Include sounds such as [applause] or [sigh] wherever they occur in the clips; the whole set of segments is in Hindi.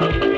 खन्ना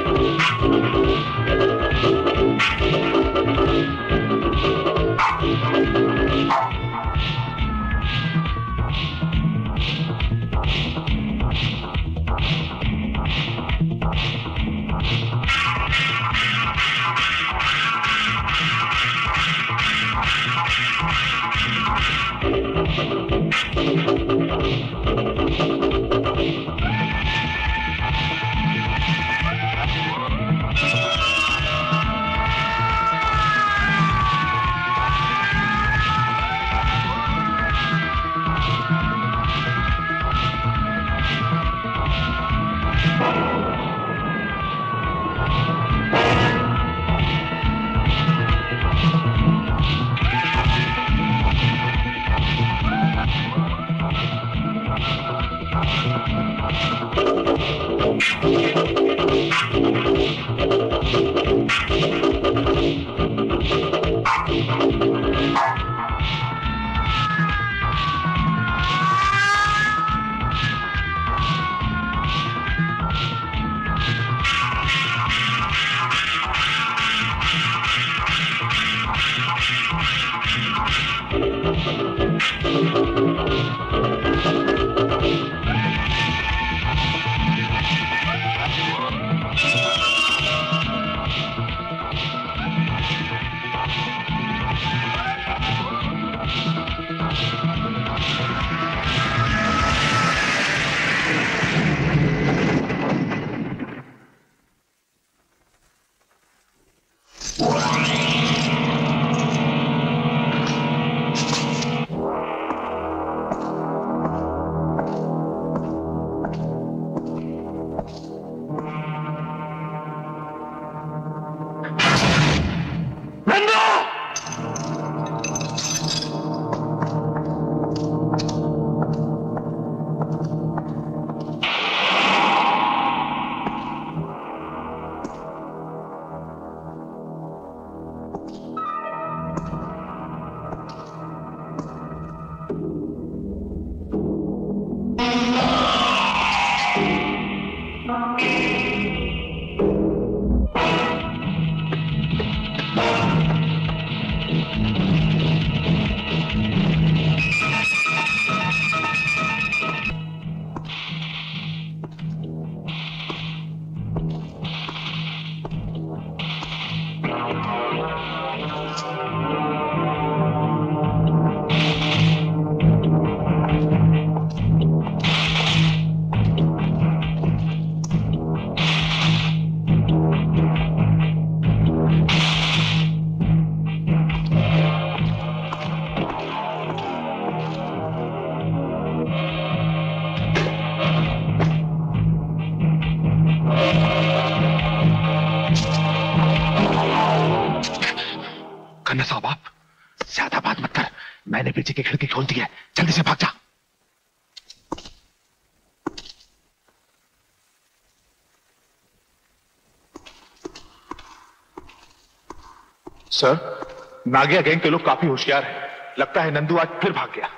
नागिया गैंग के लोग काफ़ी होशियार हैं। लगता है नंदू आज फिर भाग गया।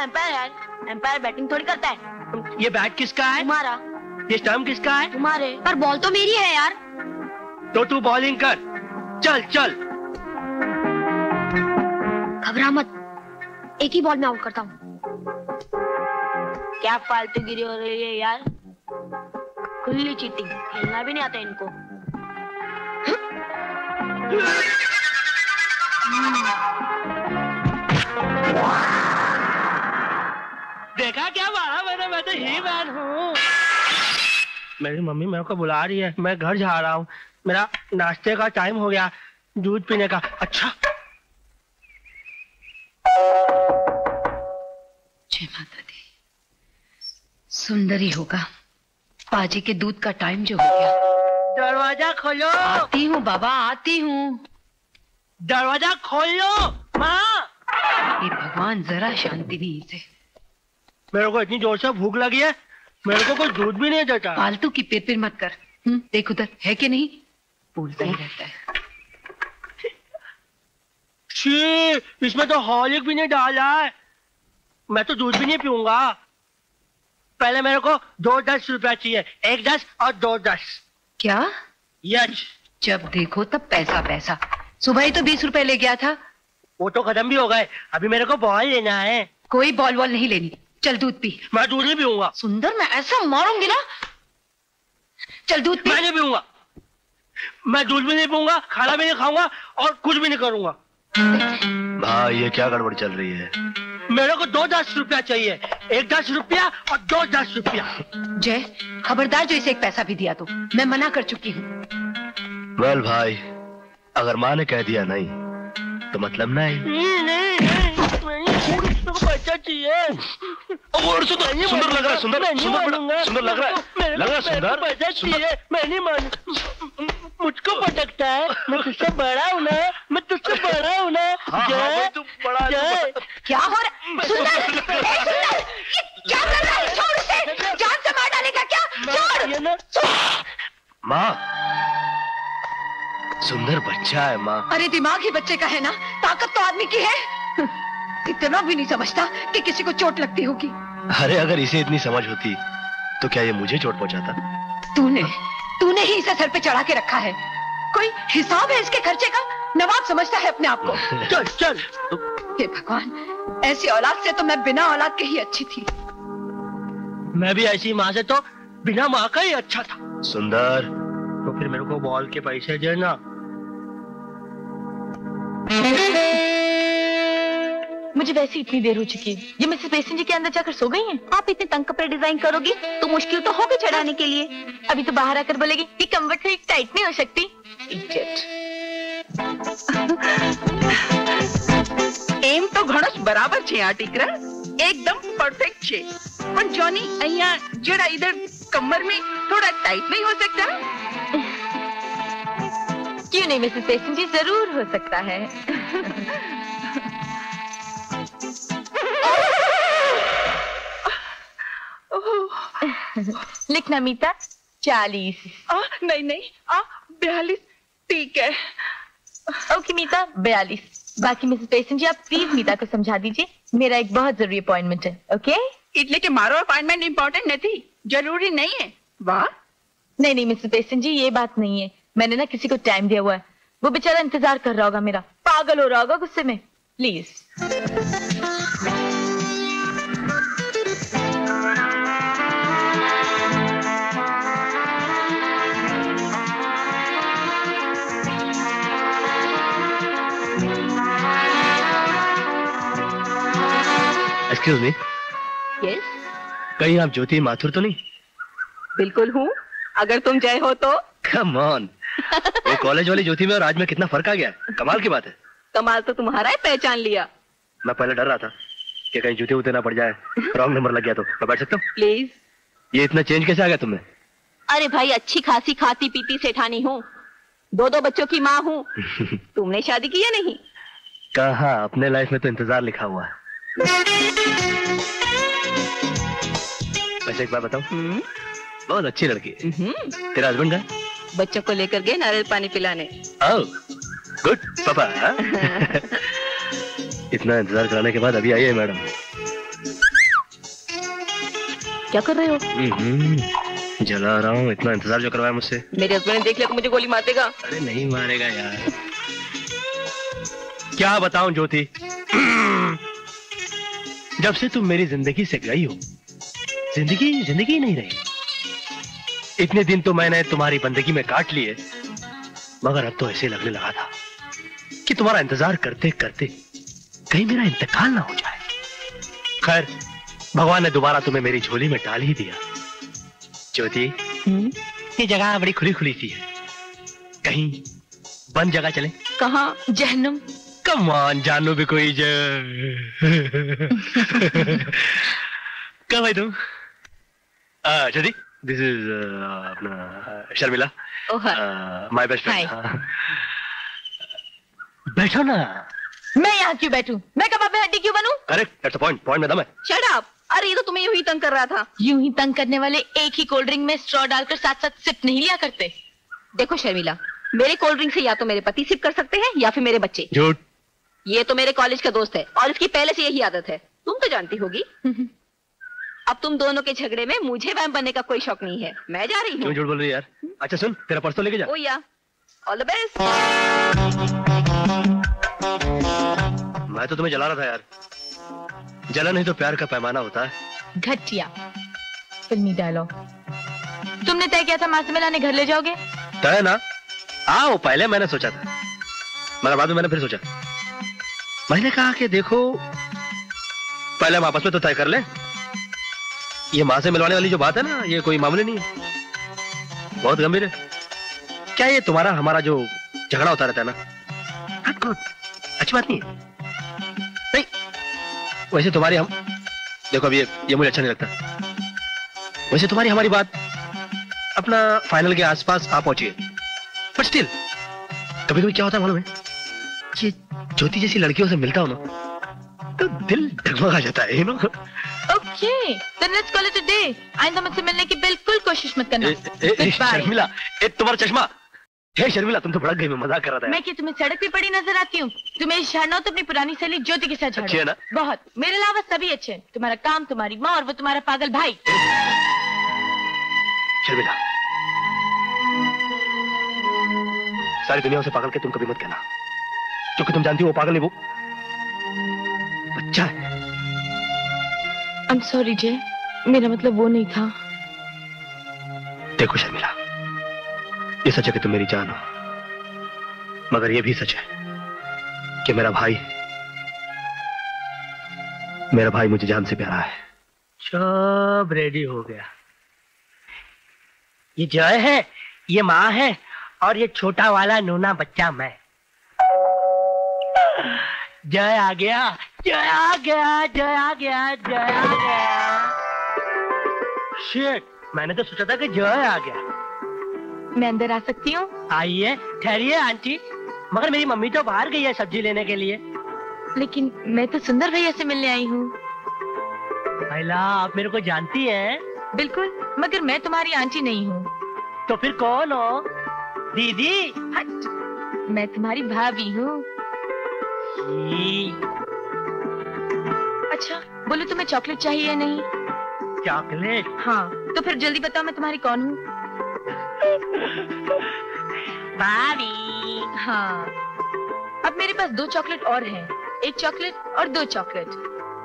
तो एम्पायर है एम्पायर बैटिंग थोड़ी करता है। ये बैट किसका है? तुम्हारा। ये स्टम्प किसका है? तुम्हारे। पर बॉल तो मेरी है यार। तो तू बॉलिंग कर। चल चल। घबरा मत। एक ही बॉल में आउट करता हूँ। क्या फालतू गिरी हो रही है यार। खुली चीटिंग खेलना भी नहीं आता इनको। देखा क्या? मारा मैंने मैं तो ही मैन हूँ। मेरी मम्मी मेरे को बुला रही है। मैं घर जा रहा हूँ। मेरा नाश्ते का टाइम हो गया। दूध पीने का। अच्छा। जय माता दी। सुंदर ही होगा। पाजी के दूध का टाइम जो हो गया। दरवाज़ा खोलो। आती हूँ बाबा आती हूँ। दरवाज़ा खोलो माँ। भगवान जरा शांति नहीं से मेरे को इतनी ज़ोर से भूख लगी है मेरे को कुछ दूध भी नहीं देता फालतू की पिर मत कर। हम्म, देख उधर है कि नहीं? बोलता ही रहता है। छी इसमें तो हॉलिक भी नहीं डाला है। मैं तो दूध भी नहीं पीऊँगा। पहले मेरे को दो दस रुपया चाहिए एक दस और दो दस। क्या? यस। जब देखो तब पैसा पैसा। सुबह ही तो बीस रुपए ले गया था। वो तो खत्म भी हो गए। अभी मेरे को बॉल लेना है। कोई बॉल वॉल नहीं लेनी। चल दूध पी। मैं दूध नहीं पीऊँगा। सुंदर मैं ऐसा मारूँगी ना। चल दूध पी। मैं नहीं पीऊँगा। मैं दूध भी नहीं पीऊँगा खाना भी नहीं खाऊँगा और कुछ भी नहीं करूँगा। भाई ये क्या गड़बड़ चल रही है? मेरे को दो दस रुपया चाहिए। एक दस रुपया और दो दस रुपया। जय खबरदार जो इसे एक पैसा भी दिया तो। मैं मना कर चुकी हूँ। वेल भाई अगर माँ ने कह दिया नहीं तो मतलब नहीं। नहीं नहीं। चाहिए। और सुंदर नहीं सुंदर लग रहा है सुंदर नहीं सुंदर मानूँगा। सुंदर लग रहा है लग रहा है सुंदर चाहिए मैं नहीं मान। मुझको पटकता है मैं तुझसे बड़ा हूँ ना मैं तुझसे बड़ा हूँ ना। जय जय। क्या हो रहा है? सुंदर! ए, सुंदर! ये क्या कर रहा है? छोड़ उसे! जान से मार डालेगा क्या? ना। माँ सुंदर बच्चा है माँ। अरे दिमाग ही बच्चे का है ना? ताकत तो आदमी की है। इतना भी नहीं समझता कि किसी को चोट लगती होगी। अरे अगर इसे इतनी समझ होती तो क्या ये मुझे चोट पहुंचाता? तूने तूने ही इसे सर पे चढ़ा के रखा है। कोई हिसाब है इसके खर्चे का? नवाब समझता है अपने आप को। [laughs] चल चल। हे भगवान ऐसी औलाद से तो मैं बिना औलाद के ही अच्छी थी। मैं भी ऐसी माँ से तो बिना माँ का ही अच्छा था। सुंदर तो फिर मेरे को बॉल के पैसे देना। मुझे वैसे इतनी देर हो चुकी है ये मिसेस बेसन जी के अंदर जाकर सो गई हैं आप इतने तंग कपड़े डिजाइन करोगी तो मुश्किल तो होगी चढ़ाने के लिए अभी तो बाहर आकर बोलेगी कि कम्बट थोड़ी टाइट नहीं हो सकती Idiot. એમ તો ઘણો જ બરાબર છે આ ટીકરા એકદમ પરફેક્ટ છે પણ જોની અહીંયા જરા ઇધર કમર में थोड़ा टाइट नहीं हो सकता क्यों नहीं मिसेस बेसन जी जरूर हो सकता है लिखना मीता चालीस। नहीं नहीं आ बयालीस ठीक है। ओके मीता बयालीस। बाकी मिसेस पेशन जी आप प्लीज़ मीता को समझा दीजिए। मेरा एक बहुत ज़रूरी अपॉइंटमेंट है ओके? इतने के मारो अपॉइंटमेंट इम्पोर्टेंट नहीं थी ज़रूरी नहीं है। वाह। नहीं नहीं मिसेस पेशन जी ये बात नहीं है। मैंने ना किसी को टाइम दिया हुआ है। वो बेचारा इंतज़ार कर रहा होगा मेरा। पागल हो रहा होगा गुस्से में। प्लीज़। एक्सक्यूज मी यस कहीं आप ज्योति माथुर तो नहीं? बिल्कुल हूँ। अगर तुम जय हो तो? कम ऑन वो [laughs] कॉलेज वाली ज्योति में और आज में कितना फ़र्क आ गया? कमाल की बात है। कमाल तो तुम्हारा है पहचान लिया। मैं पहले डर रहा था कि कहीं जूते उते ना पड़ जाए। रॉन्ग नंबर लग गया तो। मैं बैठ सकता हूँ? प्लीज़ ये इतना चेंज कैसे आ गया तुम्हें? अरे भाई अच्छी खासी खाती पीती सेठानी हूँ। दो दो बच्चों की माँ हूँ। [laughs] तुमने शादी की या नहीं? कहा? अपने लाइफ में तो इंतज़ार लिखा हुआ है। वैसे एक बात बताऊँ हम्म, बहुत अच्छी लड़की है। हम्म। तेरा हस्बैंड का बच्चों को लेकर गए नारियल पानी पिलाने। गुड पापा। हाँ? [laughs] इतना इंतज़ार कराने के बाद अभी आई है मैडम। क्या कर रहे हो? हम्म, जला रहा हूँ इतना इंतज़ार जो करवाया मुझसे। मेरे हस्बैंड ने देख लिया तो मुझे गोली मार देगा। अरे नहीं मारेगा यार। क्या बताऊँ ज्योति? [clears throat] जब से तुम मेरी ज़िंदगी से गई हो। ज़िंदगी ज़िंदगी ही नहीं रही। इतने दिन तो मैंने तुम्हारी बंदगी में काट लिए मगर अब तो ऐसे लगने लगा था कि तुम्हारा इंतज़ार करते करते कहीं मेरा इंतकाल ना हो जाए। खैर भगवान ने दोबारा तुम्हें मेरी झोली में डाल ही दिया। ज्योति ये जगह बड़ी खुली खुली सी है। कहीं बंद जगह चले। कहा? जहन्नुम। कम ऑन जानू भी कोई ज। कब है तुम? जदी दिस इज़ अपना शर्मिला। माय बेस्ट फ्रेंड बैठो ना। मैं यहाँ क्यों बैठूं? मैं कबाब में हड्डी क्यों बनूं? Correct that's the point point में दम है। शट अप अरे ये तो तुम्हें यूँ ही तंग कर रहा था। यूँ ही तंग करने वाले एक ही कोल्ड ड्रिंक में स्ट्रॉ डालकर साथ साथ सिप नहीं लिया करते। देखो शर्मिला मेरे कोल्ड ड्रिंक से या तो मेरे पति सिप कर सकते हैं या फिर मेरे बच्चे। झूठ। ये तो मेरे कॉलेज का दोस्त है और इसकी पहले से यही आदत है। तुम तो जानती होगी। [laughs] अब तुम दोनों के झगड़े में मुझे वैम बनने का कोई शौक नहीं है। मैं जा रही हूँ। झूठ बोल रही यार। अच्छा सुन तेरा पर्स तो लेके जा। ओ या। ऑल द बेस्ट मैं तो तुम्हें जला रहा था यार। जलन ही तो प्यार का पैमाना होता। है घटिया। फिल्मी डायलॉग तुमने तय किया था माँ से मिलाने घर ले जाओगे? तय ना? आओ पहले मैंने सोचा था। मगर बाद में मैंने फिर सोचा। मैंने कहा कि देखो, पहले हम आपस में तो तय कर ले। ये माँ से मिलवाने वाली जो बात है ना, ये कोई मामले नहीं है। बहुत गंभीर है। क्या ये तुम्हारा, हमारा जो झगड़ा होता रहता है ना? Not अच्छी बात नहीं है। नहीं, वैसे तुम्हारी हम, देखो अब ये ये मुझे अच्छा नहीं लगता। वैसे तुम्हारी हमारी बात, अपना फाइनल के आसपास आ पहुँची है। बट स्टिल कभी कभी क्या होता है मालूम है? ज्योति जैसी लड़कियों से मिलता हूँ ना तो दिल डगमगा जाता है you know okay then let's call it a day आइंदा मुझसे मिलने की बिल्कुल कोशिश मत करना। Goodbye. शर्मिला ए तुम्हारा चश्मा। हे शर्मिला तुम तो भड़क गई मैं मज़ाक कर रहा था मैं। क्या तुम्हें सड़क पे पड़ी नज़र आती हूँ? तुम्हें झाड़ना हो तो अपनी पुरानी सहेली ज्योति के साथ अच्छी है ना? बहुत। मेरे अलावा सभी अच्छे हैं। तुम्हारा काम तुम्हारी माँ और वो तुम्हारा पागल भाई। शर्मिला सारी दुनिया उसे पागल के तुम कभी मत कहना। क्योंकि तुम जानती हो वो पागल नहीं वो। बच्चा है। आई एम सॉरी जय मेरा मतलब वो नहीं था। देखो शर्मिला ये सच है कि तुम मेरी जान हो। मगर ये भी सच है कि मेरा भाई मेरा भाई मुझे जान से प्यारा है। सब रेडी हो गया। ये जय है ये माँ है और ये छोटा वाला नूना बच्चा मैं। जय आ गया जय आ गया जय आ गया जय आ गया। शिट मैंने तो सोचा था कि जय आ गया। मैं अंदर आ सकती हूँ? आइए ठहरिए आंटी। मगर मेरी मम्मी तो बाहर गई है सब्ज़ी लेने के लिए। लेकिन मैं तो सुंदर भैया से मिलने आई हूँ। महिला आप मेरे को जानती हैं? बिल्कुल मगर मैं तुम्हारी आंटी नहीं हूँ। तो फिर कौन हो? दीदी? हट मैं तुम्हारी भाभी हूँ। अच्छा बोलो तुम्हें चॉकलेट चाहिए या नहीं? चॉकलेट? हाँ तो फिर जल्दी बताओ मैं तुम्हारी कौन हूँ? भाभी हाँ। अब मेरे पास दो चॉकलेट और हैं एक चॉकलेट और दो चॉकलेट।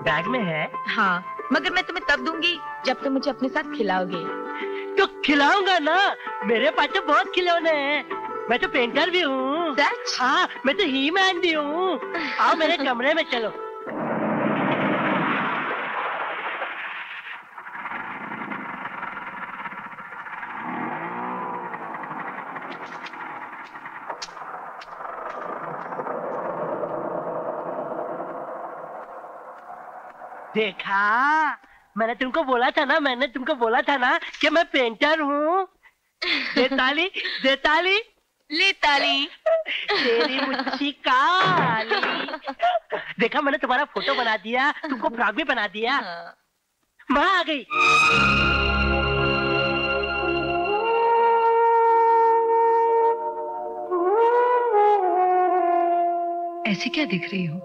बैग में है? हाँ मगर मैं तुम्हें तब दूँगी जब तुम मुझे अपने साथ खिलाओगे। तो खिलाऊँगा ना मेरे पास तो बहुत खिलौने हैं। मैं तो पेंटर भी हूँ। हाँ मैं तो ही मैन भी हूँ। आओ मेरे कमरे में चलो। देखा मैंने तुमको बोला था ना मैंने तुमको बोला था ना कि मैं पेंटर हूँ। [laughs] देताली देताली ले ताली तेरी मुच्छी काली। देखा मैंने तुम्हारा फ़ोटो बना दिया तुमको फ्रॉक भी बना दिया। हाँ। माँ आ गई। ऐसे क्या दिख रही हो?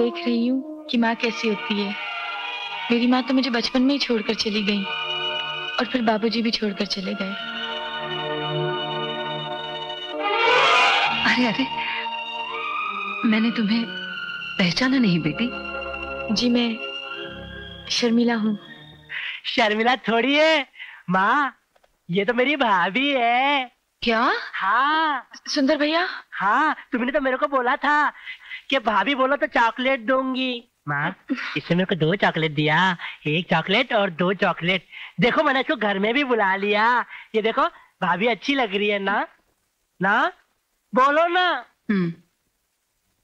देख रही हूँ कि माँ कैसी होती है। मेरी माँ तो मुझे बचपन में ही छोड़कर चली गई और फिर बाबूजी भी छोड़कर चले गए। अरे अरे। मैंने तुम्हें पहचाना नहीं बेटी। जी मैं शर्मिला हूँ। शर्मिला थोड़ी है। माँ ये तो मेरी भाभी है। क्या? हाँ। सुंदर भैया? हाँ तुमने तो मेरे को बोला था कि भाभी बोलो तो चॉकलेट दूँगी। माँ इसने मेरे को दो चॉकलेट दिया। एक चॉकलेट और दो चॉकलेट। देखो मैंने इसको घर में भी बुला लिया। ये देखो भाभी अच्छी लग रही है ना? ना? बोलो ना। हम्म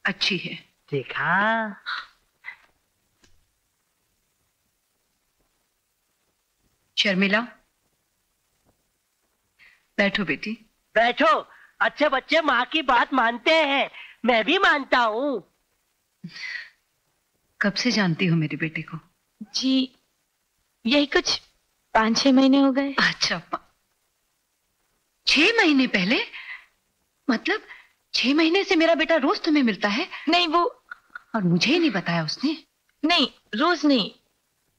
अच्छी है। देखा। शर्मिला बैठो बेटी। बैठो। अच्छे बच्चे माँ की बात मानते हैं। मैं भी मानता हूँ। कब से जानती हो मेरे बेटे को? जी यही कुछ पाँच छह महीने हो गए। अच्छा छह महीने पहले? मतलब छह महीने से मेरा बेटा रोज तुम्हें मिलता है? नहीं वो और मुझे ही नहीं बताया उसने। नहीं रोज नहीं।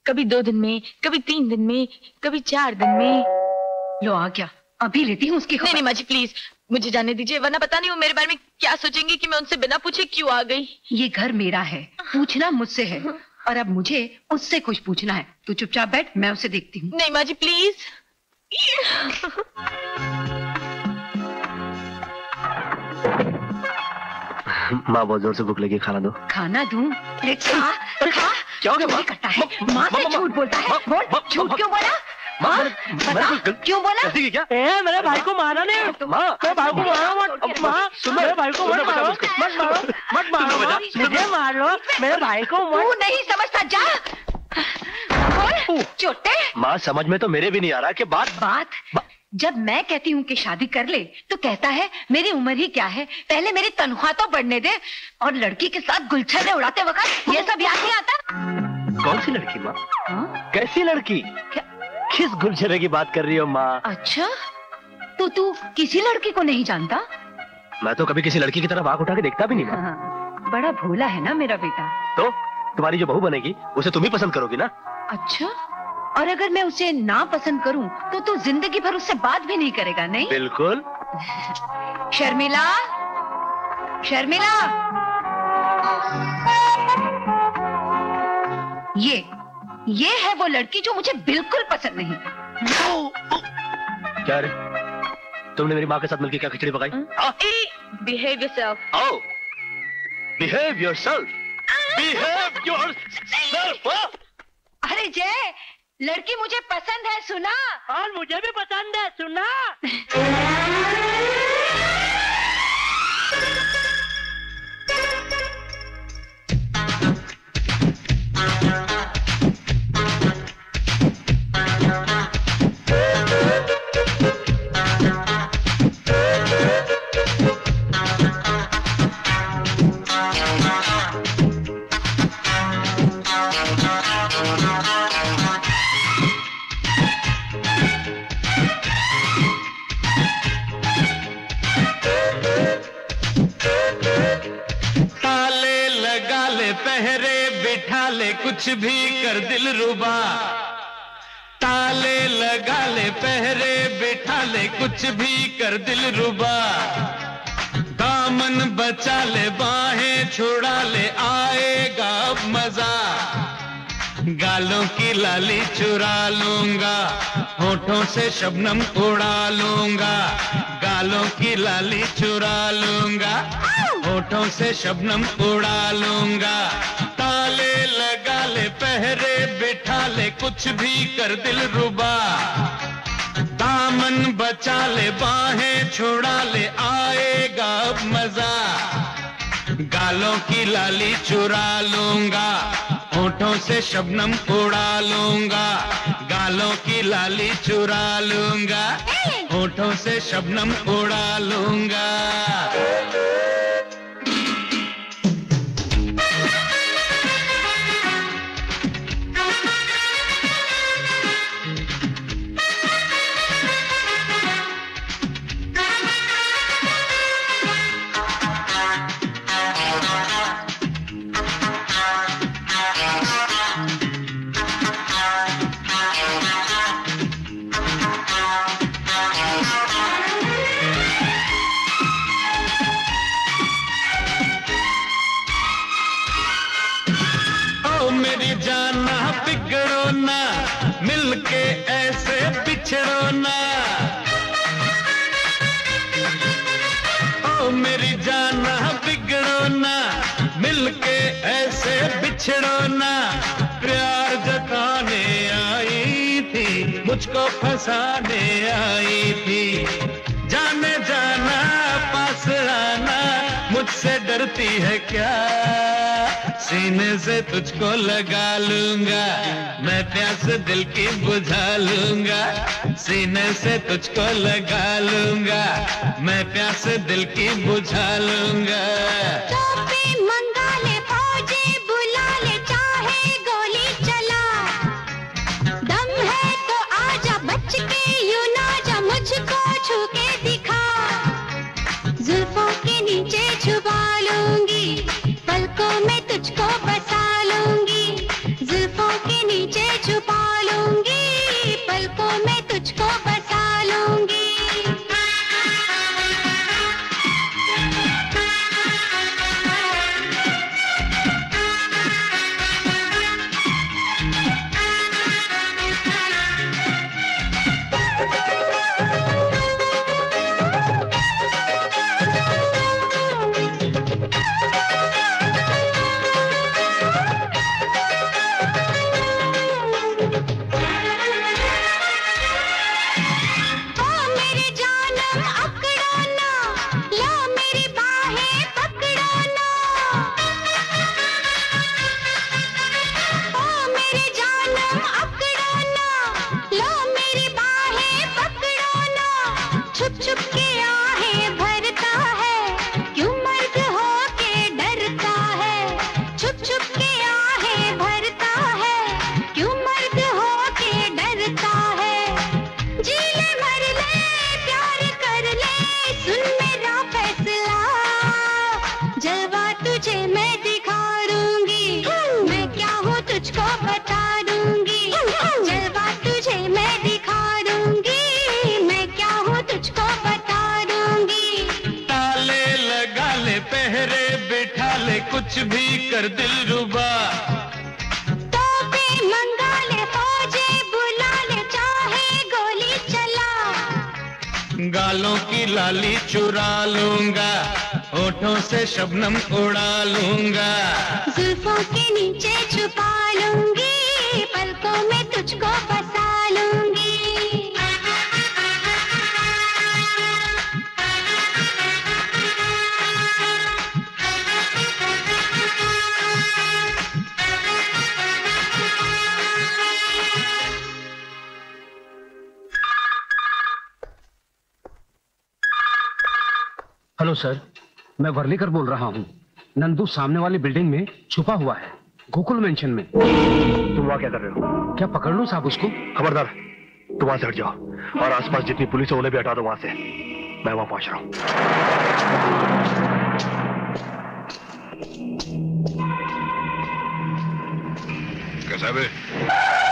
कभी दो दिन में कभी तीन दिन में कभी चार दिन में। लो आ गया। अभी लेती हूँ उसकी नहीं नहीं माँ जी प्लीज़ मुझे जाने दीजिए वरना पता नहीं वो मेरे बारे में क्या सोचेंगे कि मैं उनसे बिना पूछे क्यों आ गई। ये घर मेरा है। पूछना मुझसे है। और अब मुझे उससे कुछ पूछना है। तू चुपचाप बैठ मैं उसे देखती हूँ। नहीं माजी प्लीज़ माँ बहुत ज़ोर से भूख लगी खाना दो। खाना दूँ? अरे खा खा। क्या हो गया, माँ? करता है। माँ, माँ से झूठ बोलता है। बोल झूठ क्यों बोला? माँ? बता, क्यों बोला? क्या। ए मेरे भाई को मारो नहीं। माँ मेरे भाई को मारो मत। माँ सुनो, मेरे भाई को मत मारो। मत मारो। मत मारो मुझे मार। लो मेरे भाई को तू मत नहीं समझता जा। बोल चोटे। माँ समझ में तो मेरे भी नहीं आ रहा कि बात बात? जब मैं कहती हूँ कि शादी कर ले तो कहता है मेरी उम्र ही क्या है? पहले मेरी तनख्वाह तो बढ़ने दे और लड़की के साथ गुलछर्रे उड़ाते वक्त ये सब याद नहीं आता? कौन सी लड़की माँ? हाँ? कैसी लड़की? क्या? किस गुलछरे की बात कर रही हो माँ? अच्छा तो तू किसी लड़की को नहीं जानता? मैं तो कभी किसी लड़की की तरफ़ आँख उठा के देखता भी नहीं माँ। हाँ, बड़ा भोला है ना मेरा बेटा? तो तुम्हारी जो बहू बनेगी उसे तुम ही पसंद करोगी ना? अच्छा और अगर मैं उसे ना पसंद करूँ तो तू ज़िंदगी भर उससे बात भी नहीं करेगा नहीं? बिल्कुल। शर्मिला? शर्मिला? ये ये है वो लड़की जो मुझे बिल्कुल पसंद नहीं। क्या रे? तुमने मेरी माँ के साथ मिलकर क्या खिचड़ी पकाई? बिहेव योरसेल्फ आओ behave yourself behave yourself अरे जय लड़की मुझे पसंद है सुना? और मुझे भी पसंद है सुना? [laughs] [laughs] [laughs] कुछ भी कर दिल रुबा। ताले लगा ले, पहरे बिठा ले, कुछ भी कर दिल रुबा। दामन बचा ले, बाहें छुड़ा ले, आएगा मज़ा। गालों की लाली चुरा लूँगा, होठों से शबनम उड़ा लूँगा। गालों की लाली चुरा लूँगा, होठों से शबनम उड़ा लूँगा। लगा ले, पहरे बिठा ले, कुछ भी कर दिल रुबा। दामन बचा ले, बाहें छुड़ा ले, आएगा अब मज़ा। गालों की लाली चुरा लूँगा, होठों से शबनम उड़ा लूँगा। गालों की लाली चुरा लूँगा, होठों से शबनम उड़ा लूँगा। मुझको फंसाने आई थी। जाने जाना, पास आना, मुझसे डरती है क्या? सीने से तुझको लगा लूँगा, मैं प्यास दिल की बुझा लूँगा। सीने से तुझको लगा लूँगा, मैं प्यास दिल की बुझा लूँगा। की चुरा लूँगा, होठों से शबनम उड़ा लूँगा। जुल्फों के नीचे छुपा लूँगी, पलकों में तुझको बसा सर मैं वर्लीकर बोल रहा हूँ। नंदू सामने वाली बिल्डिंग में छुपा हुआ है गोकुल मेंशन में। तुम वहाँ क्या कर रहे हो? क्या पकड़ लूँ साहब उसको? खबरदार तुम वहाँ से हट जाओ और आसपास जितनी पुलिस है उन्हें भी हटा दो वहाँ से। मैं वहाँ पहुँच रहा हूँ। कैसा है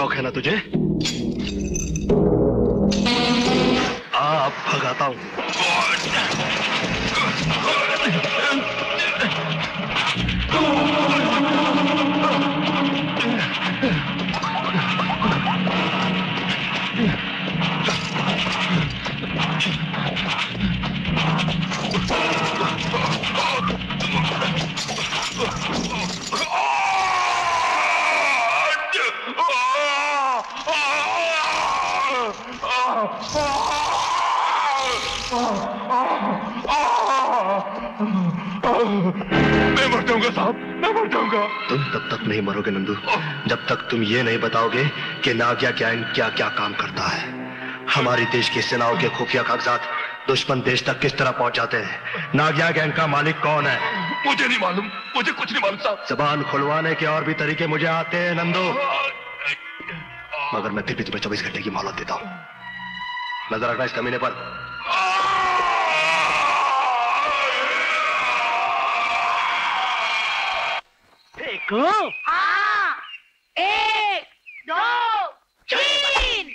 शौक है ना तुझे? ये नहीं बताओगे कि नागिया गैंग क्या क्या काम करता है। हमारी देश की सेनाओं के खुफिया कागजात दुश्मन देश तक किस तरह पहुँच जाते हैं? नागिया गैंग का मालिक कौन है? मुझे नहीं मालूम। मुझे कुछ नहीं मालूम साहब। जबान खुलवाने के और भी तरीके मुझे आते हैं नंदू। मगर मैं फिर भी तुम्हें चौबीस घंटे की मोहलत देता हूँ। नज़र रखना इस कमीने पर। देखो एक दो तीन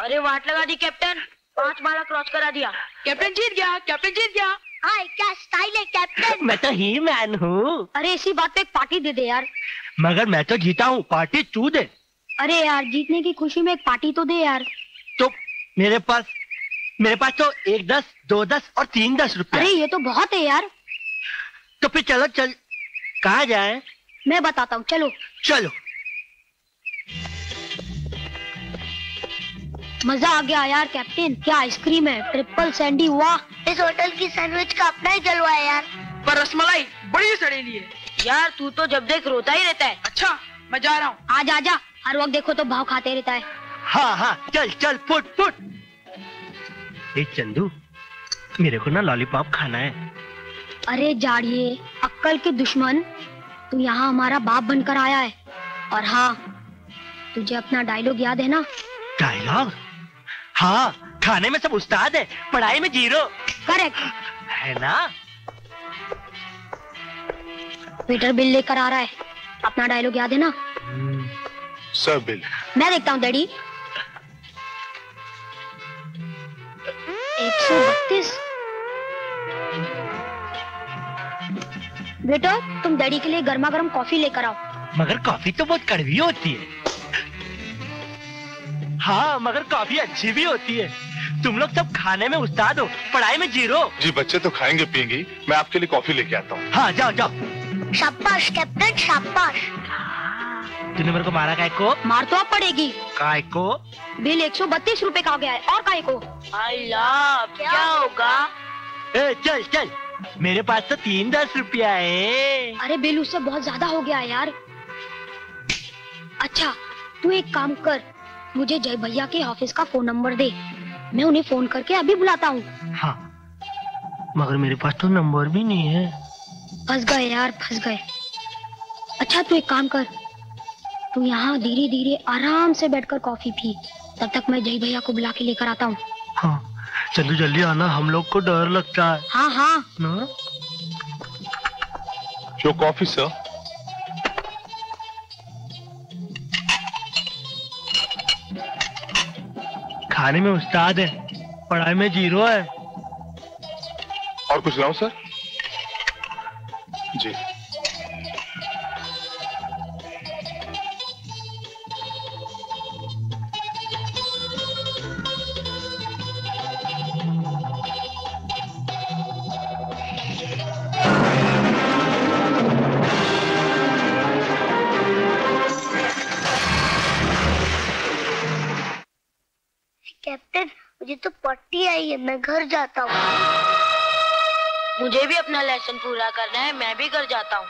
अरे वाट लगा दी कैप्टन पाँच माला क्रॉस करा दिया। कैप्टन जीत गया कैप्टन जीत गया। हाय क्या स्टाइल है कैप्टन मैं तो ही मैन हूँ। अरे इसी बात पे एक पार्टी दे दे यार। मगर मैं तो जीता हूँ पार्टी तू दे। अरे यार जीतने की खुशी में एक पार्टी तो दे यार। तो मेरे पास मेरे पास तो एक दस दो दस और तीन दस रुपए अरे ये तो बहुत है यार। तो फिर चलो चल कहाँ जाए? मैं बताता हूँ चलो। चलो। मज़ा आ गया यार कैप्टन क्या आइसक्रीम है? ट्रिपल सैंडी वाह। इस होटल की सैंडविच का अपना ही जलवा है यार। पर रसमलाई बड़ी सड़ेली है। यार तू तो जब देख रोता ही रहता है। अच्छा मैं जा रहा हूँ। आजा आजा हर वक्त देखो तो भाव खाते रहता है। हाँ हाँ चल चल फुट फुट। ए चंदू मेरे को ना लॉलीपॉप खाना है। अरे जाड़िए अक्कल के दुश्मन तू यहाँ हमारा बाप बनकर आया है। और हाँ तुझे अपना डायलॉग याद है ना? डायलॉग हाँ खाने में सब उस्ताद है। पढ़ाई में ज़ीरो। करेक्ट। है ना? पीटर बिल लेकर आ रहा है। अपना डायलॉग याद है ना? सर बिल मैं देखता हूँ डैडी एक सौ बत्तीस। बेटा तुम डैडी के लिए गर्मा गर्म कॉफ़ी लेकर आओ। मगर कॉफ़ी तो बहुत कड़वी होती है। हाँ मगर कॉफ़ी अच्छी भी होती है। तुम लोग सब खाने में उस्ताद हो पढ़ाई में ज़ीरो जी बच्चे तो खाएँगे पियेंगे। मैं आपके लिए कॉफ़ी लेके आता हूँ। हाँ जाओ जाओ। शाबाश कैप्टन शाबाश। तूने मेरे को मारा काय को? मार तो अब पड़ेगी। काय को? बिल एक सौ बत्तीस रूपए का हो गया है। और काय को? अल्लाह क्या होगा? ए, चल चल। मेरे पास तो तीन दस रुपया है। अरे बिल उससे बहुत ज़्यादा हो गया है यार। अच्छा तू एक काम कर। मुझे जय भैया के ऑफ़िस का फ़ोन नंबर दे। मैं उन्हें फ़ोन करके अभी बुलाता हूँ। हाँ मगर मेरे पास तो नंबर भी नहीं है। फंस गए यार फंस गए। अच्छा तू एक काम कर। तू यहाँ धीरे धीरे आराम से बैठकर कॉफ़ी पी। तब तक मैं जय भैया को बुला के लेकर आता हूँ। हाँ चंदू जल्दी आना हम लोग को डर लगता है। हाँ हाँ। ना? जो कॉफ़ी सर। खाने में उस्ताद है पढ़ाई में ज़ीरो है। और कुछ लाऊं सर? जी। कैप्टन मुझे तो पट्टी आई है, मैं घर जाता हूँ। मुझे भी अपना लेसन पूरा करना है, मैं भी घर जाता हूँ।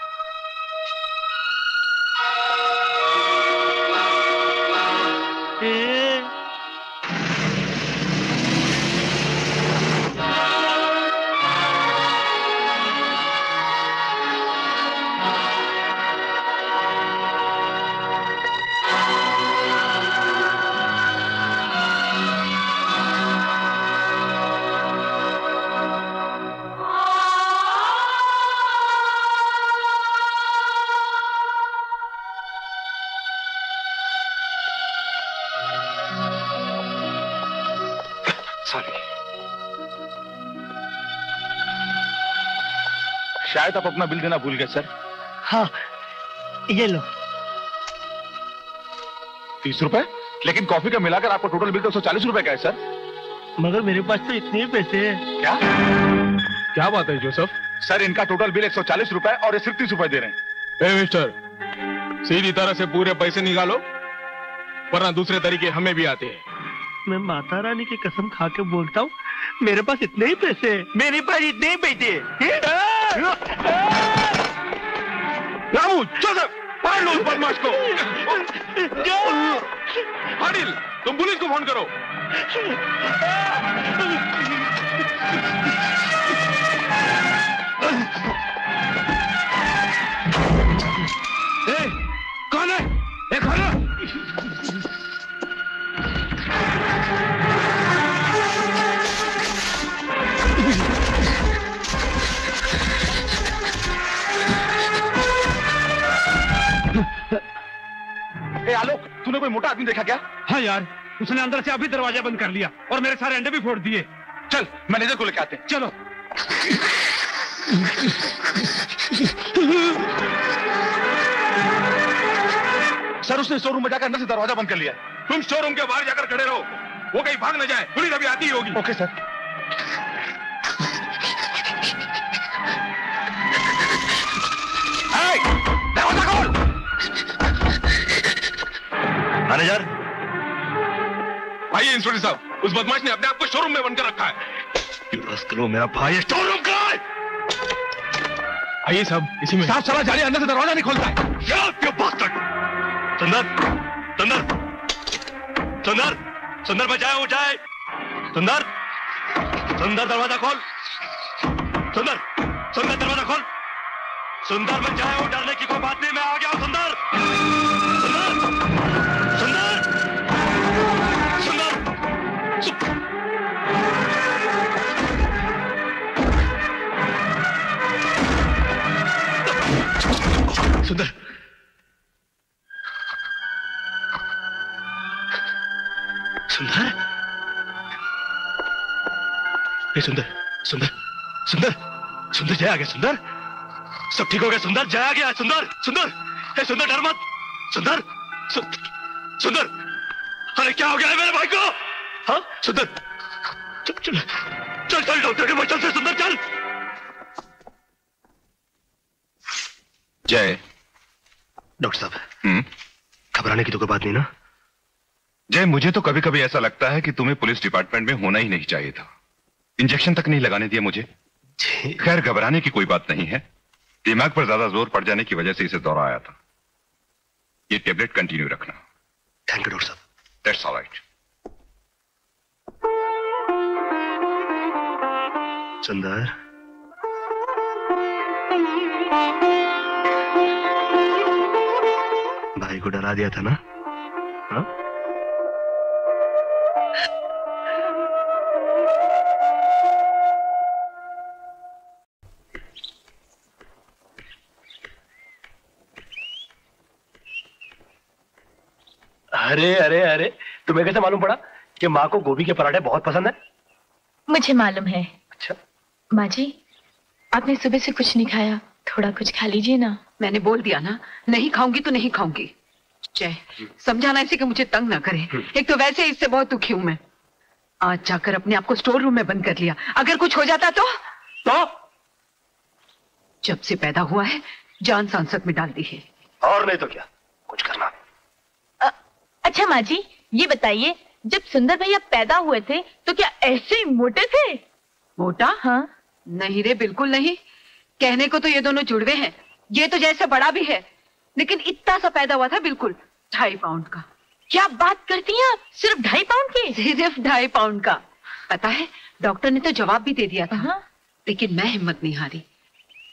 शायद आप अपना बिल देना भूल गए सर। हाँ ये लो। तीस रुपए? लेकिन कॉफ़ी का मिलाकर आपका टोटल बिल तो सौ चालीस रुपए का है सर। मगर मेरे पास तो इतने ही पैसे हैं। क्या? क्या बात है जोसेफ? सर इनका टोटल बिल एक सौ चालीस रुपए और ये सिर्फ़ तीस रुपए दे रहे हैं। मिस्टर सीधी तरह से पूरे पैसे निकालो वरना दूसरे तरीके हमें भी आते हैं। मैं माता रानी की कसम खा के बोलता हूँ मेरे पास इतने ही पैसे मेरे पास इतने ही पैसे हैं। रामू जोसेफ बदमाश को हाडिल तुम पुलिस को फ़ोन करो. तूने कोई मोटा आदमी देखा क्या? हाँ यार उसने अंदर से अभी दरवाज़ा बंद कर लिया और मेरे सारे अंडे भी फोड़ दिए। चल मैनेजर को लेके आते हैं। चलो। सर उसने शोरूम में जाकर अंदर से दरवाज़ा बंद कर लिया। तुम शोरूम के बाहर जाकर खड़े रहो। वो कहीं भाग न जाए। पुलिस अभी आती होगी। Okay sir manager. आइए इंस्पेक्टर साहब उस बदमाश ने अपने आप को शोरूम में बनकर रखा है। करो मेरा भाई शोरूम का आइए साहब इसी में। साफ़ चला जा रही अंदर से दरवाज़ा नहीं खोलता है! सुंदर सुंदर सुंदर सुंदर बचाए उठाए सुंदर सुंदर दरवाज़ा खोल। सुंदर सुंदर दरवाज़ा खोल। सुंदर बचाए वो डरने की कोई बात नहीं मैं आ गया हूँ सुंदर। सुंदर। सुंदर? ये सुंदर सुंदर सुंदर सुंदर, जय आ गया सुंदर। सब ठीक हो गया सुंदर, जय आ गया सुंदर सुंदर। हे सुंदर, डर मत। सुंदर सुंदर। अरे, क्या हो गया है मेरे भाई को? हाँ सुंदर। चल चल चल चल, डॉक्टर के चल से सुंदर, चल। जय। डॉक्टर साहब हम्म? घबराने की तो कोई बात नहीं ना? जय मुझे तो कभी कभी ऐसा लगता है कि तुम्हें पुलिस डिपार्टमेंट में होना ही नहीं चाहिए था। इंजेक्शन तक नहीं लगाने दिया मुझे। खैर घबराने की कोई बात नहीं है। दिमाग पर ज़्यादा ज़ोर पड़ जाने की वजह से इसे दौरा आया था। ये टेबलेट कंटिन्यू रखना। थैंक यू डॉक्टर साहब। That's alright Sundar. भाई को डरा दिया था ना? हाँ? अरे अरे अरे तुम्हें कैसे मालूम पड़ा कि माँ को गोभी के पराठे बहुत पसंद है? मुझे मालूम है। अच्छा। माँ जी आपने सुबह से कुछ नहीं खाया थोड़ा कुछ खा लीजिए ना। मैंने बोल दिया ना नहीं खाऊँगी तो नहीं खाऊँगी। जय। समझाना इसे कि मुझे तंग ना करे। एक तो वैसे इससे बहुत दुखी हूँ मैं। आज जाकर अपने आप को स्टोर रूम में बंद कर लिया। अगर कुछ हो जाता तो? तो? जब से पैदा हुआ है जान सांसद में डाल दी है। और नहीं तो क्या? कुछ करना। अ, अच्छा माँ जी ये बताइए जब सुंदर भैया पैदा हुए थे तो क्या ऐसे ही मोटे थे? मोटा? हाँ। नहीं रे बिल्कुल नहीं। कहने को तो ये दोनों जुड़वे हैं। ये तो जैसे बड़ा भी है लेकिन इतना सा पैदा हुआ था बिल्कुल ढाई पाउंड का। क्या बात करती हैं आप? सिर्फ़ ढाई पाउंड के? सिर्फ़ ढाई पाउंड का। पता है डॉक्टर ने तो जवाब भी दे दिया था। हाँ। लेकिन मैं हिम्मत नहीं हारी।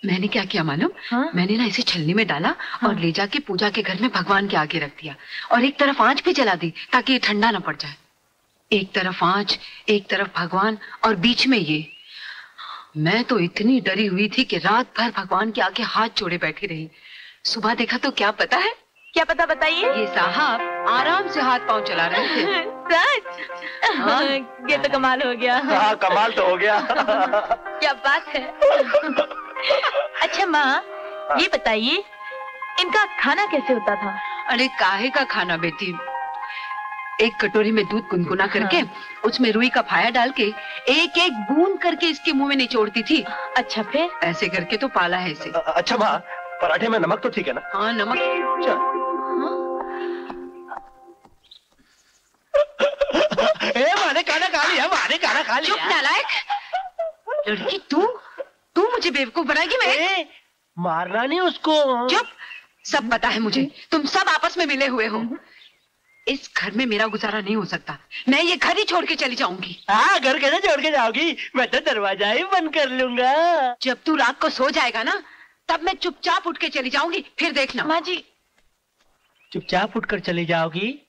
मैंने क्या किया मालूम? हाँ? मैंने ना इसे छलनी में डाला हाँ? और ले जाके पूजा के घर में भगवान के आगे रख दिया। और एक तरफ़ आँच भी जला दी ताकि ये ठंडा ना पड़ जाए। एक तरफ़ आँच एक तरफ़ भगवान और बीच में ये। मैं तो इतनी डरी हुई थी कि रात भर भगवान के आगे हाथ जोड़े बैठी रही। सुबह देखा तो क्या पता है? क्या पता बताइए? ये साहब आराम से हाथ पाँव चला रहे थे। [laughs] सच? हाँ। [laughs] ये तो कमाल हो गया। हाँ कमाल तो हो गया। [laughs] क्या बात है। अच्छा माँ ये बताइए इनका खाना कैसे होता था? अरे काहे का खाना बेटी? एक कटोरी में दूध गुनगुना करके उसमें रुई का फाया डाल के एक एक बूंद करके इसके मुँह में निचोड़ती थी। अच्छा फिर? ऐसे करके तो पाला है इसे। अच्छा माँ पराठे में नमक तो ठीक है ना? हाँ नमक। ए माने खाना खा लिया माने खाना खा चुप नालायक। लड़की तू? तू मुझे बेवकूफ़ बनाएगी मैं? ए, मारना नहीं उसको। चुप। सब पता है मुझे। तुम सब आपस में मिले हुए हो। इस घर में मेरा गुजारा नहीं हो सकता। मैं ये घर ही छोड़ के चली जाऊँगी। हाँ घर कैसे छोड़ के जाओगी? मैं तो दरवाज़ा ही बंद कर लूँगा। जब तू रात को सो जाएगा ना तब मैं चुपचाप उठ के चली जाऊँगी फिर देखना। माँ जी। चुपचाप उठकर चली जाओगी?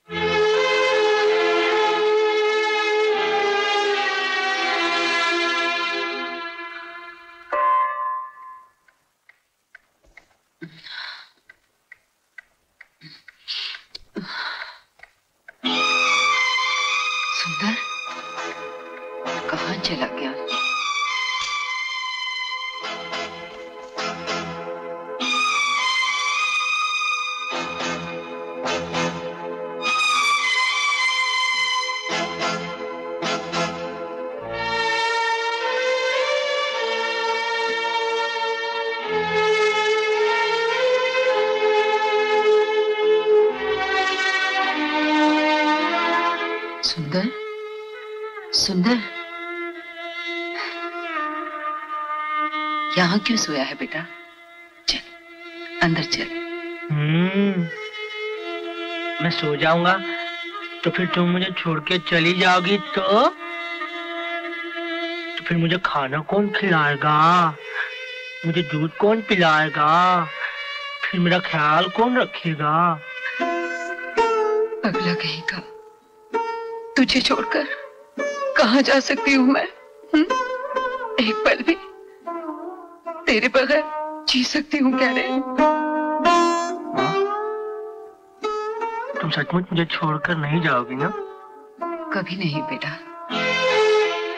क्यों सोया है बेटा? चल अंदर चल। हम्म, मैं सो जाऊँगा तो फिर तुम मुझे छोड़ के चली जाओगी तो? तो फिर मुझे खाना कौन खिलाएगा? मुझे दूध कौन पिलाएगा? फिर मेरा ख्याल कौन रखेगा? अगला कहीं का तुझे छोड़कर कहाँ जा सकती हूँ मैं? हुँ? एक पल भी। तेरे बगैर जी सकती हूँ कह रहे तुम सचमुच मुझे छोड़कर नहीं जाओगी ना? कभी नहीं बेटा।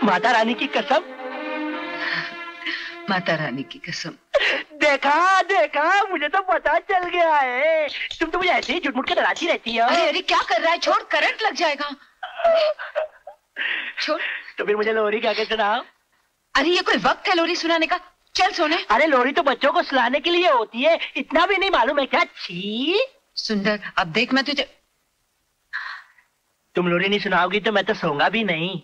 माता रानी की कसम। माता रानी की कसम। देखा देखा मुझे तो पता चल गया है। तुम तो मुझे ऐसे ही झुटमुट के डराती रहती हो। अरे अरे क्या कर रहा है? छोड़ करंट लग जाएगा। [laughs] छोड़। तो फिर मुझे लोरी क्या के सुनाओ? अरे ये कोई वक्त है लोरी सुनाने का? चल सोने। अरे लोरी तो बच्चों को सुलाने के लिए होती है। इतना भी नहीं मालूम है क्या? छी। सुंदर अब देख मैं तुझे तुम लोरी नहीं सुनाओगी तो मैं तो सोऊँगा भी नहीं।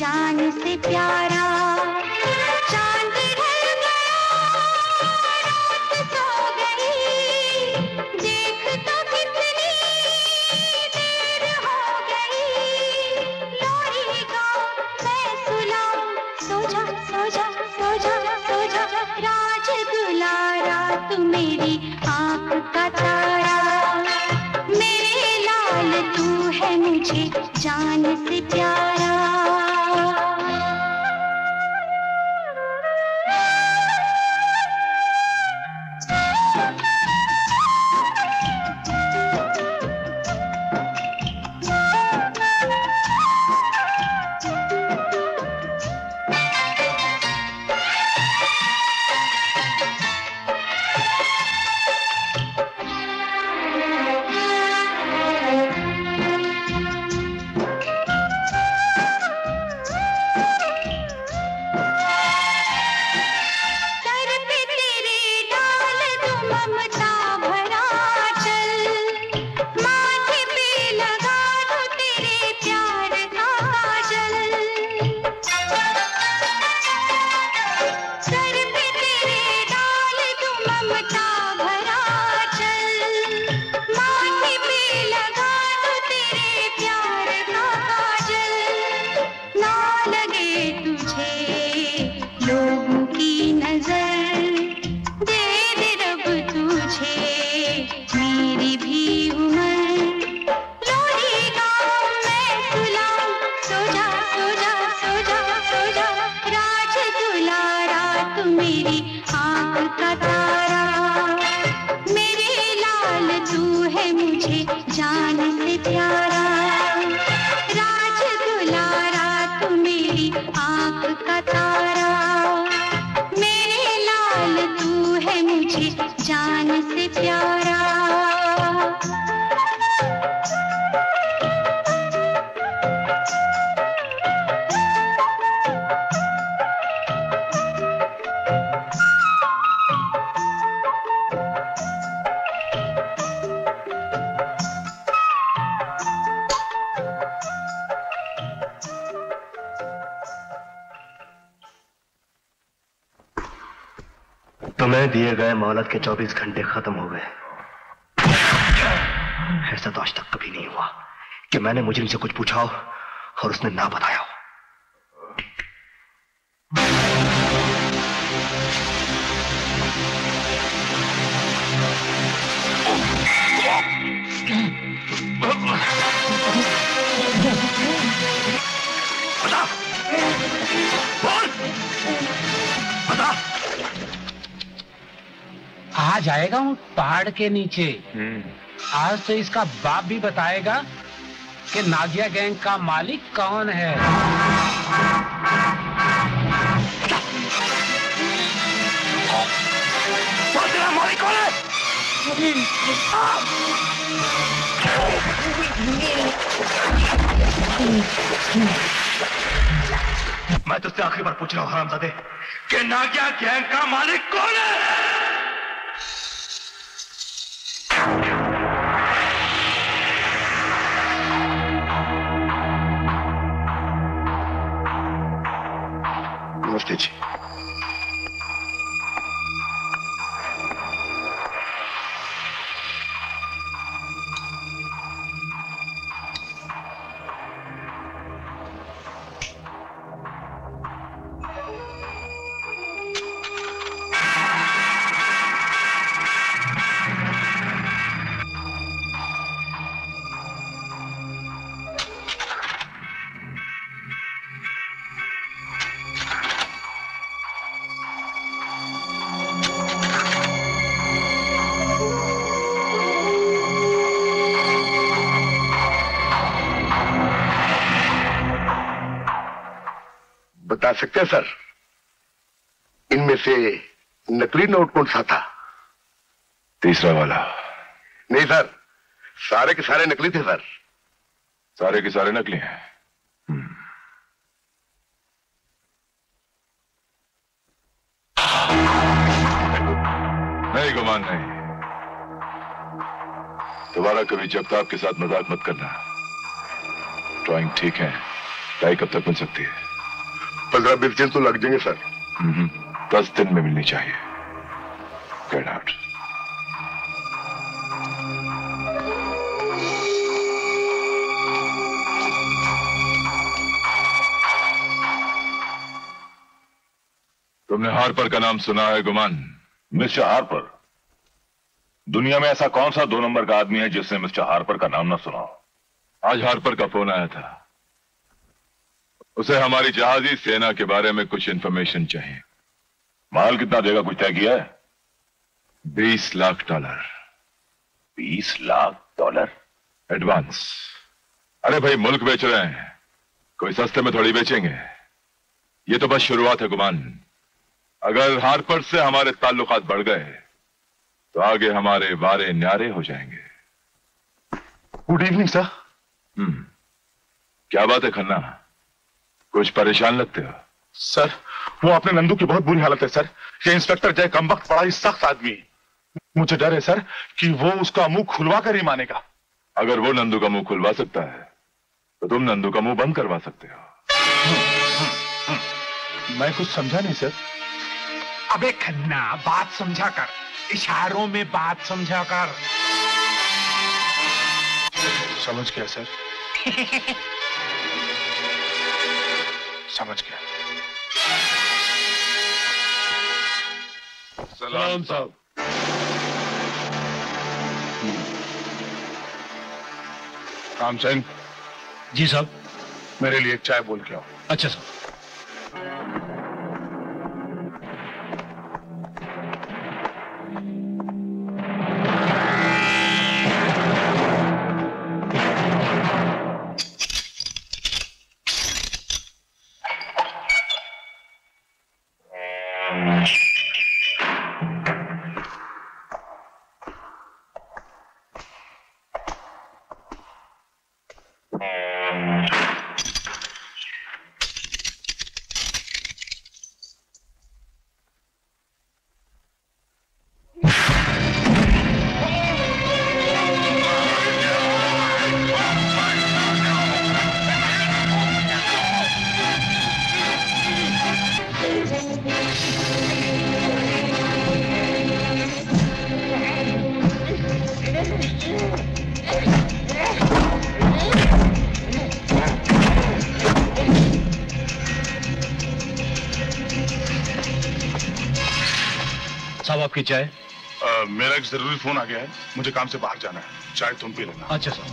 जान से प्यारा मोहलत के 24 घंटे खत्म हो गए। ऐसा तो आज तक कभी नहीं हुआ कि मैंने मुजरिम से कुछ पूछा हो और उसने ना बताया। जाएगा हूँ पहाड़ के नीचे। आज तो इसका बाप भी बताएगा कि नागिया गैंग का मालिक कौन है। मालिक कौन है? मैं तुझसे आखिरी बार पूछ रहा हूँ हरामजादे कि नागिया गैंग का मालिक कौन है? बता सकते हैं सर? इनमें से नकली नोट कौन सा था? तीसरा वाला। नहीं सर। सारे के सारे नकली थे सर। सारे के सारे नकली हैं। नहीं गुमान नहीं। दोबारा कभी जगताप के साथ मज़ाक मत करना। ड्राइंग ठीक है। टाई कब तक बन सकती है। पंद्रह बीस दिन तो लग जाएँगे सर। हम्म, दस दिन में मिलनी चाहिए। गेट आउट तुमने हार्पर का नाम सुना है गुमान? Mister Harper. दुनिया में ऐसा कौन सा दो नंबर का आदमी है जिसने मिस्टर हार्पर का नाम ना सुना हो? आज हार्पर का फ़ोन आया था। उसे हमारी जहाजी सेना के बारे में कुछ इंफॉर्मेशन चाहिए। माल कितना देगा? कुछ तय किया है? बीस लाख डॉलर बीस लाख डॉलर एडवांस अरे भाई मुल्क बेच रहे हैं। कोई सस्ते में थोड़ी बेचेंगे। ये तो बस शुरुआत है गुमान। अगर हार्पर से हमारे ताल्लुकात बढ़ गए तो आगे हमारे वारे न्यारे हो जाएँगे। Good evening sir hmm. क्या बात है खन्ना? कुछ परेशान लगते हो? सर वो अपने नंदू की बहुत बुरी हालत है सर। ये इंस्पेक्टर जय कमबख्त बड़ा ही सख्त आदमी है। मुझे डर है सर कि वो उसका मुँह खुलवा कर ही मानेगा। अगर वो नंदू का मुँह खुलवा सकता है तो तुम नंदू का मुँह बंद करवा सकते हो। मैं कुछ समझा नहीं सर। अबे खन्ना बात समझा कर इशारों में बात समझा कर समझ गया सर। [laughs] समझ गया। सलाम साहब। राम सिंह जी साहब। मेरे लिए एक चाय बोल के आओ। अच्छा साहब। आपकी चाय? अ, मेरा एक ज़रूरी फ़ोन आ गया है। मुझे काम से बाहर जाना है। चाय तुम पी लेना। अच्छा सर।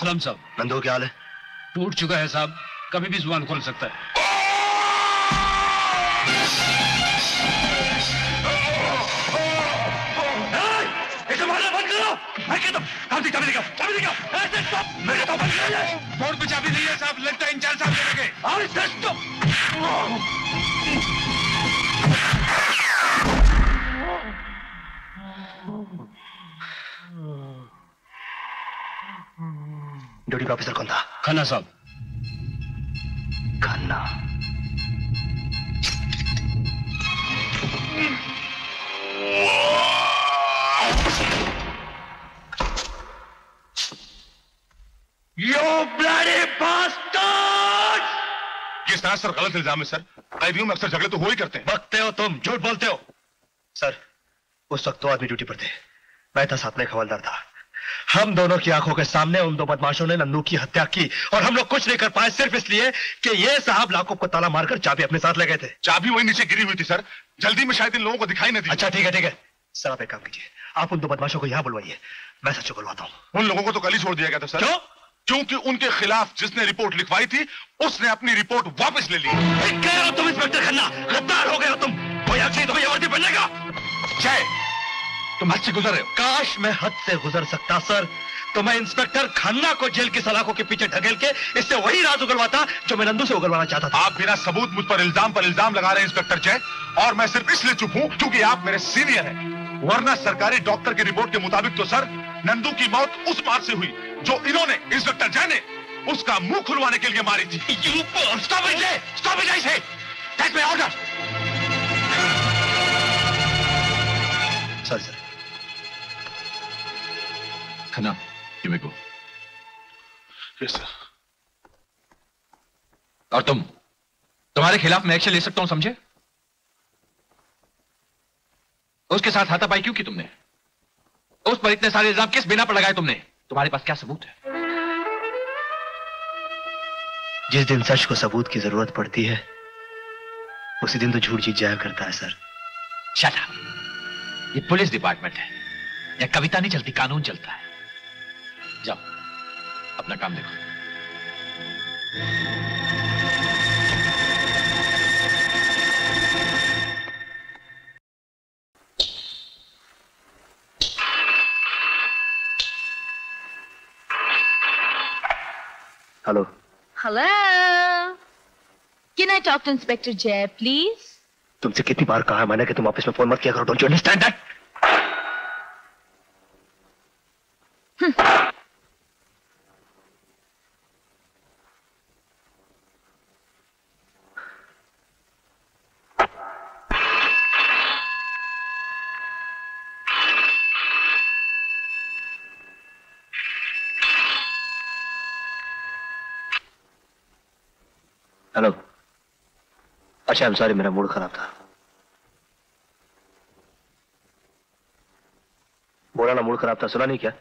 सलाम साहब। नंदू क्या हाल है? टूट चुका है साहब। कभी भी ज़ुबान खोल सकता है। हूँ फ़ोन पे चाबी नहीं है साहब लगता है इंचार्ज साहब ले गए और इसे ड्यूटी का ऑफिसर कौन था खन्ना साहब खन्ना You bloody bastard! ये सरासर गलत इल्ज़ाम है सर। कैदियों में अक्सर झगड़े तो हो ही करते हैं। बकते हो तुम झूठ बोलते हो। सर उस वक्त दो आदमी ड्यूटी पर थे। मैं था साथ में हवलदार था। हम दोनों की आँखों के सामने उन दो बदमाशों ने नन्नू की हत्या की और हम लोग कुछ नहीं कर पाए सिर्फ़ इसलिए कि ये साहब लाखों को ताला मारकर चाबी अपने साथ ले गए थे। चाबी वही नीचे गिरी हुई थी सर। जल्दी में शायद इन लोगों को दिखाई नहीं दी। अच्छा ठीक है ठीक है। सर आप एक काम कीजिए। आप उन दो बदमाशों को यहाँ बुलवाइए। मैं सच बुलवाता हूँ। उन लोगों को तो कल ही छोड़ दिया गया था सर। क्यों? क्योंकि उनके खिलाफ जिसने रिपोर्ट लिखवाई थी उसने अपनी रिपोर्ट वापस ले ली। कह रहे हो तुम इंस्पेक्टर खन्ना गद्दार हो गए हो तुम। तुम्हें वर्दी पहनने का जय तुम हद से गुजर रहे हो। काश मैं हद से गुजर सकता सर। तो मैं इंस्पेक्टर खन्ना को जेल की सलाखों के पीछे ढकेल के इससे वही राज उगलवाता जो मैं नंदू से उगलवाना चाहता था। आप बिना सबूत मुझ पर इल्ज़ाम पर इल्ज़ाम लगा रहे हैं इंस्पेक्टर जय। और मैं सिर्फ़ इसलिए चुप हूँ क्योंकि आप मेरे सीनियर हैं। वरना सरकारी डॉक्टर की रिपोर्ट के मुताबिक तो सर नंदू की मौत उस बात से हुई जो इन्होंने इंस्पेक्टर जय ने उसका मुँह खुलवाने के लिए मारी थी। स्टॉप इट स्टॉप इट ऐसे take my order sorry sir Khanna you may go yes sir और तुम तुम्हारे खिलाफ मैं एक्शन ले सकता हूँ समझे? उसके साथ हाथापाई क्यों की तुमने? उस पर इतने सारे इल्ज़ाम किस बिना पर लगाए तुमने? तुम्हारे पास क्या सबूत है? जिस दिन सच को सबूत की ज़रूरत पड़ती है उसी दिन तो झूठ जीत जाया करता है सर। शट अप ये पुलिस डिपार्टमेंट है। या कविता नहीं चलती कानून चलता है। जाओ अपना काम देखो। Hello Hello. Can I talk to Inspector Jay, please? तुमसे कितनी बार कहा है मैंने कि तुम ऑफ़िस में फ़ोन मत किया करो don't you understand that hello अच्छा आई एम सॉरी मेरा मूड खराब था। बोला ना मूड खराब था, सुना नहीं क्या?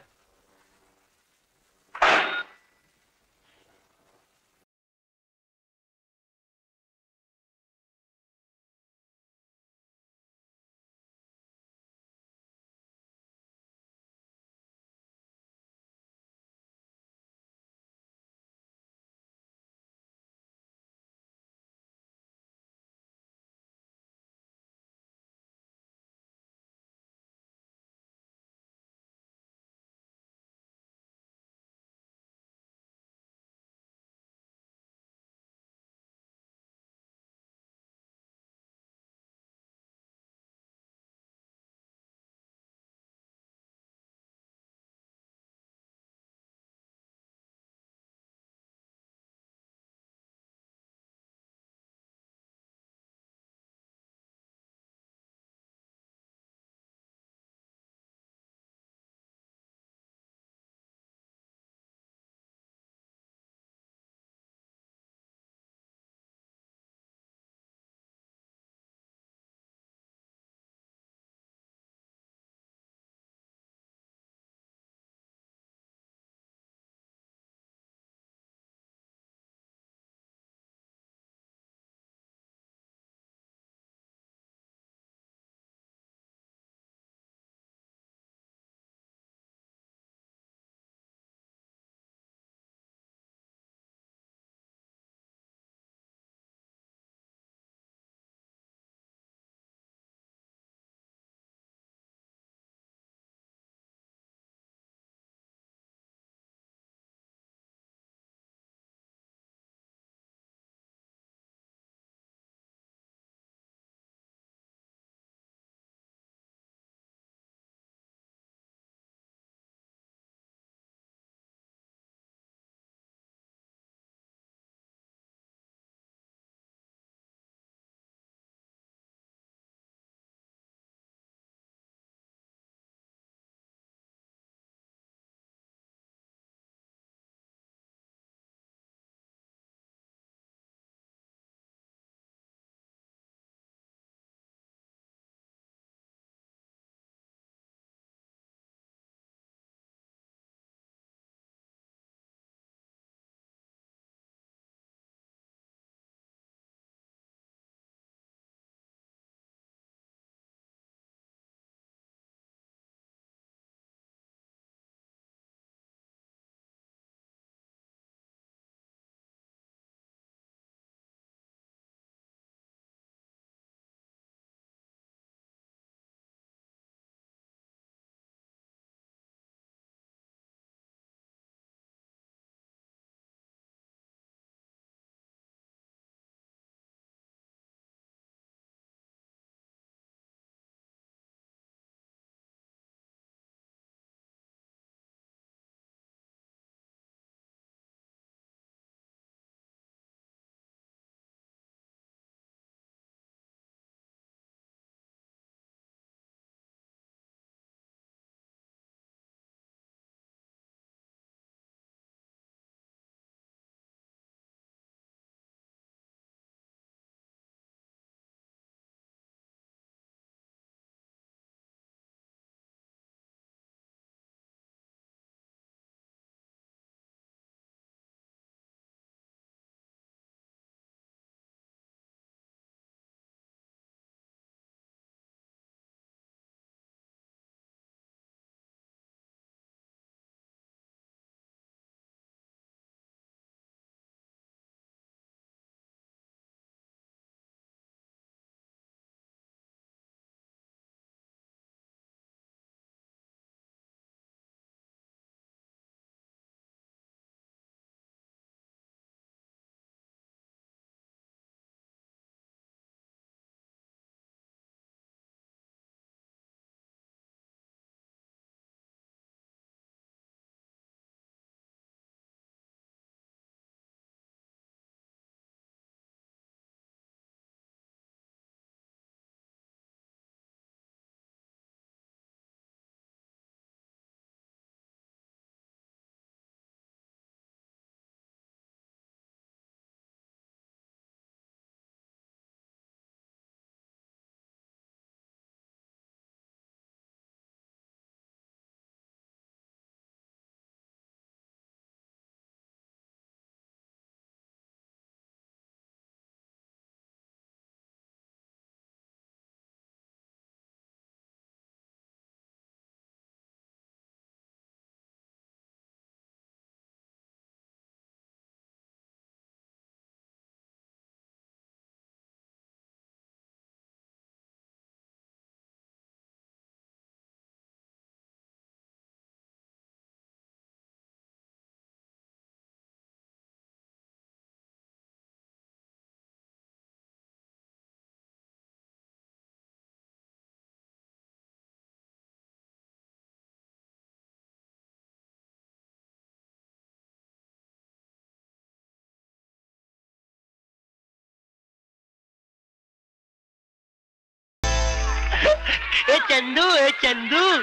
ए चंदू ए चंदू।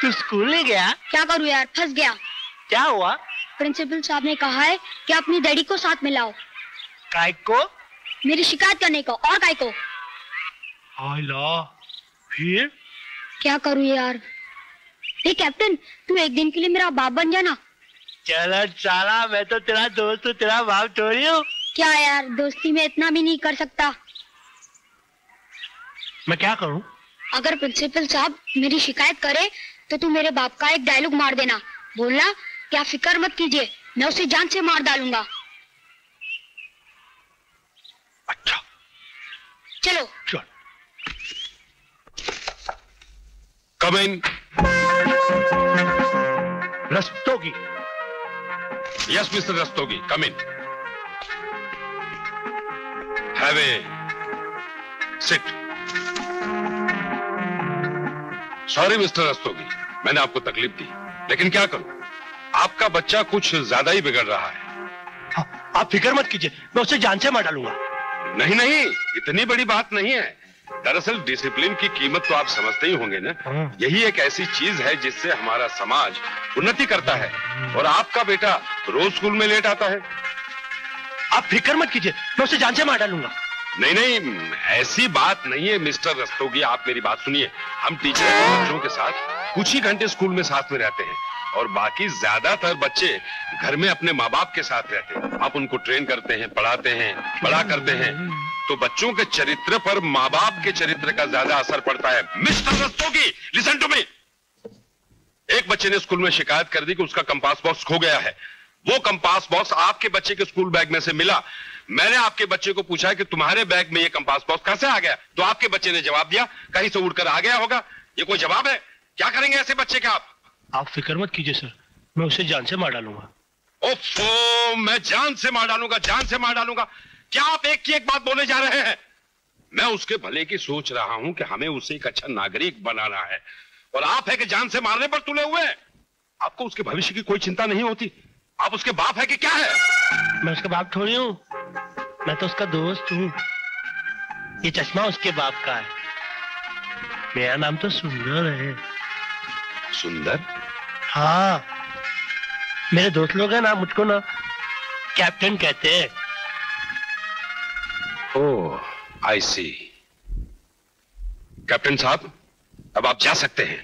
तू स्कूल नहीं गया? क्या करूँ यार? फंस गया। क्या हुआ? प्रिंसिपल साहब ने कहा है कि अपनी डैडी को साथ में लाओ। काय को? मेरी शिकायत करने को और काय को? फिर? क्या करूँ यार? हे कैप्टन तू एक दिन के लिए मेरा बाप बन जाना। चलो साला मैं तो तेरा दोस्त हूँ तेरा बाप थोड़ी हूँ। क्या यार दोस्ती में इतना भी नहीं कर सकता। मैं क्या करूँ? अगर प्रिंसिपल साहब मेरी शिकायत करे तो तू मेरे बाप का एक डायलॉग मार देना। बोलना क्या फ़िक्र मत कीजिए मैं उसे जान से मार डालूँगा। अच्छा। चलो। Come in Rastogi. Yes mister Rastogi come in have a seat sorry mister Rastogi मैंने आपको तकलीफ़ दी। लेकिन क्या करूँ? आपका बच्चा कुछ ज़्यादा ही बिगड़ रहा है। आप फ़िक्र मत कीजिए मैं उसे जान से मार डालूँगा। नहीं नहीं इतनी बड़ी बात नहीं है। दरअसल डिसिप्लिन की कीमत तो आप समझते ही होंगे ना। यही एक ऐसी चीज़ है जिससे हमारा समाज उन्नति करता है। और आपका बेटा रोज स्कूल में लेट आता है। आप फ़िक्र मत कीजिए मैं उसे जान से मार डालूँगा। नहीं नहीं, ऐसी बात नहीं है, मिस्टर रस्तोगी, आप मेरी बात सुनिए। हम टीचर बच्चों के साथ, कुछ ही घंटे स्कूल में साथ में रहते हैं। और बाकी ज़्यादातर बच्चे घर में अपने माँ बाप के साथ रहते हैं। आप उनको ट्रेन करते हैं, पढ़ाते हैं बड़ा करते हैं। तो बच्चों के चरित्र पर माँ बाप के चरित्र का ज़्यादा असर पड़ता है। Mister Rastogi listen to me एक बच्चे ने स्कूल में शिकायत कर दी कि उसका कंपास बॉक्स खो गया है। वो कंपास बॉक्स आपके बच्चे के स्कूल बैग में से मिला। मैंने आपके बच्चे को पूछा कि तुम्हारे बैग में ये कंपास बॉक्स कैसे आ गया? तो आपके बच्चे ने जवाब दिया कहीं से उड़कर आ गया होगा। ये कोई जवाब है? क्या करेंगे ऐसे बच्चे के आप? आप फ़िक्र मत कीजिए सर। मैं उसे जान से मार डालूँगा। ओफो मैं जान से मार डालूँगा जान से मार डालूँगा। क्या आप एक की एक बात बोले जा रहे हैं? मैं उसके भले की सोच रहा हूँ कि हमें उसे एक अच्छा नागरिक बनाना है। और आप है कि जान से मारने पर तुले हुए हैं? आपको उसके भविष्य की कोई चिंता नहीं होती? आप उसके बाप है कि क्या है? मैं उसका बाप थोड़ी हूँ। मैं तो उसका दोस्त हूँ। ये चश्मा उसके बाप का है। मेरा नाम तो सुंदर है। सुंदर? हाँ। मेरे दोस्त लोग हैं ना मुझको ना कैप्टन कहते हैं। ओह आई सी कैप्टन साहब अब आप जा सकते हैं।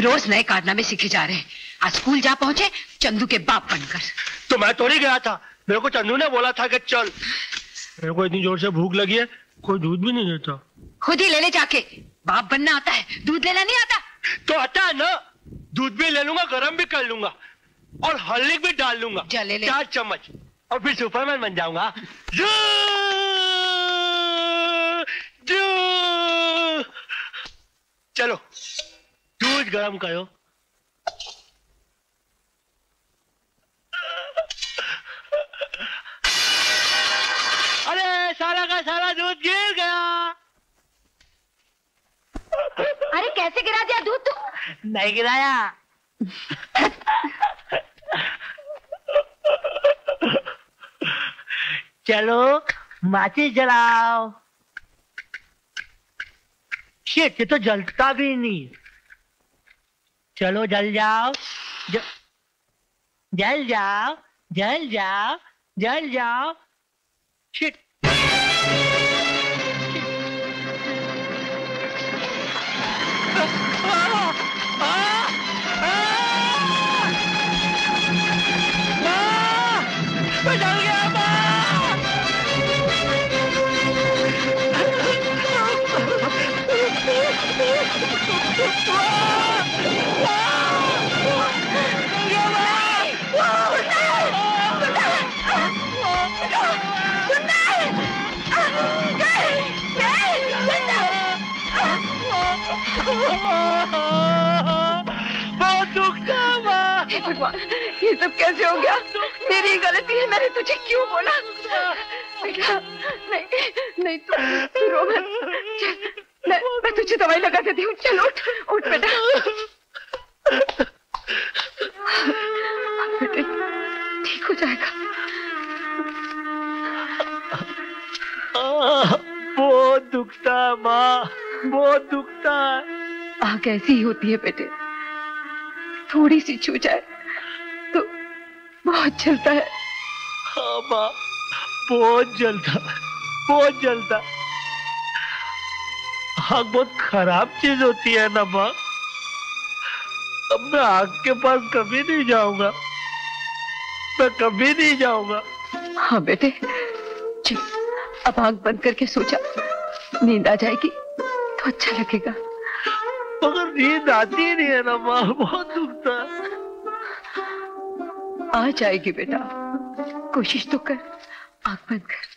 रोज नए कारनामे सीखे जा रहे हैं। आज स्कूल जा पहुँचे चंदू के बाप बनकर। तो मैं तो नहीं गया था। मेरे को चंदू ने बोला था कि चल। मेरे को इतनी ज़ोर से भूख लगी है कोई दूध भी नहीं देता। खुद ही ले ले जाके। बाप बनना आता है दूध लेना नहीं आता। तो आता है ना दूध भी ले लूँगा गरम भी कर लूँगा और हल्दी भी डाल लूँगा। ले ले। चार चम्मच। और फिर सुपरमैन बन जाऊँगा। जू, जू। चलो दूध गर्म करो। अरे सारा सारा दूध गिर गया। अरे कैसे गिरा दिया दूध तू? नहीं गिराया। चलो माचिस जलाओ। शिट ये तो जलता भी नहीं। चलो जल जाओ। ज, जल जाओ जल जाओ जल जाओ। शिट भगवान ये सब कैसे हो गया? मेरी गलती है मैंने तुझे क्यों बोला? बेटा नहीं नहीं तू तू रो मत। चल, मैं मैं तुझे दवाई लगा देती हूँ। चल उठ उठ बेटा। बेटे ठीक हो जाएगा। बहुत दुखता है माँ बहुत दुखता है। आग ऐसी ही होती है बेटे थोड़ी सी छू जाए। तो बहुत जलता है। हाँ माँ बहुत जलता बहुत जलता। आग बहुत खराब चीज़ होती है ना माँ? अब मैं आग के पास कभी नहीं जाऊँगा। मैं कभी नहीं जाऊँगा। हाँ बेटे। चल अब आग बंद करके सोचा। नींद आ जाएगी तो अच्छा लगेगा। मगर नींद आती ही नहीं है ना माँ? बहुत दुखता है। आ जाएगी बेटा। कोशिश तो कर आँख बंद कर।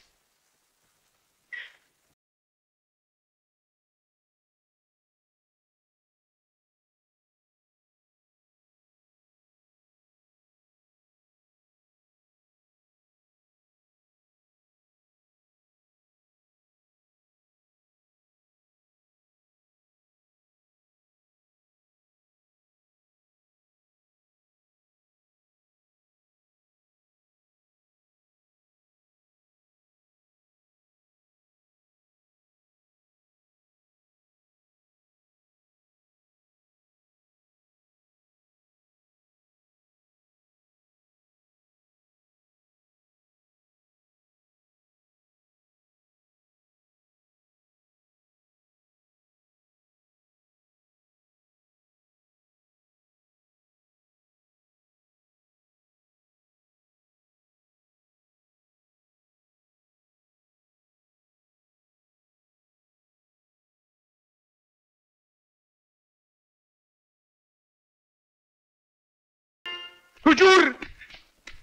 हुजूर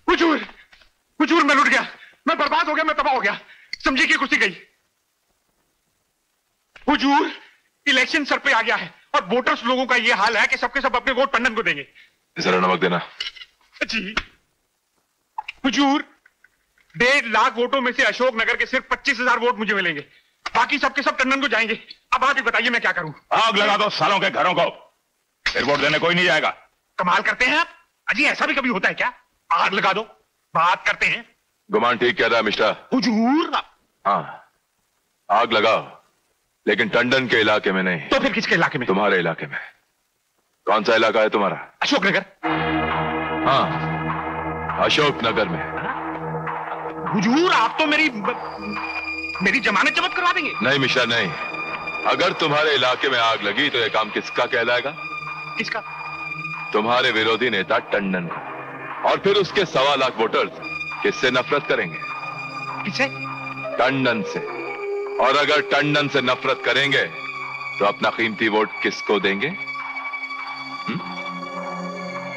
हुजूर हुजूर मैं लुट गया। मैं बर्बाद हो गया मैं तबाह हो गया। समझी की कुर्सी गई। हुजूर इलेक्शन सर पे आ गया है। और वोटर्स लोगों का ये हाल है कि सबके सब अपने वोट टंडन को देंगे। जरा नमक देना। जी। हुजूर डेढ़ लाख वोटों में से अशोक नगर के सिर्फ़ पच्चीस हज़ार वोट मुझे मिलेंगे। बाकी सबके सब टंडन को जाएँगे। अब आप ही बताइए मैं क्या करूँ। आग लगा दो सालों के घरों को। फिर वोट देने कोई नहीं जाएगा। कमाल करते हैं आप। अजी ऐसा भी कभी होता है क्या? आग लगा दो। बात करते हैं। गुमान ठीक कह रहा है मिस्टर। हुजूर हाँ आग लगाओ लेकिन टंडन के इलाके में नहीं। तो फिर किसके इलाके में? तुम्हारे इलाके में। कौन सा इलाका है तुम्हारा? अशोक नगर। हाँ अशोक नगर में। हुजूर आप तो मेरी मेरी जमानत जब्त करवा देंगे। नहीं मिश्रा नहीं। अगर तुम्हारे इलाके में आग लगी तो यह काम किसका कहलाएगा? किसका? तुम्हारे विरोधी नेता टंडन का। और फिर उसके सवा लाख वोटर्स किससे नफरत करेंगे? किसे? टंडन से। और अगर टंडन से नफरत करेंगे तो अपना कीमती वोट किसको देंगे?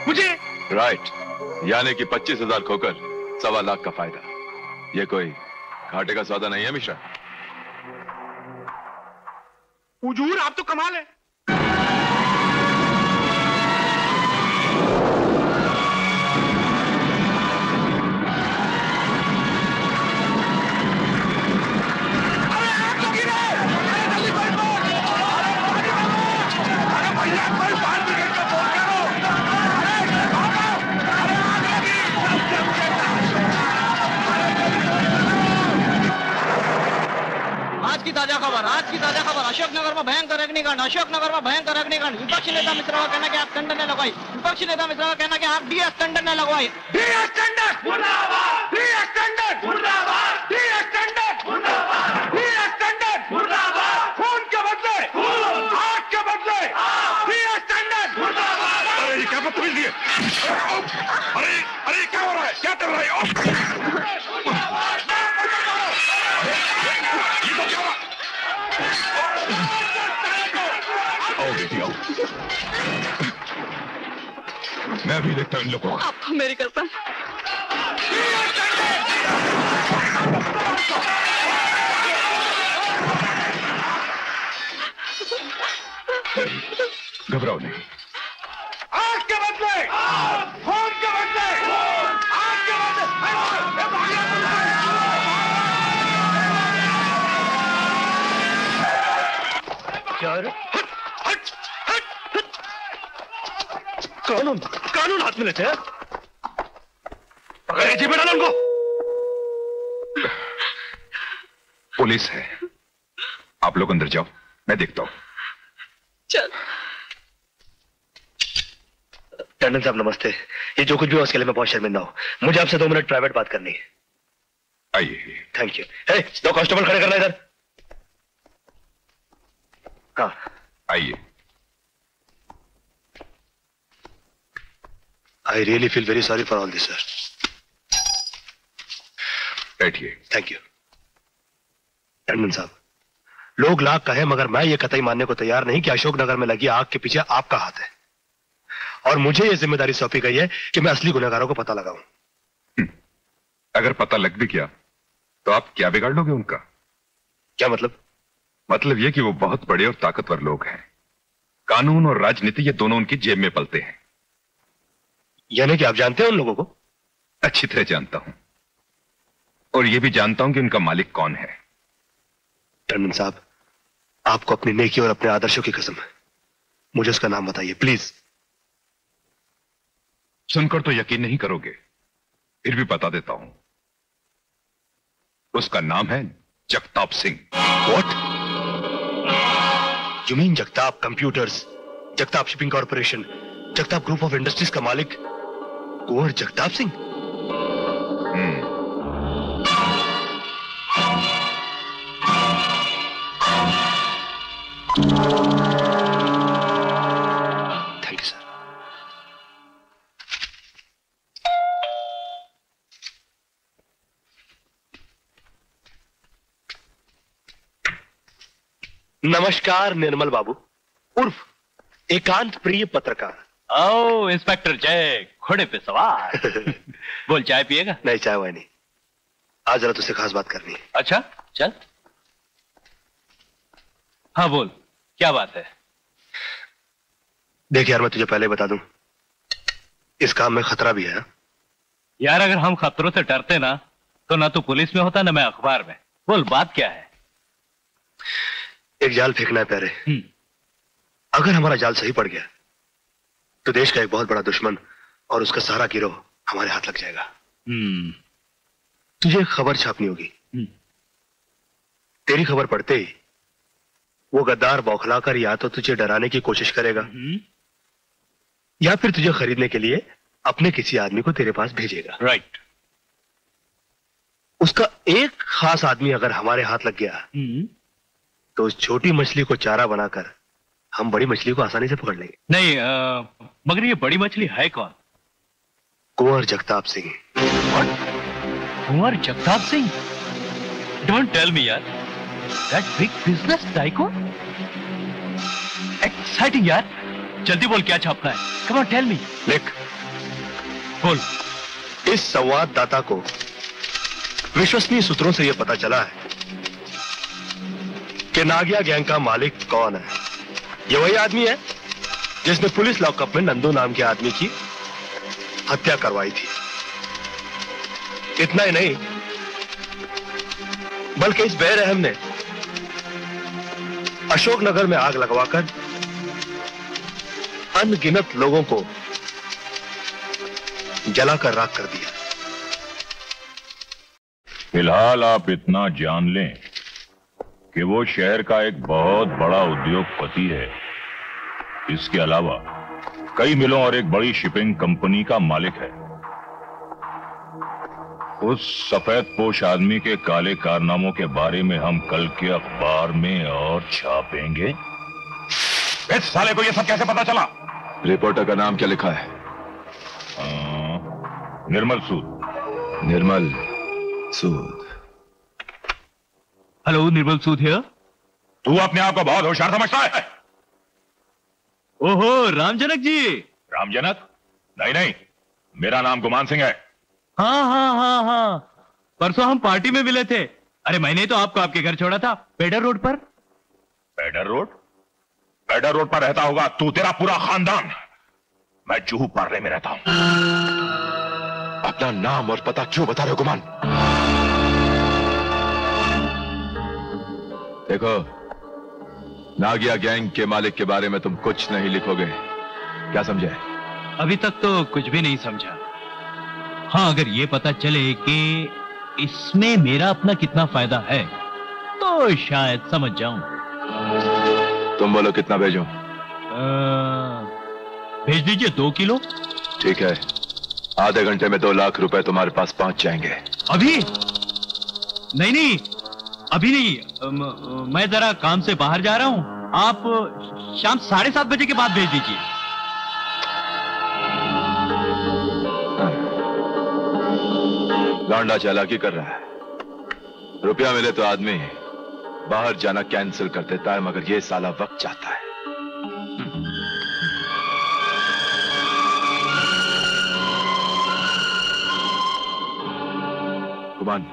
मुझे? राइट यानी कि पच्चीस हज़ार खोकर सवा लाख का फ़ायदा। ये कोई घाटे का सौदा नहीं है मिश्रा? हुजूर आप तो कमाल है। आज की ताज़ा खबर आज की ताज़ा खबर। अशोकनगर में भयंकर अग्निकांड अशोकनगर में भयंकर अग्निकांड। विपक्षी नेता मिश्रा का कहना कि आप टंडन ने लगवाई। विपक्षी नेता मिश्रा का कहना कि आप डीएस टंडन ने लगवाई। डीएस टंडन! मुर्दाबाद! डीएस टंडन! मुर्दाबाद! डीएस टंडन! मुर्दाबाद! डीएस टंडन! मुर्दाबाद! खून के बदले खून! आग के बदले डीएस टंडन! मुर्दाबाद! अरे ये क्या बदतमीजी है? अरे अरे क्या हो रहा है? क्या कर रहा है? मैं भी देखता हूँ इन लोगों को। आपको मेरी कसम। घबराओ नहीं। आग के बदले। खून के बदले। आग के चोर। कानून कानून हाथ में लेते हैं। पकड़े बेटा उनको पुलिस है। आप लोग अंदर जाओ मैं देखता हूँ। चल। टंडन साहब नमस्ते। ये जो कुछ भी हो उसके लिए मैं बहुत शर्मिंदा हूँ। मुझे आपसे दो मिनट प्राइवेट बात करनी है। आइए थैंक यू हे दो कांस्टेबल खड़े करना इधर। हाँ। आइए। I really feel very sorry for all this sir बैठिए। थैंक यू टंडन साहब लोग लाख कहे मगर मैं ये कतई मानने को तैयार नहीं कि अशोकनगर में लगी आग के पीछे आपका हाथ है। और मुझे ये ज़िम्मेदारी सौंपी गई है कि मैं असली गुनहगारों को पता लगाऊँ। अगर पता लग भी गया तो आप क्या बिगाड़ लोगे उनका? क्या मतलब? मतलब ये कि वो बहुत बड़े और ताकतवर लोग हैं। कानून और राजनीति ये दोनों उनकी जेब में पलते हैं। यानी कि आप जानते हैं उन लोगों को? अच्छी तरह जानता हूँ। और यह भी जानता हूँ कि उनका मालिक कौन है। टंडन साहब आपको अपनी नेकी और अपने आदर्शों की कसम है। मुझे उसका नाम बताइए प्लीज़। सुनकर तो यकीन नहीं करोगे फिर भी बता देता हूँ। उसका नाम है Jagtap Singh. What you mean Jagtap computers Jagtap shipping corporation Jagtap group of industries का मालिक? Kunwar Jagtap Singh. Thank you sir नमस्कार निर्मल बाबू। उर्फ़ एकांत प्रिय पत्रकार। ओ इंस्पेक्टर जय घोड़े पे सवार। [laughs] बोल चाय पिएगा? नहीं चाय वाय नहीं। आज जरा तुझसे खास बात करनी है। अच्छा चल। हाँ बोल क्या बात है? देख यार मैं तुझे पहले बता दूँ। इस काम में खतरा भी है हाँ? यार अगर हम खतरों से डरते ना तो ना तो पुलिस में होता ना मैं अखबार में। बोल बात क्या है? एक जाल फेंकना है प्यारे। अगर हमारा जाल सही पड़ गया तो देश का एक बहुत बड़ा दुश्मन और उसका सारा गिरोह हमारे हाथ लग जाएगा। हम्म। तुझे खबर छापनी होगी। तेरी खबर पढ़ते ही वो गद्दार बौखलाकर या तो तुझे डराने की कोशिश करेगा या फिर तुझे खरीदने के लिए अपने किसी आदमी को तेरे पास भेजेगा। राइट उसका एक खास आदमी अगर हमारे हाथ लग गया तो उस छोटी मछली को चारा बनाकर हम बड़ी मछली को आसानी से पकड़ लेंगे। नहीं आ, मगर ये बड़ी मछली है कौन? Kunwar Jagtap Singh. Kunwar Jagtap Singh? Don't tell me यार। That big business tycoon exciting यार। जल्दी बोल क्या छापना है? कम ऑन टेल मी लिख बोल। इस संवाददाता को विश्वसनीय सूत्रों से यह पता चला है कि नागिया गैंग का मालिक कौन है। ये वही आदमी है जिसने पुलिस लॉकअप में नंदू नाम के आदमी की हत्या करवाई थी। इतना ही नहीं, बल्कि इस बेरहम ने अशोकनगर में आग लगवाकर अनगिनत लोगों को जलाकर राख कर दिया। फ़िलहाल आप इतना जान लें कि वो शहर का एक बहुत बड़ा उद्योगपति है। इसके अलावा कई मिलों और एक बड़ी शिपिंग कंपनी का मालिक है। उस सफ़ेद पोश आदमी के काले कारनामों के बारे में हम कल के अखबार में और छापेंगे। इस साले को ये सब कैसे पता चला? रिपोर्टर का नाम क्या लिखा है? आ, निर्मल सूद। निर्मल सूद। हेलो निर्मल सूद हियर तू अपने आप को बहुत होशियार समझता है। ओहो रामजनक जी। रामजनक? नहीं नहीं मेरा नाम गुमान सिंह है। हाँ हाँ हाँ हाँ। परसों हम पार्टी में मिले थे। अरे मैंने तो आपको आपके घर छोड़ा था पेडर रोड पर। पेडर रोड? पेडर रोड पर रहता होगा तू तेरा पूरा खानदान। मैं जूहू पार्ले में रहता हूँ। अपना नाम और पता क्यों बता रहे हो गुमान? देखो नागिया गैंग के मालिक के बारे में तुम कुछ नहीं लिखोगे। क्या समझे? अभी तक तो कुछ भी नहीं समझा। हाँ अगर ये पता चले कि इसमें मेरा अपना कितना फ़ायदा है तो शायद समझ जाऊँ। तुम बोलो कितना भेजो? भेज दीजिए दो किलो। ठीक है। आधे घंटे में दो लाख रुपए तुम्हारे पास पहुँच जाएँगे। अभी? नहीं नहीं। अभी नहीं मैं जरा काम से बाहर जा रहा हूँ। आप शाम साढ़े सात बजे के बाद भेज दीजिए। लौंडा चालाकी कर रहा है। रुपया मिले तो आदमी बाहर जाना कैंसिल कर देता है, मगर ये साला वक्त चाहता है। गुमान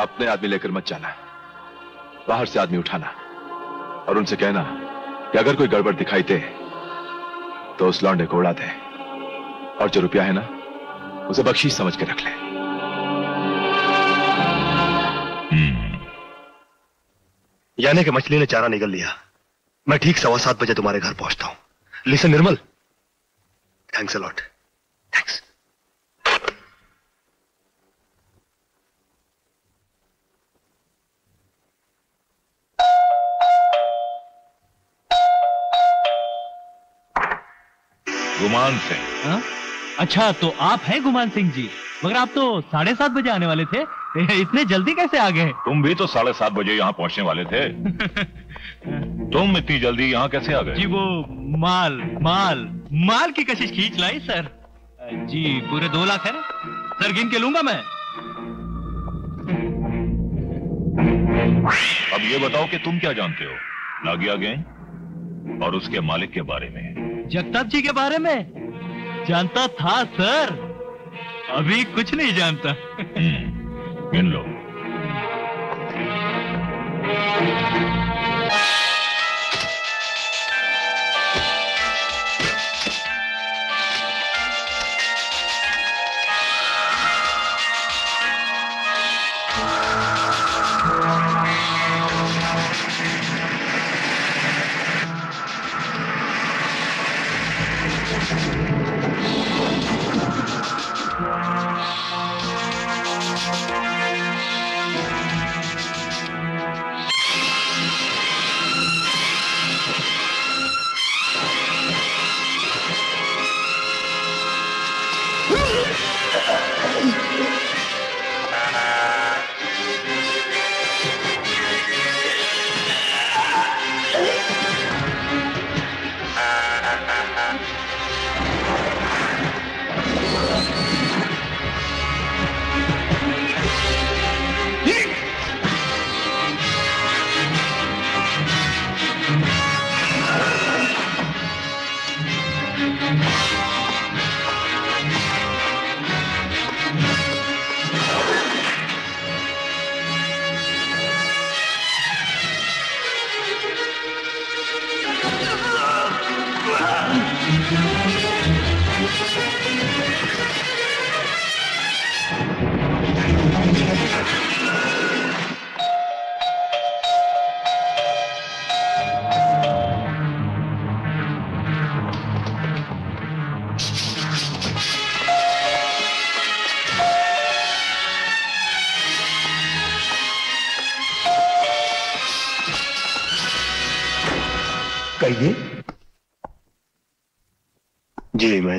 अपने आदमी लेकर मत जाना। बाहर से आदमी उठाना। और उनसे कहना कि अगर कोई गड़बड़ दिखाई दे तो उस लौंडे को उड़ा दे। और जो रुपया है ना, उसे बख्शीश समझ के रख ले। यानी कि मछली ने चारा निकल लिया। मैं ठीक सवा सात बजे तुम्हारे घर पहुँचता हूँ। Listen Nirmal. Thanks a lot thanks Guman Singh. हाँ? अच्छा तो आप हैं गुमान सिंह जी मगर आप तो साढ़े सात बजे आने वाले थे। [laughs] इतने जल्दी कैसे आ गए? तुम भी तो साढ़े सात बजे यहाँ पहुँचने वाले थे। [laughs] तुम इतनी जल्दी यहाँ कैसे आ गए? जी वो माल माल माल की कशिश खींच लाई सर। जी पूरे दो लाख है। ना सर गिन के लूँगा मैं। अब ये बताओ कि तुम क्या जानते हो? नागिया गैंग और उसके मालिक के बारे में। जगताप जी के बारे में? जानता था सर। अभी कुछ नहीं जानता। गिन लो।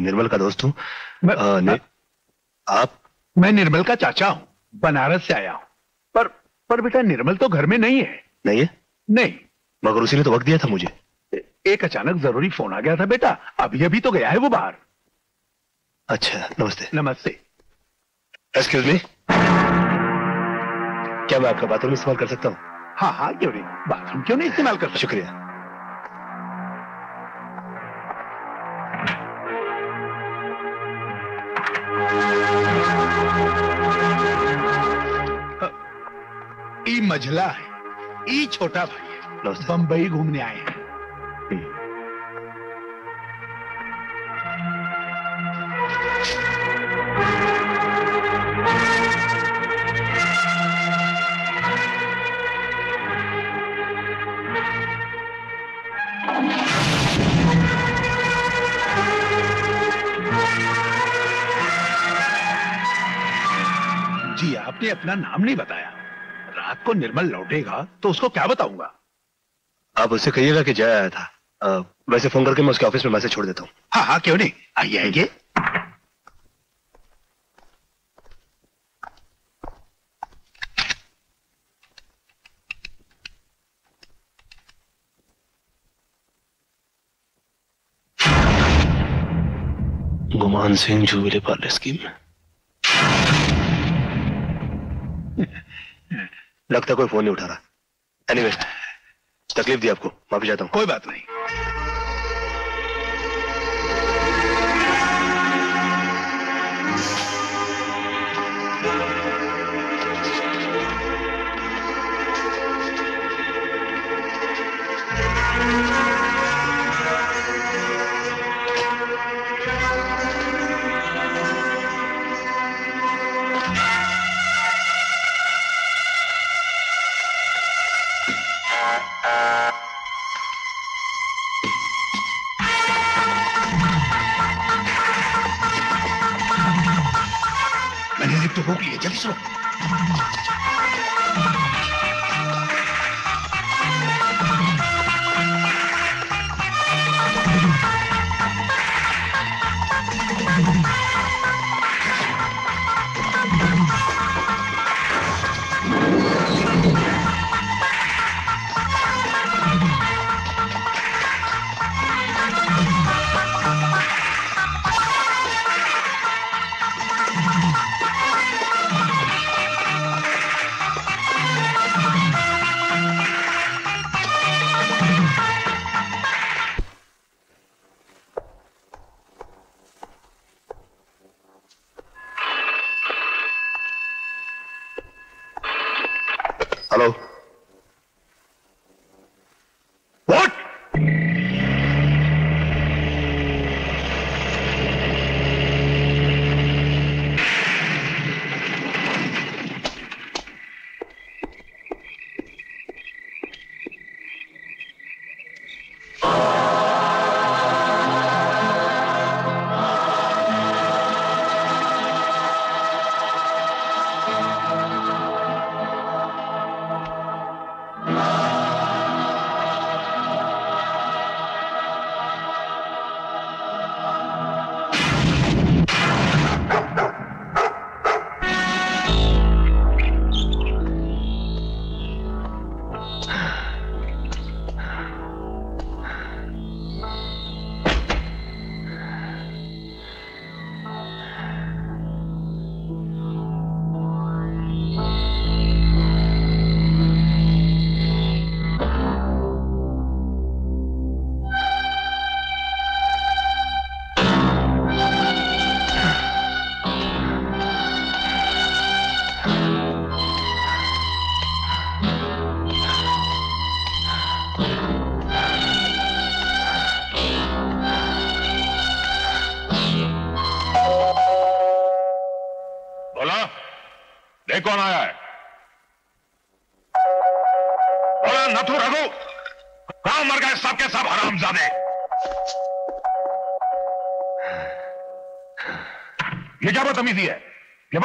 निर्मल का दोस्त हूँ। ने- आप मैं निर्मल का चाचा हूँ बनारस से आया हूँ। पर पर बेटा निर्मल तो घर में नहीं है। नहीं है? नहीं। मगर उसी ने तो वक्त दिया था मुझे। एक अचानक ज़रूरी फ़ोन आ गया था बेटा। अभी अभी तो गया है वो बाहर। अच्छा नमस्ते। नमस्ते। एक्सक्यूज मी क्या मैं आपका बाथरूम इस्तेमाल कर सकता हूँ? हाँ हाँ क्यों नहीं? बाथरूम क्यों नहीं इस्तेमाल कर सकते? शुक्रिया। मझला है। ई छोटा भाई है। बंबई घूमने आए हैं। जी आपने अपना नाम नहीं बताया। रात को निर्मल लौटेगा तो उसको क्या बताऊँगा? आप उससे कहिएगा कि जय आया था। अ, वैसे फ़ोन करके मैं उसके ऑफ़िस में मैसेज छोड़ देता हूँ। हाँ हाँ क्यों नहीं? आइए आइए। गुमान सिंह जुबिली पार्ले स्कीम [laughs] लगता कोई फ़ोन नहीं उठा रहा। एनीवे तकलीफ़ दी आपको, माफ़ी चाहता हूँ। कोई बात नहीं। लिफ्ट रोक लिया जल्दी सुनो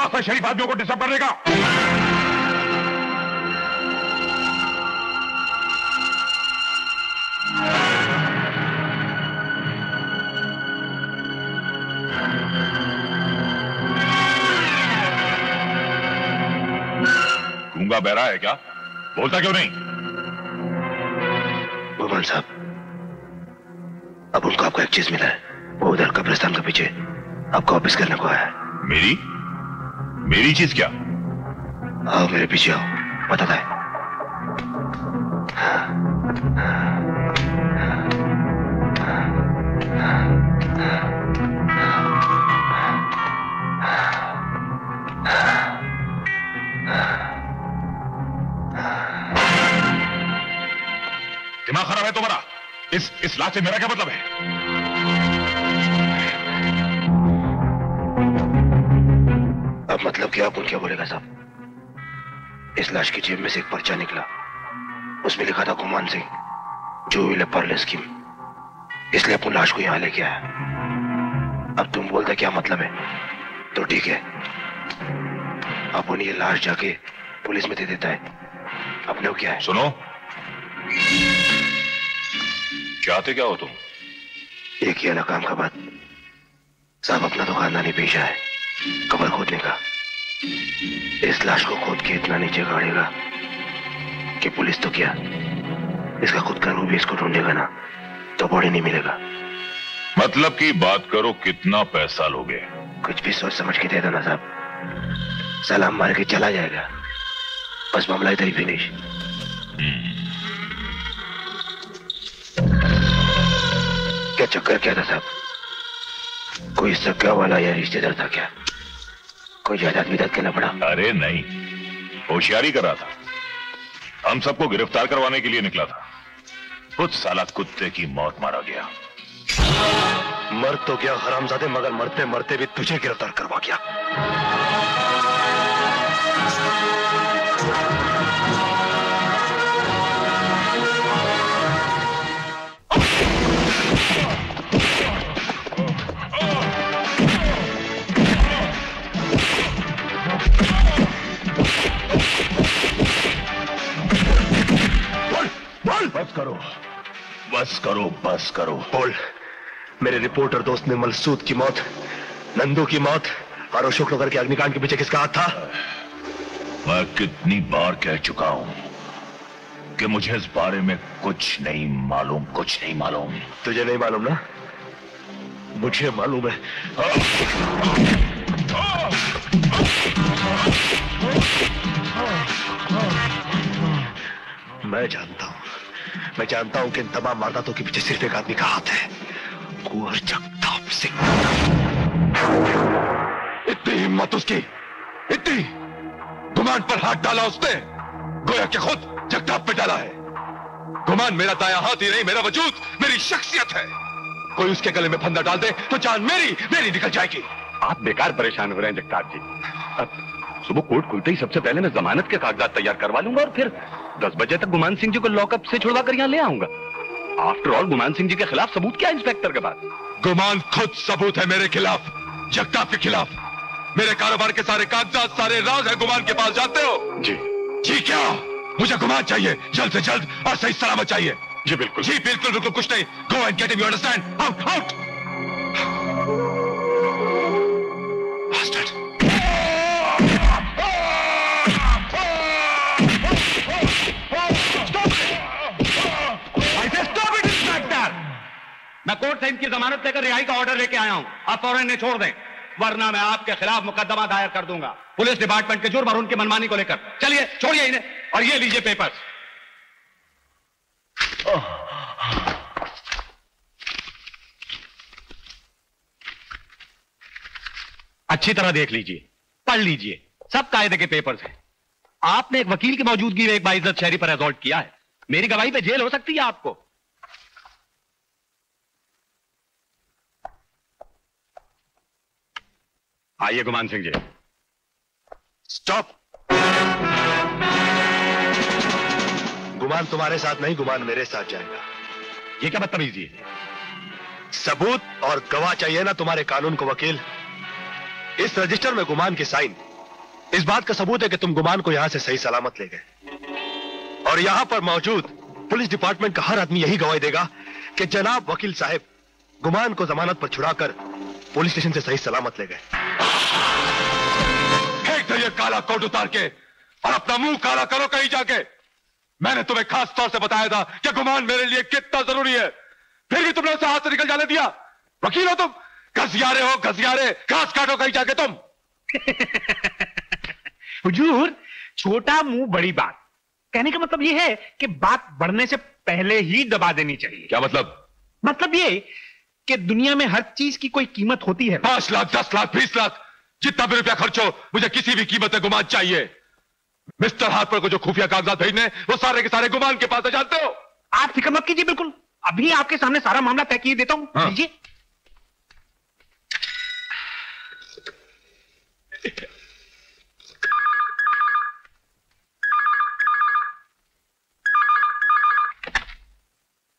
ये वास्ता शरीफ आदमियों को डिस्टर्ब करने का। गूँगा बहरा है क्या? बोलता क्यों नहीं? भगवान साहब अब उनको आपको एक चीज़ मिला है। वो उधर कब्रिस्तान के पीछे आपको वापस करने को आया है। मेरी? मेरी चीज़ क्या? आओ मेरे पीछे आओ। बताता है। दिमाग खराब है तुम्हारा। इस इस लाश से मेरा क्या मतलब है? अब मतलब क्या आप क्या बोलेगा साहब? इस लाश की जेब में से एक पर्चा निकला। उसमें लिखा था गुमान सिंह जो विले परले स्कीम। इसलिए अपन लाश को यहाँ लेके आया। अब तुम बोलते क्या मतलब है? तो ठीक है। अपन ये लाश जाके पुलिस में दे देता है। अपने क्या है? सुनो। चाहते क्या हो तुम? एक ही अलग काम का बात। साहब अपना तो खानदानी पेशा है। कबर खोदने का इस लाश को खोद के इतना नीचे गाड़ेगा कि पुलिस तो क्या? इसका खुद का भी इसको ढूंढेगा ना तो बॉडी नहीं मिलेगा। मतलब की बात करो कितना पैसा लोगे। कुछ भी सोच समझ के दे देना साहब। सलाम मार के चला जाएगा। बस मामला इधर ही फिनिश क्या चक्कर क्या था साहब? कोई सगा वाला या रिश्तेदार था क्या? कोई जायदाद विदाद करना पड़ा। अरे नहीं, होशियारी कर रहा था। हम सबको गिरफ़्तार करवाने के लिए निकला था। खुद साला कुत्ते की मौत मारा गया। मर तो गया हरामजादे, मगर मरते मरते भी तुझे गिरफ़्तार करवा गया। करो। बस करो बस करो। बोल मेरे रिपोर्टर दोस्त ने मलसूद की मौत नंदू की मौत और अशोक नगर के अग्निकांड के पीछे किसका हाथ था? मैं कितनी बार कह चुका हूँ कि मुझे इस बारे में कुछ नहीं मालूम कुछ नहीं मालूम। तुझे नहीं मालूम ना? मुझे मालूम है। मैं जानता हूँ। मैं जानता हूँ कि इन तमाम वारदातों के पीछे सिर्फ़ एक आदमी का हाथ है। कुंवर जगताप सिंह। इतनी हिम्मत उसकी, इतनी गुमान पर हाथ डाला उसने, गोया के खुद जगताप पे डाला है। गुमान मेरा दाया हाथ ही नहीं, मेरा वजूद, मेरी शख्सियत है। कोई उसके गले में फंदा डाल दे तो जान मेरी मेरी निकल जाएगी। आप बेकार परेशान हो रहे हैं जगताप जी। अब सुबह कोर्ट खुलते ही सबसे पहले मैं जमानत के कागजात तैयार करवा लूँगा और फिर दस बजे तक गुमान सिंह जी को लॉकअप से छुड़वा कर यहाँ ले आऊँगा। आफ्टर ऑल गुमान सिंह जी के खिलाफ सबूत क्या इंस्पेक्टर के पास? गुमान खुद सबूत है मेरे खिलाफ जगताप के खिलाफ। मेरे कारोबार के सारे कागजात सारे राज है गुमान के पास जानते हो? जी। जी क्या? मुझे गुमान चाहिए जल्द से जल्द और सही सलामत चाहिए। जी बिल्कुल। जी बिल्कुल बिल्कुल कुछ नहीं। Go and get him you understand out out मैं कोर्ट से इनकी जमानत लेकर रिहाई का ऑर्डर लेके आया हूँ। आप फ़ौरन इन्हें छोड़ दें, वरना मैं आपके खिलाफ मुकदमा दायर कर दूँगा। पुलिस डिपार्टमेंट के जुर्म और उनकी मनमानी को लेकर। चलिए, छोड़िए इन्हें और ये लीजिए पेपर्स अच्छी तरह देख लीजिए, पढ़ लीजिए। सब कायदे के पेपर्स हैं। आपने एक वकील की मौजूदगी में एक बाइज्जत शहरी पर एजॉल्ट किया है। मेरी गवाही पे जेल हो सकती है आपको। आइए गुमान सिंह जी। स्टॉप गुमान तुम्हारे साथ नहीं, गुमान मेरे साथ जाएगा। ये क्या बदतमीजी है? सबूत और गवाह चाहिए ना तुम्हारे कानून को वकील। इस रजिस्टर में गुमान की साइन इस बात का सबूत है कि तुम गुमान को यहाँ से सही सलामत ले गए। और यहाँ पर मौजूद पुलिस डिपार्टमेंट का हर आदमी यही गवाही देगा कि जनाब वकील साहब, गुमान को जमानत पर छुड़ाकर पुलिस स्टेशन से सही सलामत ले गए। ये काला कोट उतार के और अपना मुँह काला करो कहीं जाके। मैंने तुम्हें खास तौर से बताया था कि गुमान मेरे लिए कितना ज़रूरी है। फिर भी तुमने उसे हाथ से निकल जाने दिया। वकील हो तुम। घसियारे हो घसियारे। घास काटो कहीं जाके तुम। [laughs] हुजूर छोटा मुँह बड़ी बात। कहने का मतलब यह है कि बात बढ़ने से पहले ही दबा देनी चाहिए। क्या मतलब? मतलब ये कि दुनिया में हर चीज़ की कोई कीमत होती है। पाँच लाख दस लाख बीस लाख। जितना भी रुपया खर्च हो मुझे किसी भी कीमत में गुमान चाहिए। मिस्टर हार्पर को जो खुफिया कागजात भेजने वो सारे के सारे गुमान के पास है जानते हो? आप फ़िक्र मत कीजिए बिल्कुल। अभी आपके सामने सारा मामला तय किए देता हूँ। हाँ। लीजिए।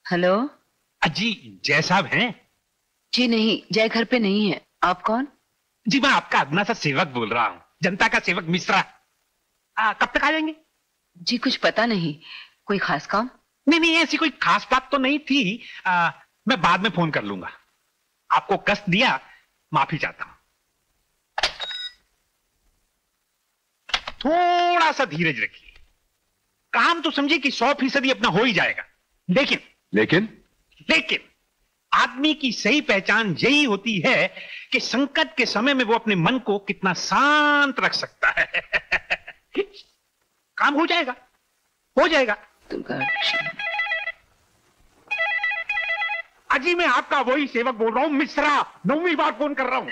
हेलो? जी जय साहब हैं? जी नहीं जय घर पे नहीं है। आप कौन? जी मैं आपका अदना सा सेवक बोल रहा हूँ। जनता का सेवक मिश्रा। आ, कब तक आ जाएँगे? जी कुछ पता नहीं। कोई खास काम? नहीं नहीं ऐसी कोई खास बात तो नहीं थी। आ, मैं बाद में फ़ोन कर लूँगा। आपको कष्ट दिया माफ़ी चाहता हूँ। थोड़ा सा धीरज रखिए। काम तो समझिए कि सौ फ़ीसदी अपना हो ही जाएगा। लेकिन लेकिन? लेकिन आदमी की सही पहचान यही होती है कि संकट के समय में वो अपने मन को कितना शांत रख सकता है। [laughs] काम हो जाएगा। हो जाएगा। अजी मैं आपका वही सेवक बोल रहा हूँ मिश्रा। नौवीं बार फ़ोन कर रहा हूँ।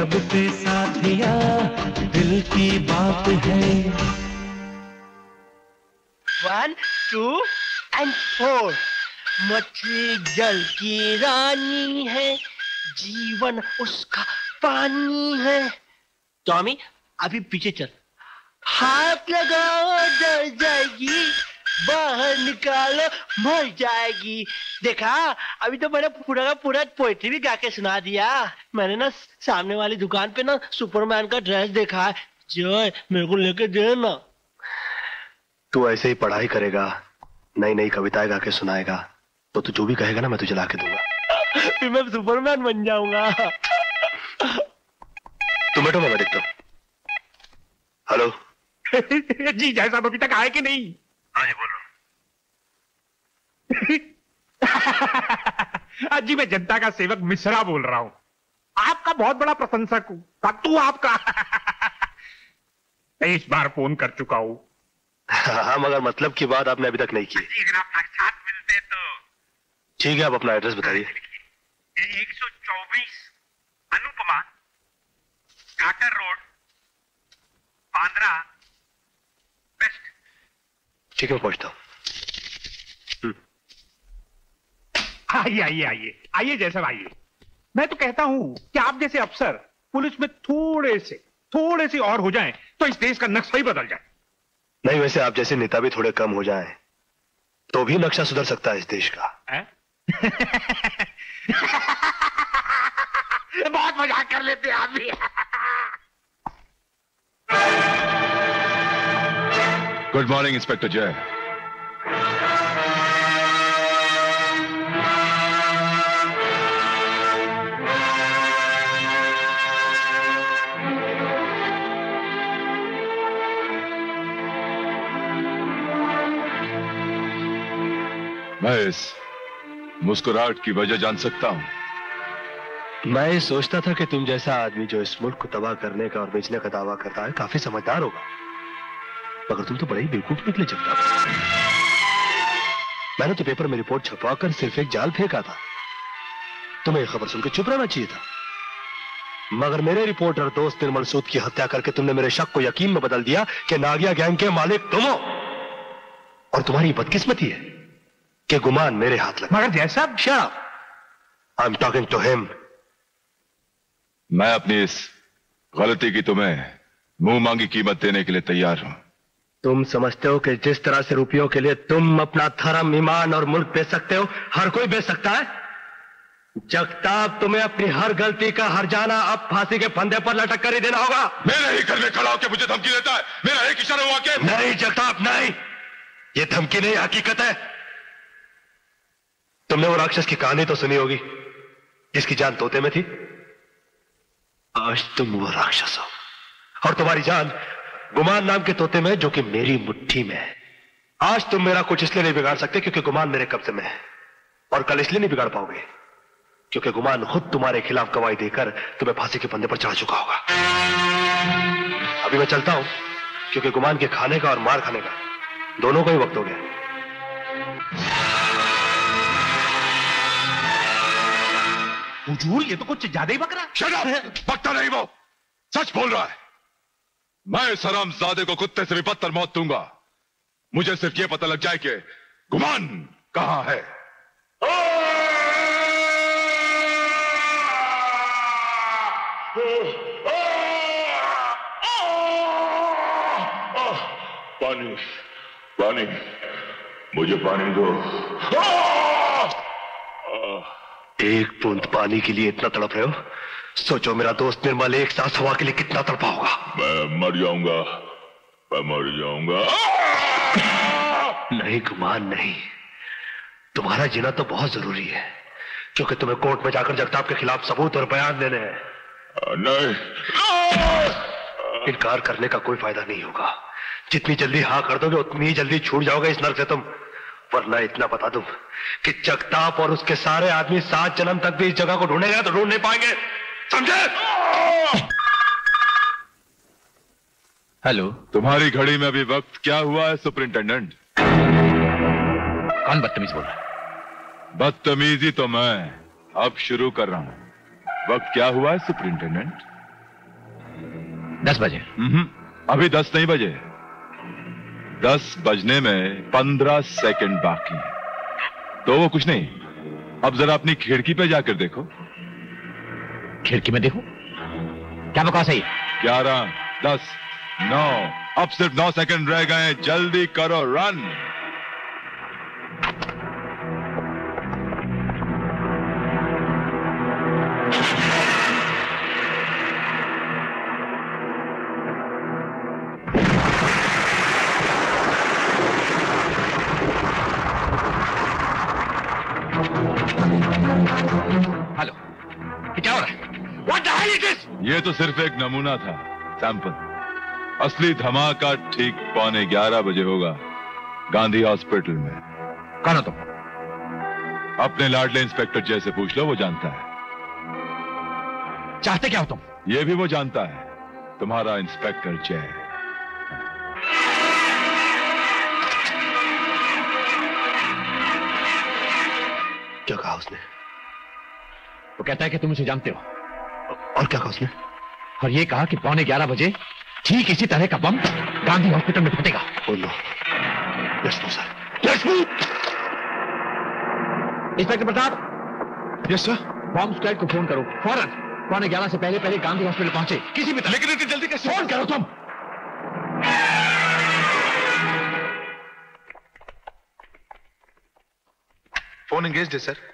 सब पे साथिया, दिल की बात है। वन टू एंड फोर मछली जल की रानी है, जीवन उसका पानी है। टॉमी अभी पीछे चल। हाथ लगाओ डर जाएगी। बाहर निकालो मर जाएगी। देखा अभी तो मैंने पूरा का पूरा पोएट्री भी गा के सुना दिया। मैंने ना सामने वाली दुकान पे ना सुपरमैन का ड्रेस देखा। है जो मेरे को लेके दे ना तू ऐसे ही पढ़ाई करेगा नई नई कविताएँ गा के सुनाएगा। तो तू जो भी कहेगा ना मैं तुझे ला के दूँगा। फिर मैं सुपरमैन बन जाऊँगा। तुम बैठो मैं देखता हूँ। हेलो? [laughs] जी जय साहब अभी तक आए कि नहीं? हाँ जी बोलो [laughs] आज जी मैं जनता का सेवक मिश्रा बोल रहा हूँ। आपका बहुत बड़ा प्रशंसक हूँ। तू आपका? [laughs] मैं इस बार फ़ोन कर चुका हूँ। [laughs] हाँ मगर मतलब की बात आपने अभी तक नहीं की। अगर आप साथ मिलते तो ठीक है आप अपना एड्रेस बताइए। एक सौ चौबीस अनुपमा काटर रोड बांद्रा ठीक है। मैं पहुँचता हूँ आइए आइए आइए आइए जैसा आइए। मैं तो कहता हूँ कि आप जैसे अफसर पुलिस में थोड़े से थोड़े से और हो जाएँ तो इस देश का नक्शा ही बदल जाए। नहीं वैसे आप जैसे नेता भी थोड़े कम हो जाएँ तो भी नक्शा सुधर सकता है इस देश का। [laughs] बहुत मज़ाक कर लेते हैं आप भी। [laughs] गुड मॉर्निंग इंस्पेक्टर जय मैं इस मुस्कुराहट की वजह जान सकता हूँ। मैं सोचता था कि तुम जैसा आदमी जो इस मुल्क को तबाह करने का और बेचने का दावा करता है, काफ़ी समझदार होगा। मगर तुम तो बड़े ही बेवकूफ़ निकले जगता मैंने तो पेपर में रिपोर्ट छपवा कर सिर्फ़ एक जाल फेंका था। तुम्हें खबर सुनकर चुप रहना चाहिए था। मगर मेरे रिपोर्टर दोस्त निर्मल सूद की हत्या करके तुमने मेरे शक को यकीन में बदल दिया कि नागिया गैंग के मालिक तुम हो। और तुम्हारी बदकिस्मती है कि गुमान मेरे हाथ लगा मगर जैसा I am talking to him मैं अपनी इस गलती की तुम्हें मुँह मांगी कीमत देने के लिए तैयार हूँ। तुम समझते हो कि जिस तरह से रुपयों के लिए तुम अपना धर्म ईमान और मुल्क बेच सकते हो हर कोई बेच सकता है? जगताप तुम्हें अपनी हर गलती का हर जाना अब फांसी के फंदे पर लटक कर ही देना होगा। मेरे ही घर में खड़ा होकर मुझे धमकी देता है। मेरा एक इशारा हुआ के नहीं जगताप नहीं। ये धमकी नहीं हकीकत है। तुमने वो राक्षस की कहानी तो सुनी होगी। जिसकी जान तोते में थी? आज तुम वो राक्षस हो। और तुम्हारी जान गुमान नाम के तोते में जो कि मेरी मुट्ठी में है। आज तुम मेरा कुछ इसलिए नहीं बिगाड़ सकते क्योंकि गुमान मेरे कब्जे में है। और कल इसलिए नहीं बिगाड़ पाओगे क्योंकि गुमान खुद तुम्हारे खिलाफ गवाही देकर तुम्हें फांसी के फंदे पर चढ़ा चुका होगा। अभी मैं चलता हूँ क्योंकि गुमान के खाने का और मार खाने का दोनों का ही वक्त हो गया। हुजूर ये तो कुछ ज़्यादा ही बक रहा [laughs] बकता नहीं वो। सच बोल रहा है। मैं सराम जादे को कुत्ते से भी पत्थर मौत दूँगा। मुझे सिर्फ़ ये पता लग जाए कि गुमान कहाँ है। पानी पानी, मुझे पानी दो। एक बूंद पानी के लिए इतना तड़प रहे हो? सोचो मेरा दोस्त निर्मल एक सांस हवा के लिए कितना तड़पा होगा। मैं मर जाऊँगा। मैं मर जाऊँगा। नहीं गुमान नहीं। तुम्हारा जीना तो बहुत ज़रूरी है क्योंकि तुम्हें कोर्ट में जाकर जगताप के खिलाफ सबूत और बयान देने हैं। नहीं। इनकार करने का कोई फ़ायदा नहीं होगा। जितनी जल्दी हाँ कर दोगे उतनी ही जल्दी छूट जाओगे इस नर्क से तुम। वरना इतना बता दूँ कि जगताप और उसके सारे आदमी सात जन्म तक भी इस जगह को ढूंढेंगे तो ढूंढ नहीं पाएँगे। समझे? हेलो। तुम्हारी घड़ी में अभी वक्त क्या हुआ है सुपरिंटेंडेंट? कौन बदतमीज बोल रहा है? बदतमीजी तो मैं अब शुरू कर रहा हूँ। वक्त क्या हुआ है सुपरिंटेंडेंट? दस बजे। हम्म, अभी दस नहीं बजे। दस बजने में पंद्रह सेकंड बाकी। है तो वो कुछ नहीं। अब जरा अपनी खिड़की पे जाकर देखो। खिड़की में देखो। क्या बकवास है ग्यारह दस नौ। अब सिर्फ़ नौ सेकंड रह गए हैं। जल्दी करो रन! ये तो सिर्फ़ एक नमूना था सैंपल। असली धमाका ठीक पौने ग्यारह बजे होगा गांधी हॉस्पिटल में। कौन हो तुम अपने लाडले इंस्पेक्टर जय से पूछ लो वो जानता है। चाहते क्या हो तुम? ये भी वो जानता है तुम्हारा इंस्पेक्टर जय। क्या कहा उसने? वो कहता है कि तुम उसे जानते हो। और क्या कहा उसने? और ये कहा कि पौने ग्यारह बजे ठीक इसी तरह का बम गांधी हॉस्पिटल में फटेगा ओ no yes no sir. Yes inspector Pratap. Yes sir. Bomb squad को फ़ोन करो। फ़ौरन पौने ग्यारह से पहले पहले गांधी हॉस्पिटल पहुँचे। किसी भी तरह लेकिन इतनी जल्दी कैसे फ़ोन करो तुम। फ़ोन एंगेज है सर।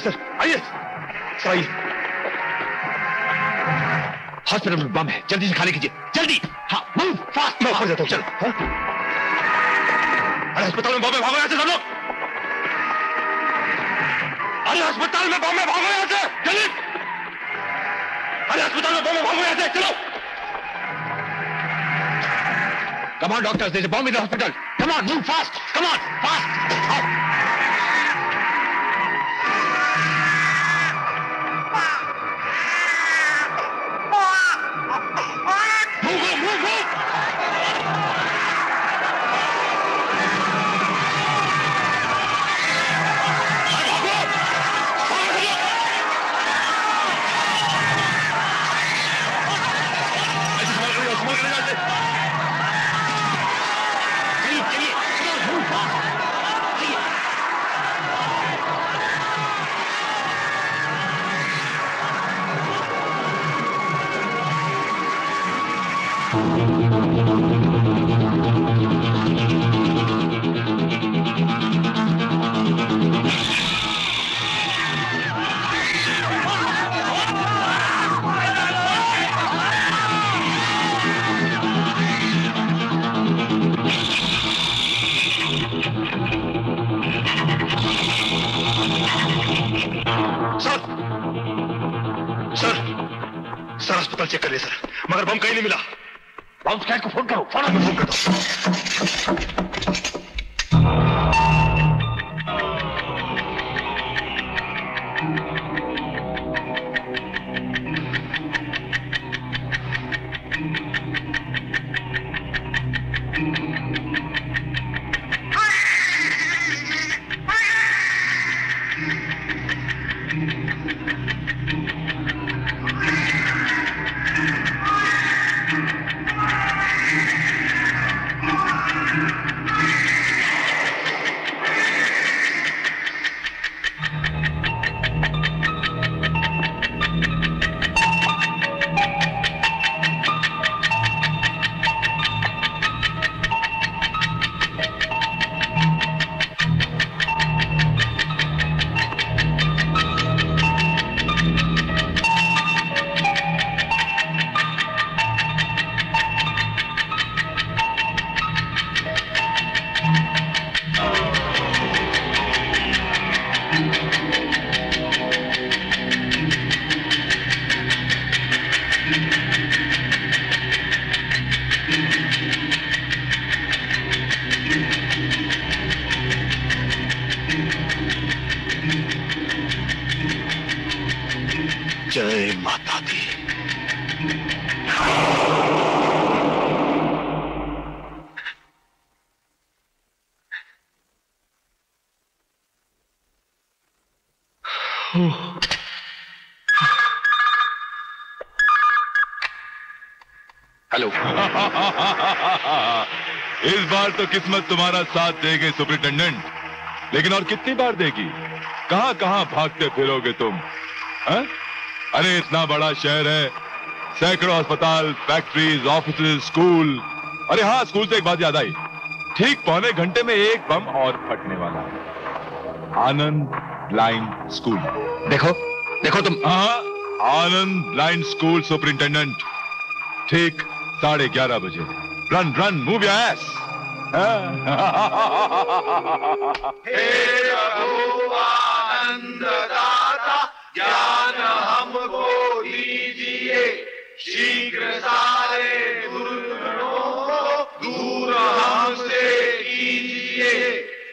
सर आइए। सर आइए हॉस्पिटल में बम है। जल्दी से खाली कीजिए। जल्दी। हाँ मूव फास्ट मैं ऊपर जाता हूँ। चलो। हाँ? अरे अस्पताल में बम है भागो यहाँ से सब लोग। अरे अस्पताल में बम है भागो यहाँ से। जल्दी। अरे अस्पताल में बम है भागो यहाँ से। चलो। Come on, doctors. There's a bomb in the hospital. Come on, move बार तो किस्मत तुम्हारा साथ देगी सुपरिटेंडेंट। लेकिन और कितनी बार देगी? कहाँ कहाँ भागते फिरोगे तुम? हा? अरे इतना बड़ा शहर है। सैकड़ों अस्पताल फैक्ट्रीज ऑफ़िस स्कूल अरे हाँ स्कूल से एक बात याद आई। ठीक पौने घंटे में एक बम और फटने वाला। Anand blind school. देखो देखो तुम। हाँ आनंद ब्लाइंड स्कूल सुपरिंटेंडेंट। ठीक साढ़े ग्यारह बजे। Run run move your ass आनंद दाता ज्ञान हमको दीजिए। शीघ्र सारे दूर हमसे कीजिए।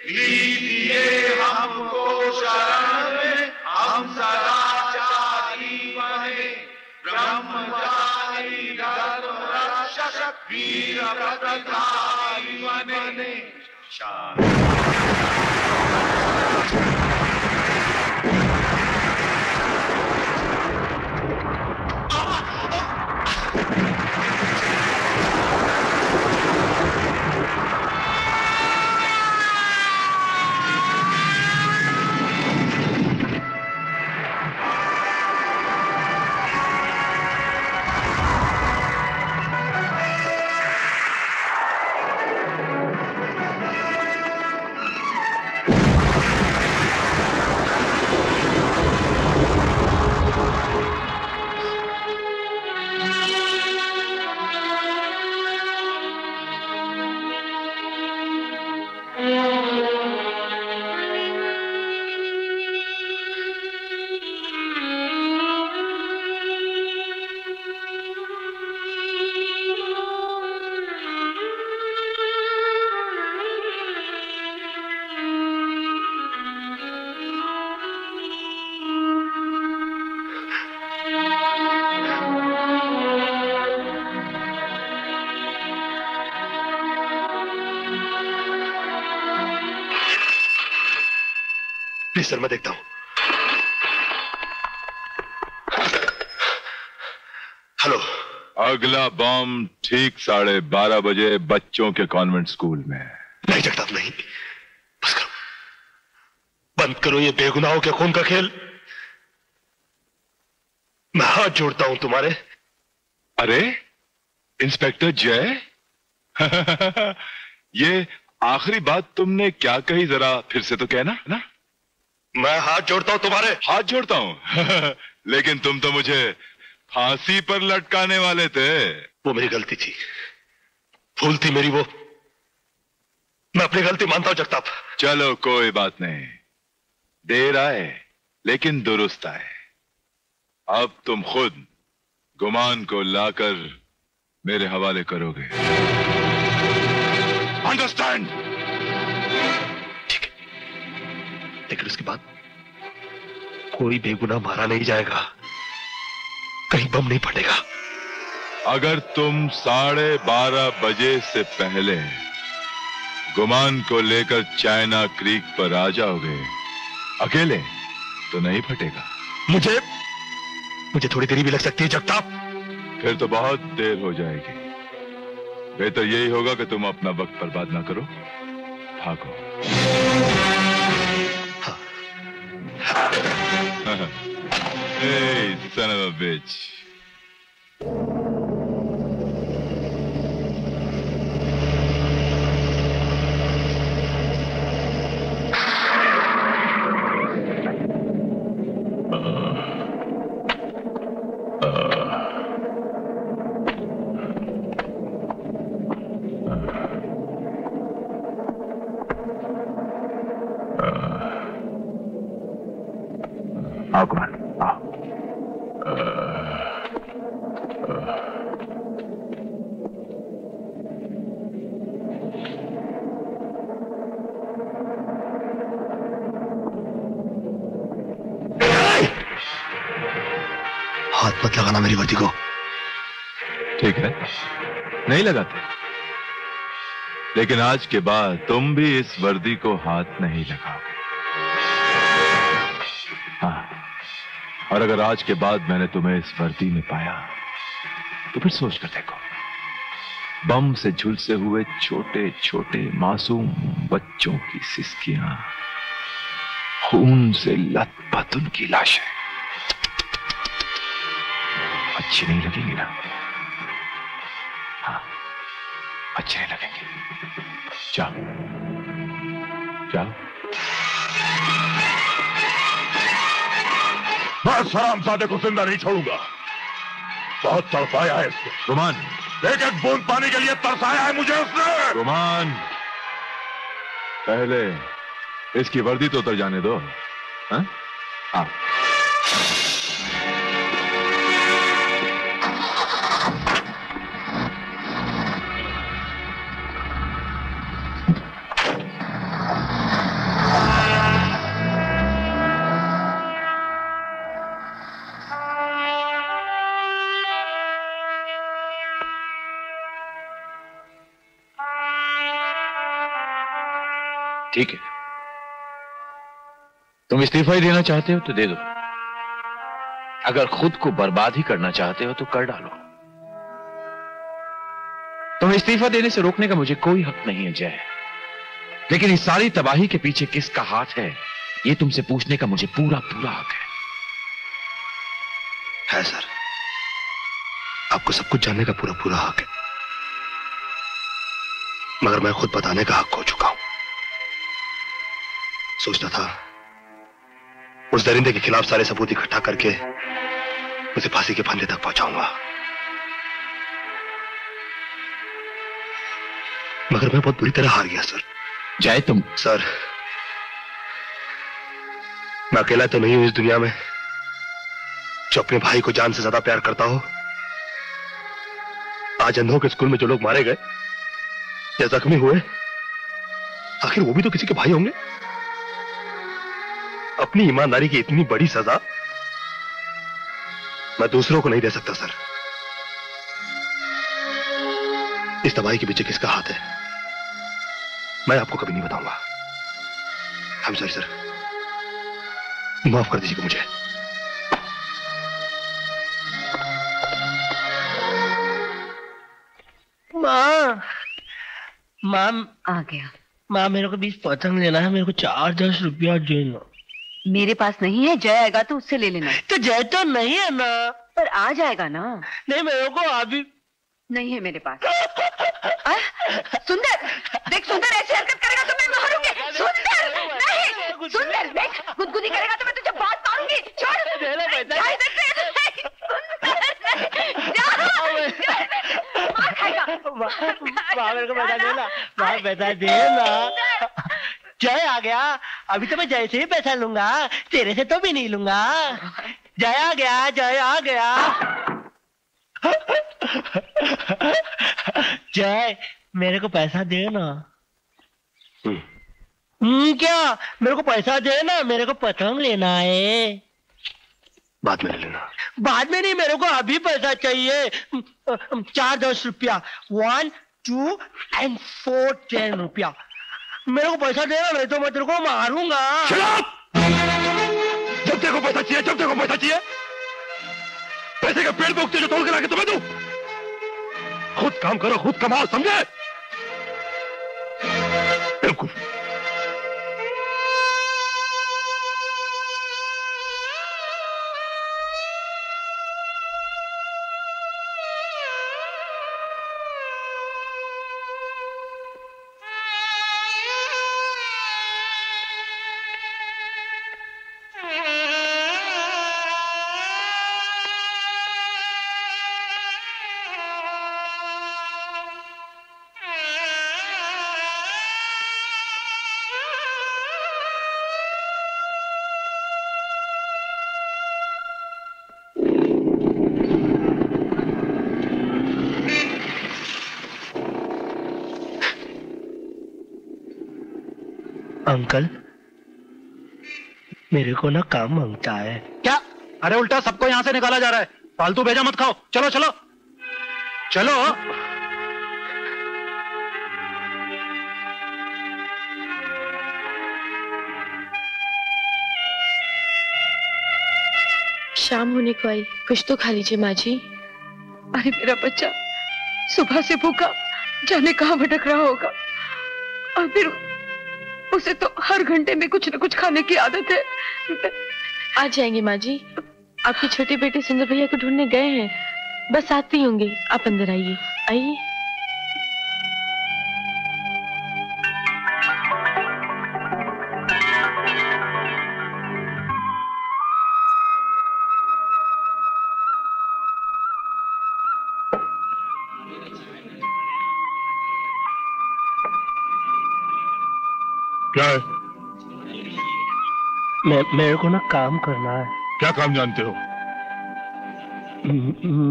लीजिए हमको शरण में, हम सदाचारी बने। ब्रह्मचारी, धर्म रक्षक, वीर बने सर मैं देखता हूँ। हेलो। अगला बॉम्ब ठीक साढ़े बारह बजे बच्चों के कॉन्वेंट स्कूल में नहीं जगताप नहीं। बस करो। बंद करो ये बेगुनाहों के खून का खेल। मैं हाथ जोड़ता हूँ तुम्हारे। अरे इंस्पेक्टर जय? [laughs] ये आखिरी बात तुमने क्या कही जरा फिर से तो कहना ना? मैं हाथ जोड़ता हूँ तुम्हारे। हाथ जोड़ता हूँ? [laughs] लेकिन तुम तो मुझे फांसी पर लटकाने वाले थे। वो मेरी गलती थी। भूल थी मेरी वो। मैं अपनी गलती मानता हूँ जगताप। चलो कोई बात नहीं। देर आए लेकिन दुरुस्त आए। अब तुम खुद गुमान को लाकर मेरे हवाले करोगे। अंडरस्टैंड लेकिन उसके बाद कोई बेगुनाह मारा नहीं जाएगा। कहीं बम नहीं फटेगा। अगर तुम साढ़े बारह बजे से पहले गुमान को लेकर चाइना क्रीक पर आ जाओगे अकेले तो नहीं फटेगा। मुझे मुझे थोड़ी देरी भी लग सकती है जगताप। फिर तो बहुत देर हो जाएगी। बेहतर यही होगा कि तुम अपना वक्त बर्बाद ना करो। भागो। [laughs] hey, son of a bitch. लगाते। लेकिन आज के बाद तुम भी इस वर्दी को हाथ नहीं लगाओगे। हाँ और अगर आज के बाद मैंने तुम्हें इस वर्दी में पाया तो फिर सोच कर देखो। बम से झुलसे हुए छोटे छोटे मासूम बच्चों की सिसकियाँ, खून से लथपथ उनकी लाशें। अच्छी नहीं लगेंगी ना? अच्छे नहीं लगेंगे। जाओ जाओ बस हरामजादे को ज़िंदा नहीं छोड़ूँगा। बहुत तड़पाया है इसको। रोमान। एक एक बूंद पानी के लिए तरसाया है मुझे उसने। रोमान पहले इसकी वर्दी तो उतर जाने दो। हाँ? हाँ। ठीक है। तुम इस्तीफा ही देना चाहते हो तो दे दो। अगर खुद को बर्बाद ही करना चाहते हो तो कर डालो। तुम इस्तीफा देने से रोकने का मुझे कोई हक नहीं है, जय। लेकिन इस सारी तबाही के पीछे किसका हाथ है यह तुमसे पूछने का मुझे पूरा पूरा हक है। है, सर। आपको सब कुछ जानने का पूरा पूरा हक है। मगर मैं खुद बताने का हक हो चुका हूँ। सोचता था। उस दरिंदे के खिलाफ सारे सबूत इकट्ठा करके उसे फांसी के फंदे तक पहुंचाऊँगा। मगर मैं बहुत बुरी तरह हार गया सर। जय तुम। सर मैं अकेला तो नहीं हूँ इस दुनिया में जो अपने भाई को जान से ज़्यादा प्यार करता हो। आज अंधों के स्कूल में जो लोग मारे गए या जख्मी हुए आखिर वो भी तो किसी के भाई होंगे? अपनी ईमानदारी की इतनी बड़ी सजा मैं दूसरों को नहीं दे सकता सर। इस तबाही के पीछे किसका हाथ है? मैं आपको कभी नहीं बताऊँगा। हम सॉरी सर माफ़ कर दीजिएगा मुझे। माँ माँ आ गया। माँ मेरे को बीस पतंग लेना है मेरे को चार दस रुपया देना मेरे पास नहीं है जय आएगा तो उससे ले लेना। तो जय तो नहीं है ना। पर आ जाएगा ना। नहीं मेरे को अभी नहीं है मेरे पास। आ, सुंदर देख सुंदर ऐसी हरकत करेगा तो मैं मारूँगी। सुंदर नहीं सुंदर देख गुदगुदी करेगा तो मैं तुझे बहुत मारूँगी। छोड़ मार को देना। जय आ गया। अभी तो मैं जय से ही पैसा लूँगा। तेरे से तो भी नहीं लूँगा। जय आ गया जय आ गया। जय मेरे को पैसा देना हम्म। क्या? मेरे को पैसा देना मेरे को पतंग लेना है। बाद में लेना। बाद में नहीं मेरे को अभी पैसा चाहिए। चार दस रुपया। One two and four ten रुपया। मेरे को पैसा देना नहीं तो मैं तेरे को मारूँगा। जब तेरे को पैसा चाहिए, जब तेरे को पैसा चाहिए। पैसे का पेड़ भोगते जो तोड़ के लाके तुम्हें दू। खुद काम करो, खुद कमाओ, समझे? बिल्कुल। मेरे को ना काम माँगता है। क्या? अरे उल्टा सबको यहाँ से निकाला जा रहा है। फालतू भेजा मत खाओ। चलो चलो। चलो। शाम होने को आई। कुछ तो खा लीजिए माँ जी अरे मेरा बच्चा सुबह से भूखा जाने कहा भटक रहा होगा? और फिर उसे तो हर घंटे में कुछ न कुछ खाने की आदत है। आ जाएँगे माँ जी। आपके छोटे बेटे सुंदर भैया को ढूँढने गए हैं। बस आते होंगे। आप अंदर आइए। आइए। क्या है? मैं मेरे को ना काम करना है। क्या काम जानते हो?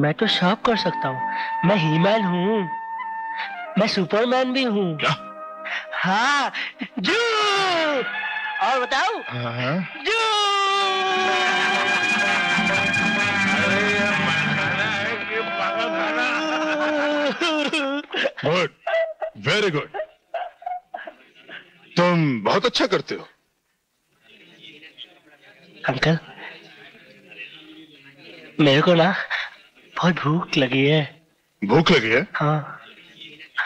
मैं तो सब कर सकता हूँ। मैं हीमैन हूँ। मैं सुपरमैन भी हूँ। हाँ जू! और बताओ जू! गुड वेरी गुड तुम बहुत अच्छा करते हो। अंकल मेरे को ना बहुत भूख लगी है। भूख लगी है? हाँ।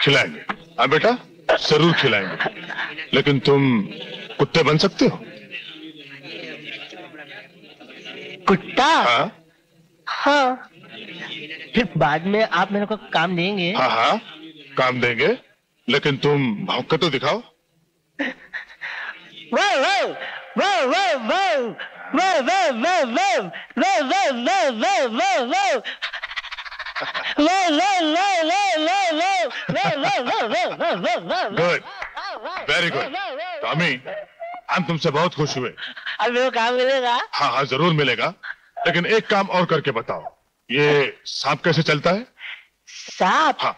खिलाएँगे। हाँ बेटा ज़रूर खिलाएँगे। लेकिन तुम कुत्ते बन सकते हो? कुत्ता? हाँ। हाँ। फिर बाद में आप मेरे को काम देंगे। हाँ हाँ। काम देंगे। लेकिन तुम भौंक तो दिखाओ। [laughs] वो वो लो लो लो लो लो लो लो लो लो गुड वेरी गुड टॉमी हम तुमसे बहुत खुश हुए अब मेरे काम मिलेगा हाँ हाँ ज़रूर मिलेगा लेकिन एक काम और करके बताओ ये सांप कैसे चलता है सांप हाँ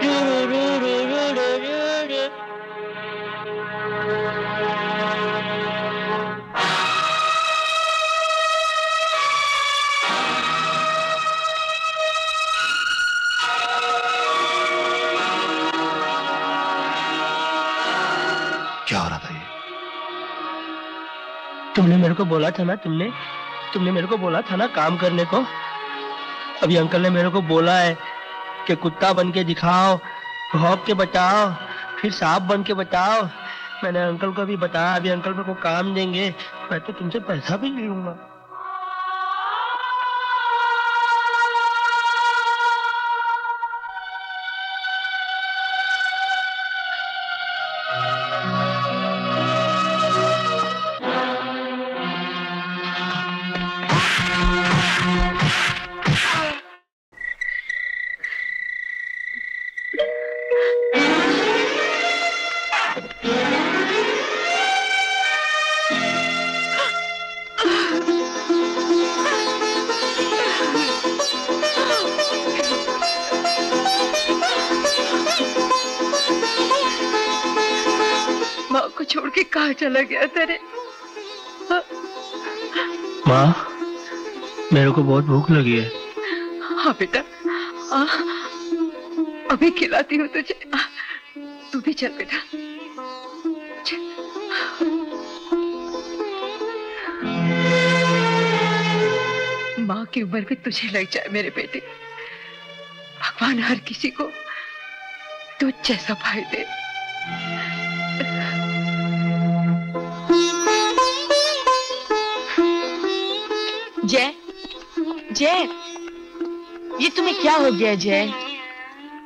को बोला था ना तुमने? तुमने मेरे को बोला था ना काम करने को? अभी अंकल ने मेरे को बोला है कि कुत्ता बन के दिखाओ, भौंक के बताओ फिर सांप बन के बताओ मैंने अंकल को भी बताया, अभी अंकल मेरे को काम देंगे। मैं तो तुमसे पैसा भी ले लूँगा। बहुत भूख लगी है। हाँ बेटा। आ, अभी खिलाती हूँ तुझे। तू भी चल बेटा। माँ की उम्र भी तुझे लग जाए मेरे बेटे। भगवान हर किसी को तुझ जैसा भाई दे। जय। जय। ये तुम्हें क्या हो गया जय?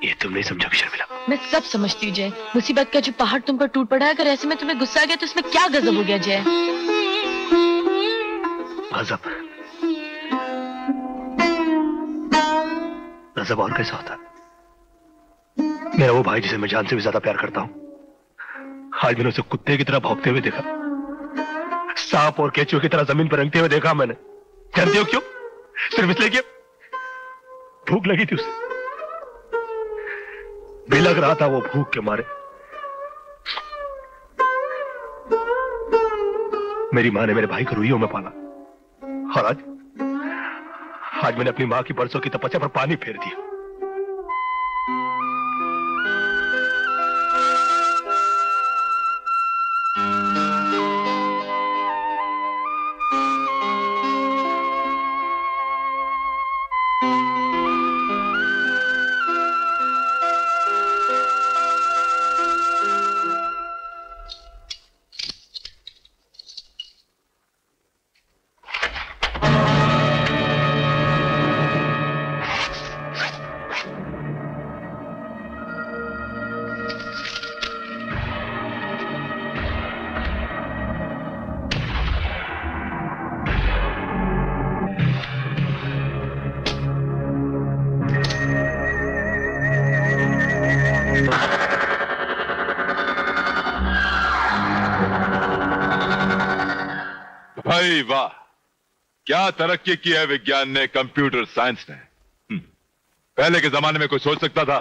ये तुम नहीं समझोगी शर्मिला मैं सब समझती हूँ जय। मुसीबत का जो पहाड़ तुम पर टूट पड़ा है अगर ऐसे में तुम्हें गुस्सा आ गया तो इसमें क्या गजब हो गया जय? गजब। गजब और कैसा होता? मेरा वो भाई जिसे मैं जान से भी ज़्यादा प्यार करता हूँ आज मैंने उसे कुत्ते की तरह भौंकते हुए देखा। सांप और केचुए की तरह ज़मीन पर रंगते हुए देखा मैंने। जानते हो क्यों? सिर्फ़ इसलिए कि भूख लगी थी उसे। भी लग रहा था वो भूख के मारे। मेरी माँ ने मेरे भाई को रुइयों में पाला। और आज आज मैंने अपनी माँ की बरसों की तपस्या पर पानी फेर दिया। क्या तरक्की की है विज्ञान ने कंप्यूटर साइंस ने। हम्म, पहले के जमाने में कोई सोच सकता था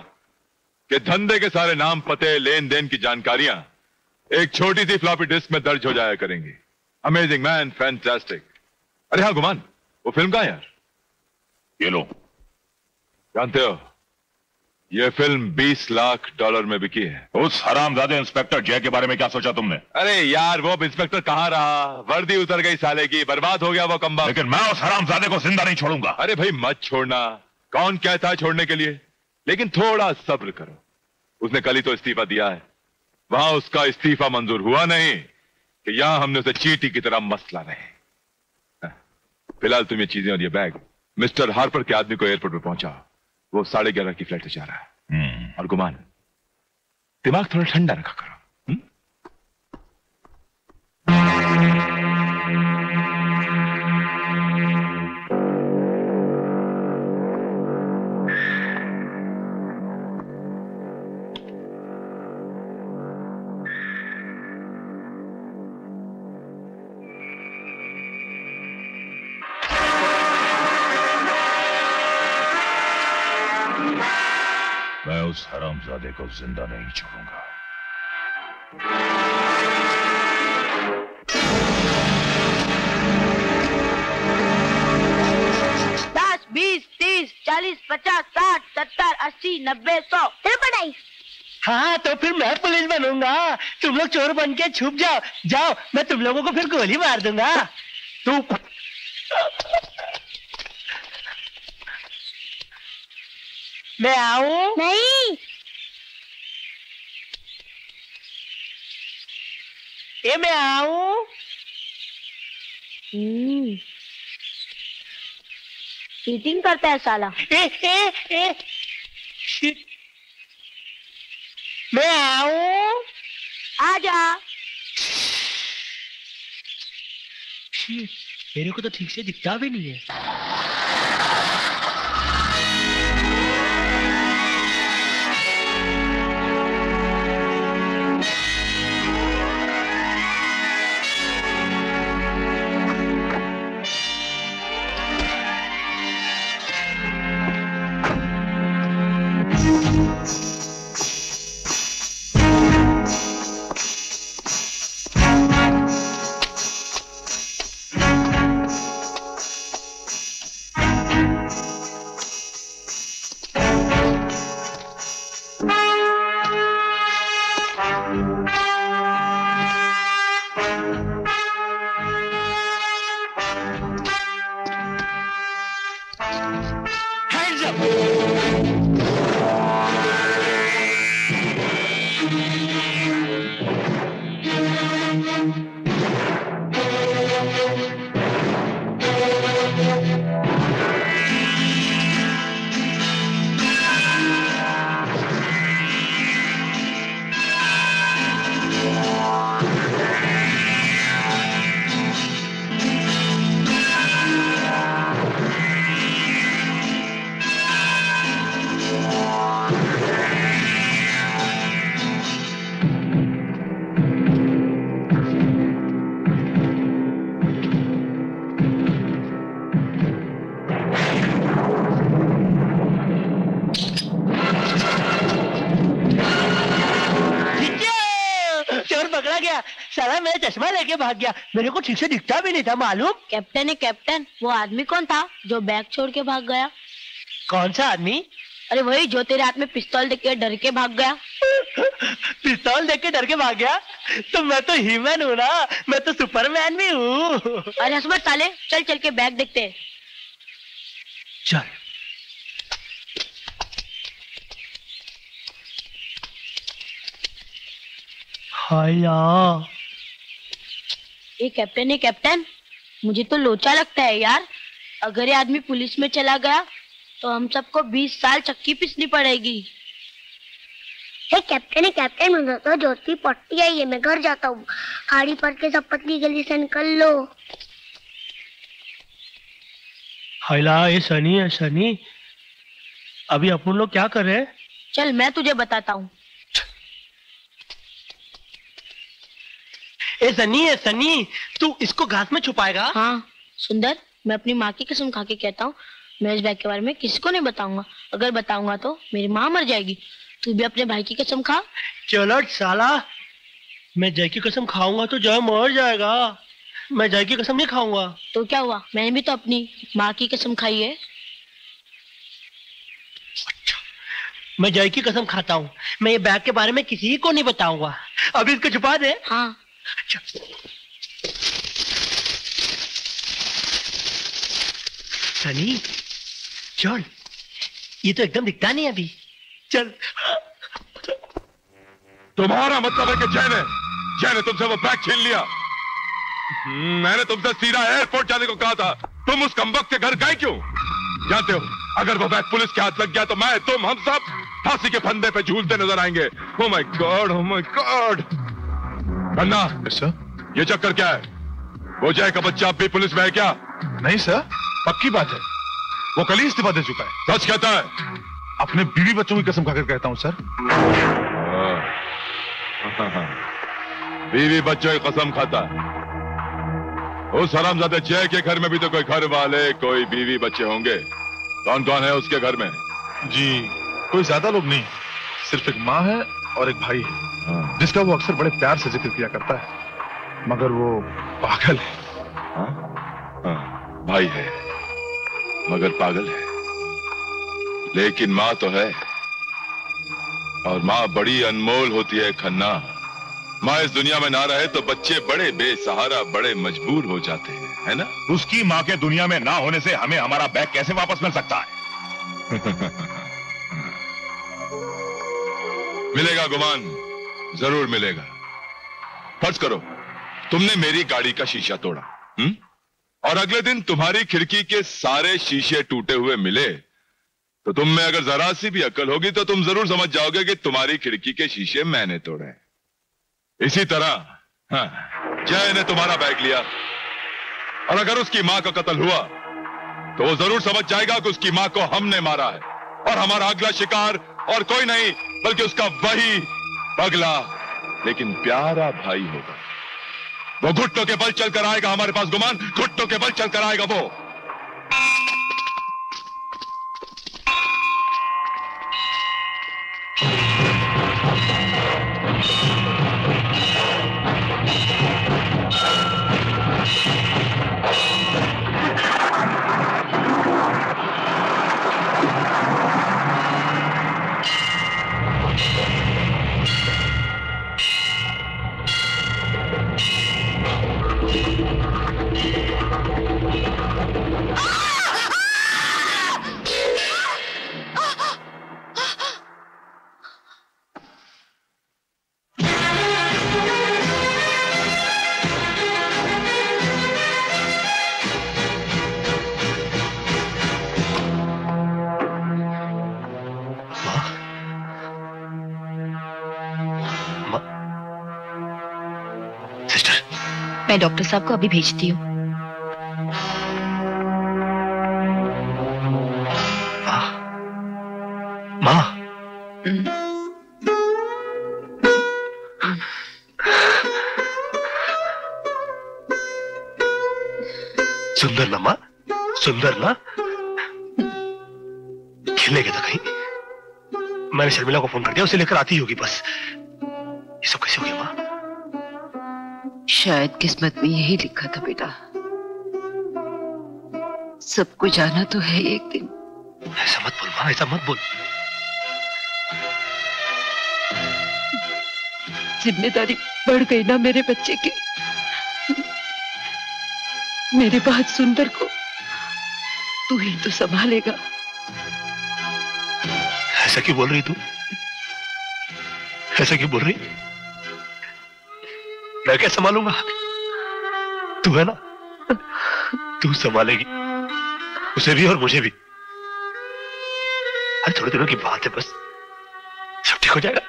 कि धंधे के सारे नाम पते लेन देन की जानकारियाँ एक छोटी सी फ्लॉपी डिस्क में दर्ज हो जाया करेंगी। अमेजिंग मैन फैंटास्टिक अरे हाँ गुमान वो फ़िल्म का यार? ये लो। जानते हो? ये फ़िल्म 20 लाख डॉलर में बिकी है। उस हरामजादे इंस्पेक्टर जय के बारे में क्या सोचा तुमने? अरे यार वो अब इंस्पेक्टर कहाँ रहा? वर्दी उतर गई साले की बर्बाद हो गया वो कम्बा लेकिन मैं उस हरामजादे को ज़िंदा नहीं छोड़ूँगा। अरे भाई मत छोड़ना। कौन कहता है छोड़ने के लिए? लेकिन थोड़ा सब्र करो। उसने कल ही तो इस्तीफा दिया है। वहाँ उसका इस्तीफा मंजूर हुआ नहीं कि यहाँ हमने उसे चीटी की तरह मसला नहीं फ़िलहाल तुम ये चीज़ें और ये बैग मिस्टर हार्पर के आदमी को एयरपोर्ट पर पहुँचा वो साढ़े ग्यारह की फ़्लाइट से जा रहा है। और गुमान दिमाग थोड़ा ठंडा रखा करो मैं हरामजादे को ज़िंदा नहीं छोड़ूँगा दस बीस तीस चालीस पचास साठ सत्तर अस्सी नब्बे सौ फिर पढ़ाई हाँ तो फिर मैं पुलिस बनूँगा। तुम लोग चोर बन के छुप जाओ। जाओ मैं तुम लोगों को फिर गोली मार दूँगा। तू मैं आऊँ? नहीं। ए मैं आऊँ चीटिंग करता है साला। ए ए ए शिट। मैं आऊँ आजा शिट, मेरे को तो ठीक से दिखता भी नहीं है। चश्मा लेके भाग गया। मेरे को ठीक से दिखता भी नहीं था मालूम? कैप्टन है कैप्टन। वो आदमी कौन था जो बैग छोड़ के भाग गया? कौन सा आदमी? अरे वही जो तेरे हाथ में पिस्तौल देख के डर के भाग गया। पिस्तौल देख के डर के भाग गया? तो मैं तो ह्यूमन हूँ ना। मैं तो सुपरमैन भी हूँ। अरे हसमत साले। चल चल के बैग देखते हैं। चल। हाया ये कैप्टन है कैप्टन मुझे तो लोचा लगता है यार। अगर ये आदमी पुलिस में चला गया तो हम सबको 20 साल चक्की पिसनी पड़ेगी। हे कैप्टन है कैप्टन मुझे तो जोत पट्टी आई है मैं घर जाता हूँ। गाड़ी पर के सब पतली गली से निकल लो। हाइला ये सनी है सनी। अभी अपन लोग क्या कर रहे हैं? चल मैं तुझे बताता हूँ। ए सनी है सनी तू इसको घास में छुपाएगा? हाँ सुंदर मैं अपनी माँ की कसम खा के कहता हूँ। मैं इस बैग के बारे में किसी को नहीं बताऊँगा। अगर बताऊँगा तो मेरी माँ मर जाएगी। तू भी अपने भाई की कसम खा। चलो साला मैं जय की कसम खाऊँगा तो जय मर जाएगा। मैं जय की कसम नहीं खाऊँगा। तो क्या हुआ? मैंने भी तो अपनी माँ की कसम खाई है। मैं जय की कसम खाता हूँ। मैं ये बैग के बारे में किसी को नहीं बताऊँगा। अभी इसको छुपा दे। हाँ सनी चल। ये तो एकदम दिखता नहीं अभी। चल। तुम्हारा मतलब है कि जय ने जय ने तुमसे वो बैग छीन लिया। हम्म, मैंने तुमसे सीधा एयरपोर्ट जाने को कहा था। तुम उस कमबख्त के घर गए क्यों? जानते हो अगर वो बैग पुलिस के हाथ लग गया तो मैं तुम हम सब फांसी के फंदे पे झूलते नज़र आएँगे। ओ my god oh my god Anna sir ये चक्कर क्या है? वो जय का बच्चा अब भी पुलिस में है क्या? नहीं सर पक्की बात है। वो कल ही इस्तीफा दे चुका है। सच कहता है। अपने बीवी बच्चों की कसम खाकर कहता हूँ सर बीवी बच्चों की कसम खाता है। उस हरामजादे जय के घर में भी तो कोई घर वाले कोई बीवी बच्चे होंगे। कौन कौन है उसके घर में? जी कोई ज़्यादा लोग नहीं। सिर्फ़ एक माँ है और एक भाई है। जिसका वो अक्सर बड़े प्यार से ज़िक्र किया करता है। मगर वो पागल है? हाँ, भाई है मगर पागल है। लेकिन माँ तो है। और माँ बड़ी अनमोल होती है खन्ना। माँ इस दुनिया में ना रहे तो बच्चे बड़े बेसहारा बड़े मजबूर हो जाते हैं है ना? उसकी माँ के दुनिया में ना होने से हमें हमारा बैग कैसे वापस मिल सकता है? [laughs] मिलेगा गुमान। ज़रूर मिलेगा फ़र्ज़ करो तुमने मेरी गाड़ी का शीशा तोड़ा हुँ? और अगले दिन तुम्हारी खिड़की के सारे शीशे टूटे हुए मिले तो तुम में अगर जरा सी भी अकल होगी तो तुम ज़रूर समझ जाओगे कि तुम्हारी खिड़की के शीशे मैंने तोड़े इसी तरह हाँ, जय ने तुम्हारा बैग लिया और अगर उसकी माँ का कत्ल हुआ तो वो ज़रूर समझ जाएगा कि उसकी माँ को हमने मारा है और हमारा अगला शिकार और कोई नहीं बल्कि उसका वही पगला, लेकिन प्यारा भाई होगा। वो घुट्टों के बल चलकर आएगा, हमारे पास गुमान घुट्टों के बल चलकर आएगा वो। मैं डॉक्टर साहब को अभी भेजती हूँ। माँ। सुंदर ना माँ। सुंदर ना। खेलने गया था कहीं। मैंने शर्मिला को फ़ोन कर दिया उसे लेकर आती होगी बस। शायद किस्मत में यही लिखा था बेटा। सबको जाना तो है एक दिन। ऐसा मत बोल माँ ऐसा मत बोल। ज़िम्मेदारी बढ़ गई ना मेरे बच्चे की। मेरे बाद सुंदर को तू ही तो संभालेगा। ऐसा क्यों बोल रही तू? ऐसा क्यों बोल रही? मैं क्या संभालूँगा? तू है ना? तू संभालेगी। उसे भी और मुझे भी। अरे थोड़े दिनों की बात है बस। सब ठीक हो जाएगा?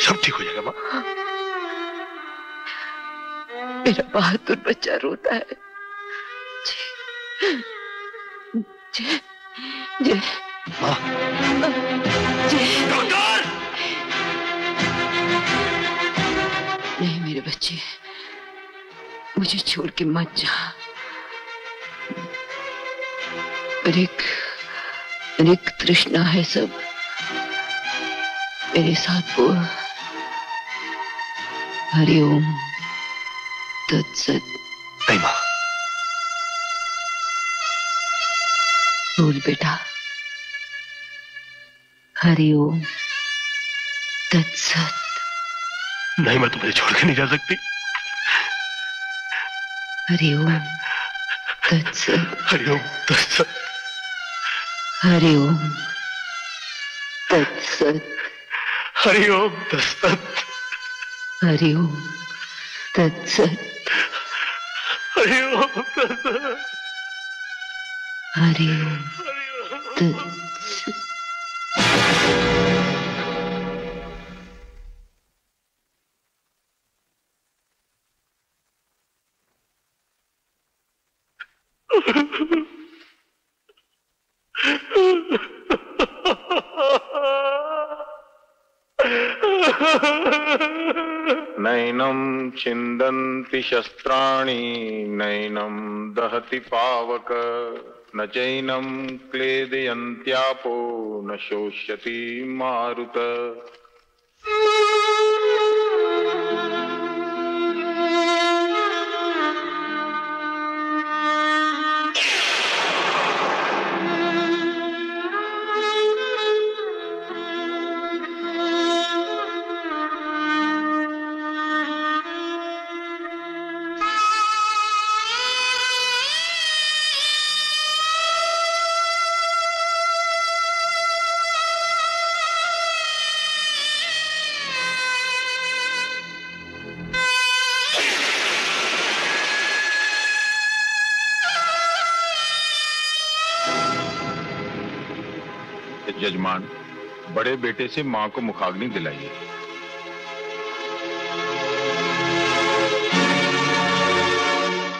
सब ठीक हो जाएगा माँ। मेरा बहादुर बच्चा रोता है। जय जय डॉक्टर मुझे छोड़ के मत जा। एक एक तृष्णा है सब। मेरे साथ बोल हरिओम तत्सत। नहीं माँ बोल बेटा। हरिओम तत्सत। नहीं मैं तुम्हें छोड़ के नहीं जा सकती। हरिओम तत्सत हरिओम तत्सत हरिओम तत्सत हरिओम तत्सत हरिओम तत्सत हरिओम तत्सत हरिओम तत्सत छिन्दन्ति शस्त्राणि नैनं दहति पावक न चैनं क्लेदयन्त्यापो न शोष्यति मारुत। बेटे से माँ को मुखाग्नि दिलाइए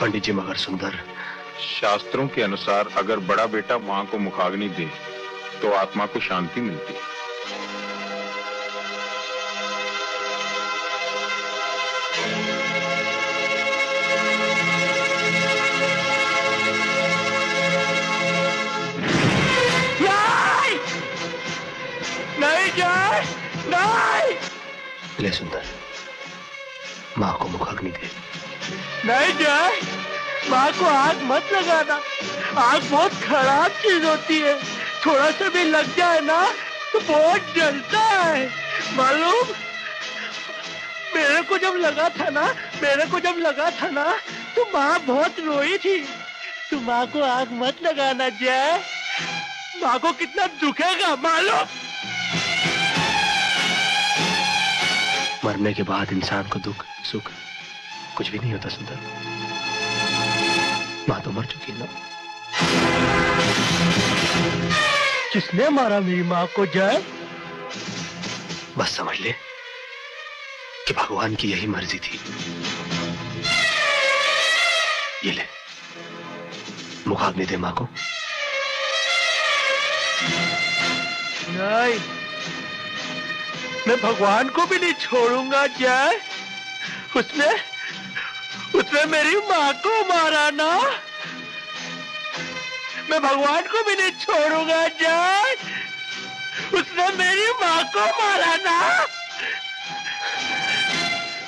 पंडित जी मगर सुंदर। शास्त्रों के अनुसार अगर बड़ा बेटा माँ को मुखाग्नि दे तो आत्मा को शांति मिलती है। ले सुंदर। माँ को मुखाग्नि दे। नहीं जय माँ को आग मत लगाना। आग बहुत खराब चीज़ होती है। थोड़ा सा भी लग जाए ना तो बहुत जलता है। मालूम? मेरे को जब लगा था ना, मेरे को जब लगा था ना तो माँ बहुत रोई थी। तो माँ को आग मत लगाना जय माँ को कितना दुखेगा, मालूम? मरने के बाद इंसान को दुख सुख कुछ भी नहीं होता सुंदर। माँ तो मर चुकी है ना? किसने मारा मेरी माँ को जय? बस समझ ले कि भगवान की यही मर्ज़ी थी। ये ले मुखाग्नि दे माँ को। नहीं। मैं भगवान को भी नहीं छोड़ूँगा, जय। उसने उसने मेरी माँ को मारा ना। मैं भगवान को भी नहीं छोड़ूँगा, जय। उसने मेरी माँ को मारा ना।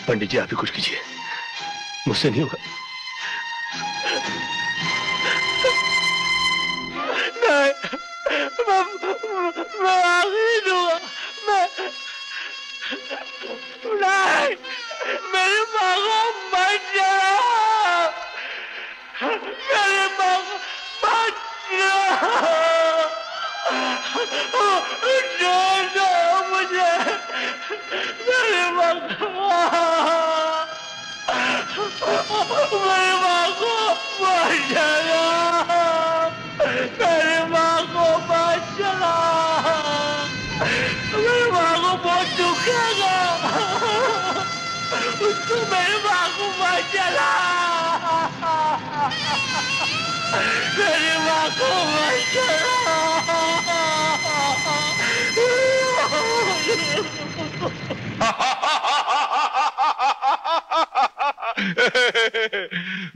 पंडित जी, आप ही कुछ कीजिए। मुझसे नहीं होगा। नहीं मैं मैं दूँगा मैं नहीं, मेरी माँ को मत जाओ मेरी माँ को मत जाओ दो मुझे। मेरी माँ को मेरी माँ को उसको मेरी माँ को चला मेरी माँ को मत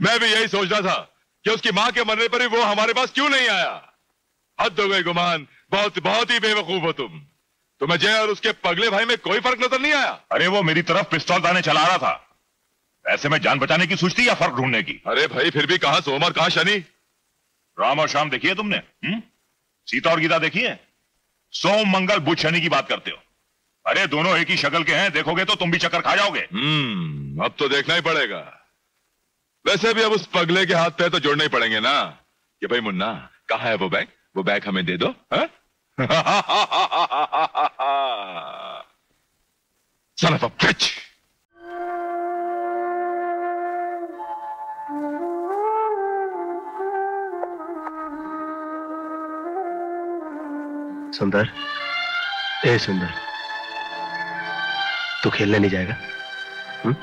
मैं भी यही सोच रहा था कि उसकी माँ के मरने पर ही वो हमारे पास क्यों नहीं आया? हद हो गई गुमान। बहुत बहुत ही बेवकूफ़ हो तुम। तुम्हें जय और उसके पगले भाई में कोई फ़र्क नज़र नहीं आया? अरे वो मेरी तरफ़ पिस्तौल दाने चला रहा था। ऐसे में जान बचाने की सोचती या फ़र्क ढूँढने की? अरे भाई फिर भी कहा सोम और कहा शनि? राम और शाम देखिए तुमने हुँ? सीता और गीता देखिए। सोम मंगल बुध शनि की बात करते हो। अरे दोनों एक ही शक्ल के हैं देखोगे तो तुम भी चक्कर खा जाओगे। हम्म अब तो देखना ही पड़ेगा। वैसे भी अब उस पगले के हाथ पे तो जोड़ने ही पड़ेंगे ना। कि भाई मुन्ना कहा है वो बैग? वो बैग हमें दे दो [laughs] [laughs] सन ऑफ़ सुंदर। ए, सुंदर। तू खेलने नहीं जाएगा हुँ?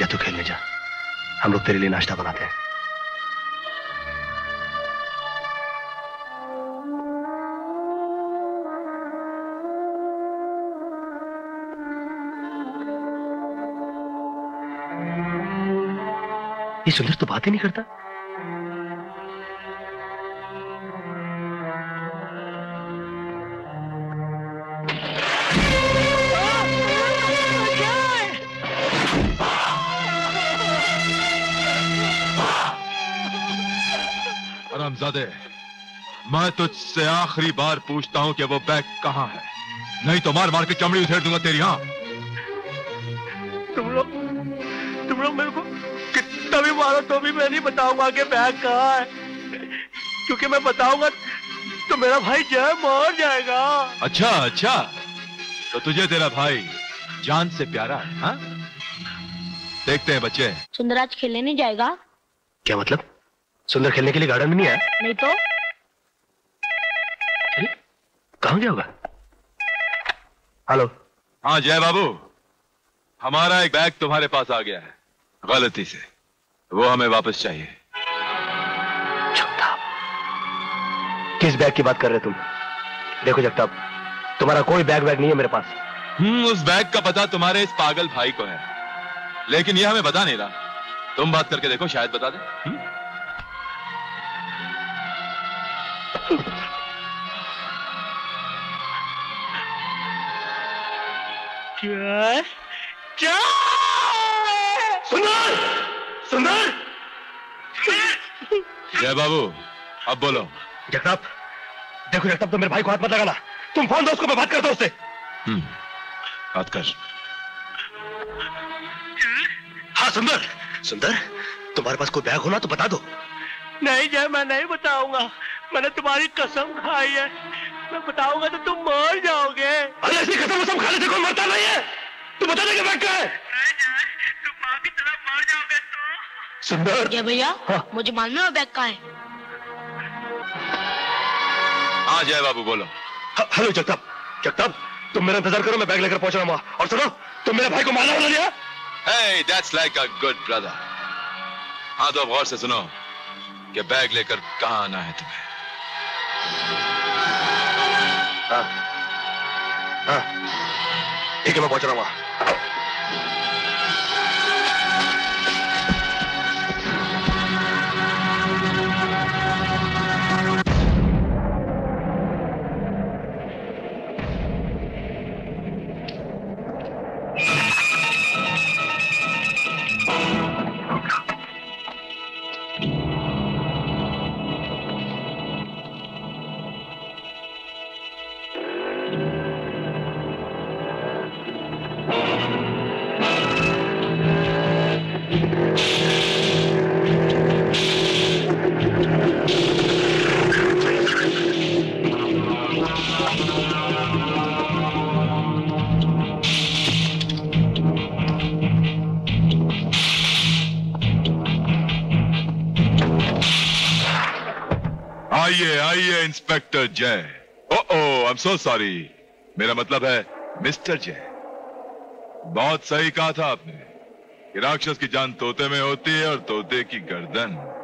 जा तू खेलने जा। हम लोग तेरे लिए नाश्ता बनाते हैं। ये सुंदर तो बात ही नहीं करता। हरामजादे मैं तुझसे आखिरी बार पूछता हूँ कि वो बैग कहाँ है। नहीं तो मार मार के चमड़ी उधेड़ दूँगा तेरी हाँ तुम लोग तुम लोग मेरे को कितना भी मारो तो भी मैं नहीं बताऊँगा कि बैग कहाँ है। क्योंकि मैं बताऊँगा तो मेरा भाई जय मर जाएगा। अच्छा अच्छा। तो तुझे तेरा भाई जान से प्यारा है हाँ? देखते हैं बच्चे। सुंदर आज खेलने नहीं जाएगा? क्या मतलब? सुंदर खेलने के लिए गार्डन में नहीं आया? नहीं तो? कहा गया होगा? हेलो। हाँ जय बाबू। हमारा एक बैग तुम्हारे पास आ गया है। गलती से। वो हमें वापस चाहिए। जगताप किस बैग की बात कर रहे तुम? देखो जगताप तुम्हारा कोई बैग बैग नहीं है मेरे पास। हम्म उस बैग का पता तुम्हारे इस पागल भाई को है। लेकिन ये हमें बता नहीं रहा। तुम बात करके देखो शायद बता दे। हम्म? सुंदर! सुंदर! जय बाबू अब बोलो। जगताप देखो जगताप तुम मेरे भाई को हाथ मत लगाना। तुम फ़ोन दो उसको मैं बात करता हूँ उससे। हम्म बात कर। हाँ सुंदर। सुंदर तुम्हारे पास कोई बैग होना तो बता दो। नहीं जय मैं नहीं बताऊँगा। मैंने तुम्हारी कसम खाई है। मैं बताऊँगा तो तुम मर जाओगे। अरे ऐसी कसम कसम खा लेते कोई मरता नहीं है। तू बता देगा बैग क्या है? सुंदर। क्या भैया मुझे मालूम है बैग कहाँ है। हाँ जय बाबू बोलो। ह- हेलो जगताप। जगताप तुम मेरा इंतज़ार करो मैं बैग लेकर पहुँच रहा हूँ। वहाँ। और सुनो तुम मेरे भाई को मारना वाला लिया Hey, that's like a good brother. हाँ तो अब गौर से सुनो कि बैग लेकर कहाँ आना है तुम्हें। हाँ। हाँ। ठीक है मैं पहुँच रहा हूँ इंस्पेक्टर जय ओ ओ आई एम सो सॉरी मेरा मतलब है मिस्टर जय बहुत सही कहा था आपने. कि राक्षस की जान तोते में होती है और तोते की गर्दन.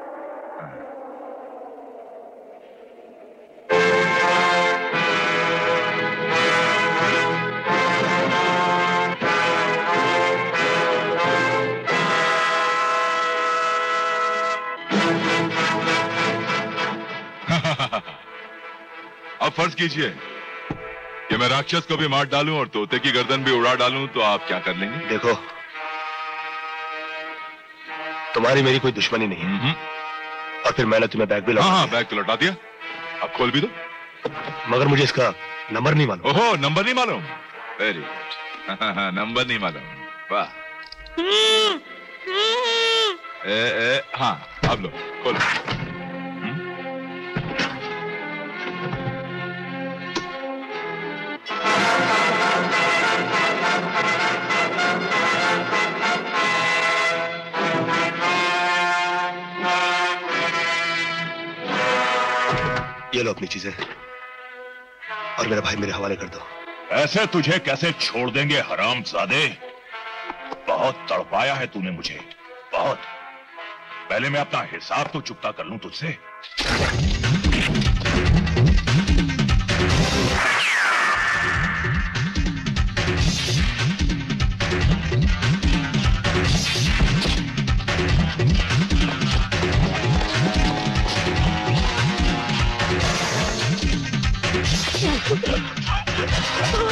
अब फ़र्ज़ कीजिए कि मैं राक्षस को भी मार डालूं और तोते की गर्दन भी उड़ा डालूं तो आप क्या कर लेंगे? देखो तुम्हारी मेरी कोई दुश्मनी नहीं है। और फिर मैंने तुम्हें बैग भी लौटा हाँ हाँ बैग तो लौटा दिया। अब खोल भी दो। मगर मुझे इसका नंबर नहीं मालूम। ओहो नंबर नहीं मालूम। वेरी गुड नंबर नहीं मालूम। वाह। ए, ए, हाँ अब लो खोलो। ये लो अपनी चीज़ें। और मेरा भाई मेरे हवाले कर दो। ऐसे तुझे कैसे छोड़ देंगे हराम जादे बहुत तड़पाया है तूने मुझे। बहुत। पहले मैं अपना हिसाब तो चुकता कर लूँ तुझसे। Oh, my God.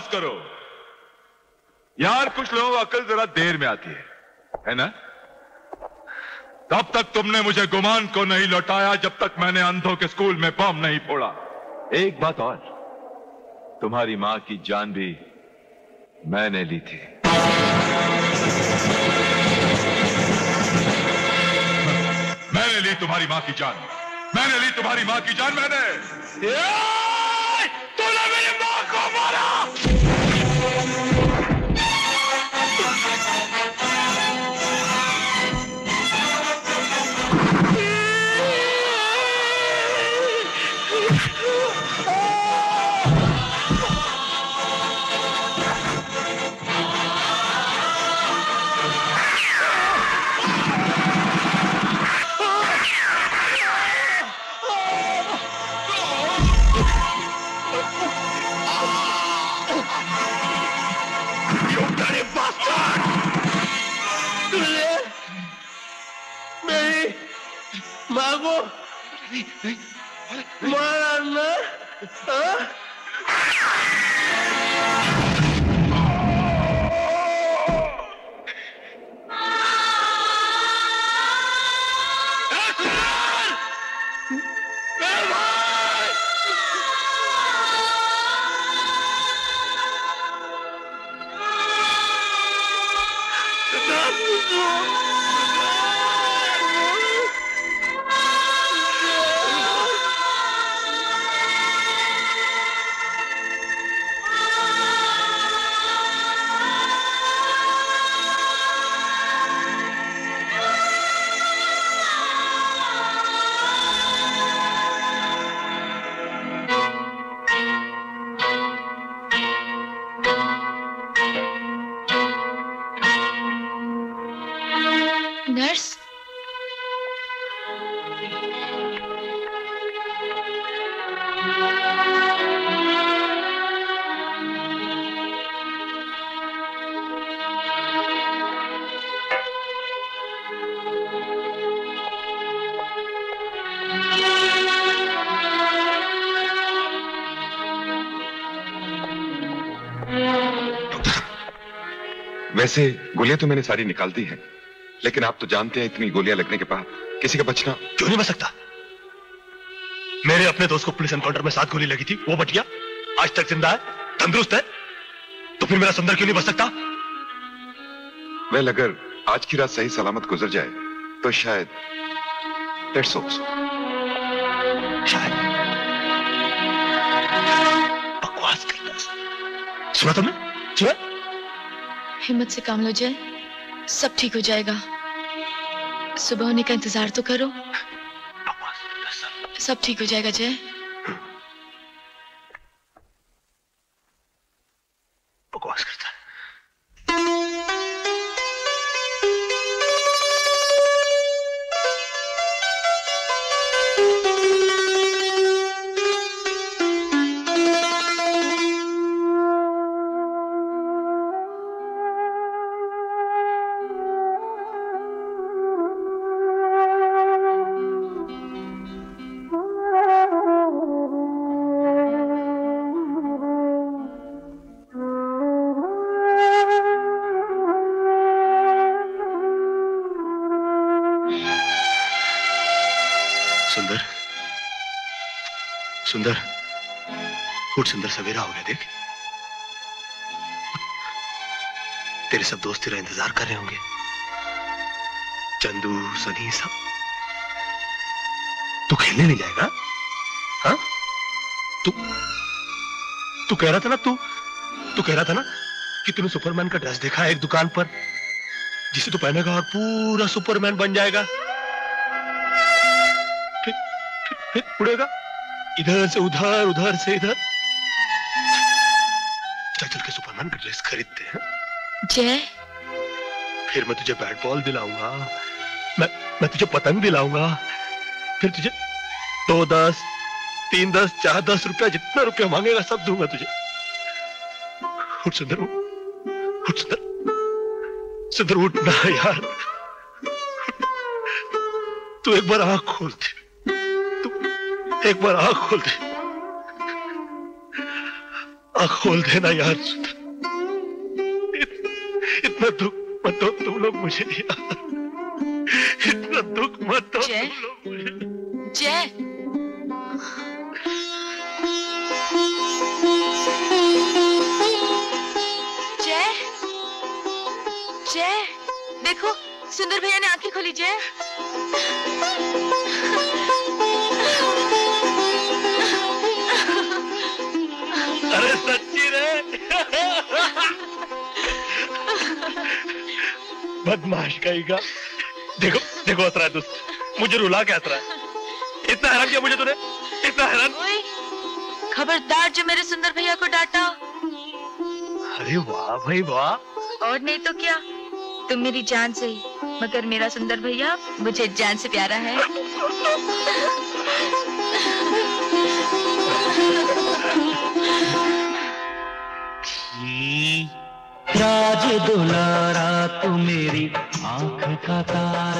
बस करो। यार, कुछ लोगों को अकल जरा देर में आती है है ना? तब तक तुमने मुझे गुमान को नहीं लौटाया जब तक मैंने अंधों के स्कूल में बम नहीं फोड़ा। एक बात और, तुम्हारी माँ की जान भी मैंने ली थी। मैंने ली तुम्हारी माँ की जान। मैंने ली तुम्हारी माँ की जान मैंने। हाँ? वैसे गोलियाँ तो मैंने सारी निकाल दी हैं लेकिन आप तो जानते हैं इतनी गोलियाँ लगने के बाद किसी का बचना क्यों नहीं बच सकता? मेरे अपने दोस्त को पुलिस एनकाउंटर में सात गोली लगी थी वो बच गया आज तक ज़िंदा है तंदुरुस्त है तो फिर मेरा सुंदर क्यों नहीं बच सकता? वेल अगर आज की रात सही सलामत गुजर जाए तो शायद लेट्स होप सो बकवास करता है। सुना तुमने? सुना? हिम्मत से काम लो जय। सब ठीक हो जाएगा। सुबह होने का इंतज़ार तो करो। सब ठीक हो जाएगा जय। सुंदर सवेरा हो गया देख। तेरे सब दोस्त तेरा इंतज़ार कर रहे होंगे। चंदू सनी सब। तू खेलने नहीं जाएगा? हाँ? तू तू कह रहा था ना तू तू कह रहा था ना कि तूने सुपरमैन का ड्रेस देखा है एक दुकान पर जिसे तू पहनेगा और पूरा सुपरमैन बन जाएगा। फिर फिर, फिर उड़ेगा। इधर से उधर उधर से इधर। ड्रेस खरीदते हैं। जय। फिर मैं तुझे बैट बॉल दिलाऊँगा। मैं मैं तुझे पतंग दिलाऊँगा। फिर तुझे दो दस तीन दस चार दस रुपया जितना रुपया मांगेगा सब दूँगा तुझे। उठ सुंदर उठ। सुंदर। सुंदर उठना यार। तू एक बार आँख खोल दे। तू एक बार आँख खोल दे। आँख खोल देना यार। लोग मुझे यार का देखो देखो हंस रहा है दोस्त। मुझे रुला के हंस रहा है। इतना हैरान किया मुझे तूने? इतना हैरान? खबरदार जो मेरे सुंदर भैया को डांटा। अरे वाह भाई वाह। और नहीं तो क्या? तुम मेरी जान से ही मगर मेरा सुंदर भैया मुझे जान से प्यारा है। राज दुलारा तू मेरी का तारा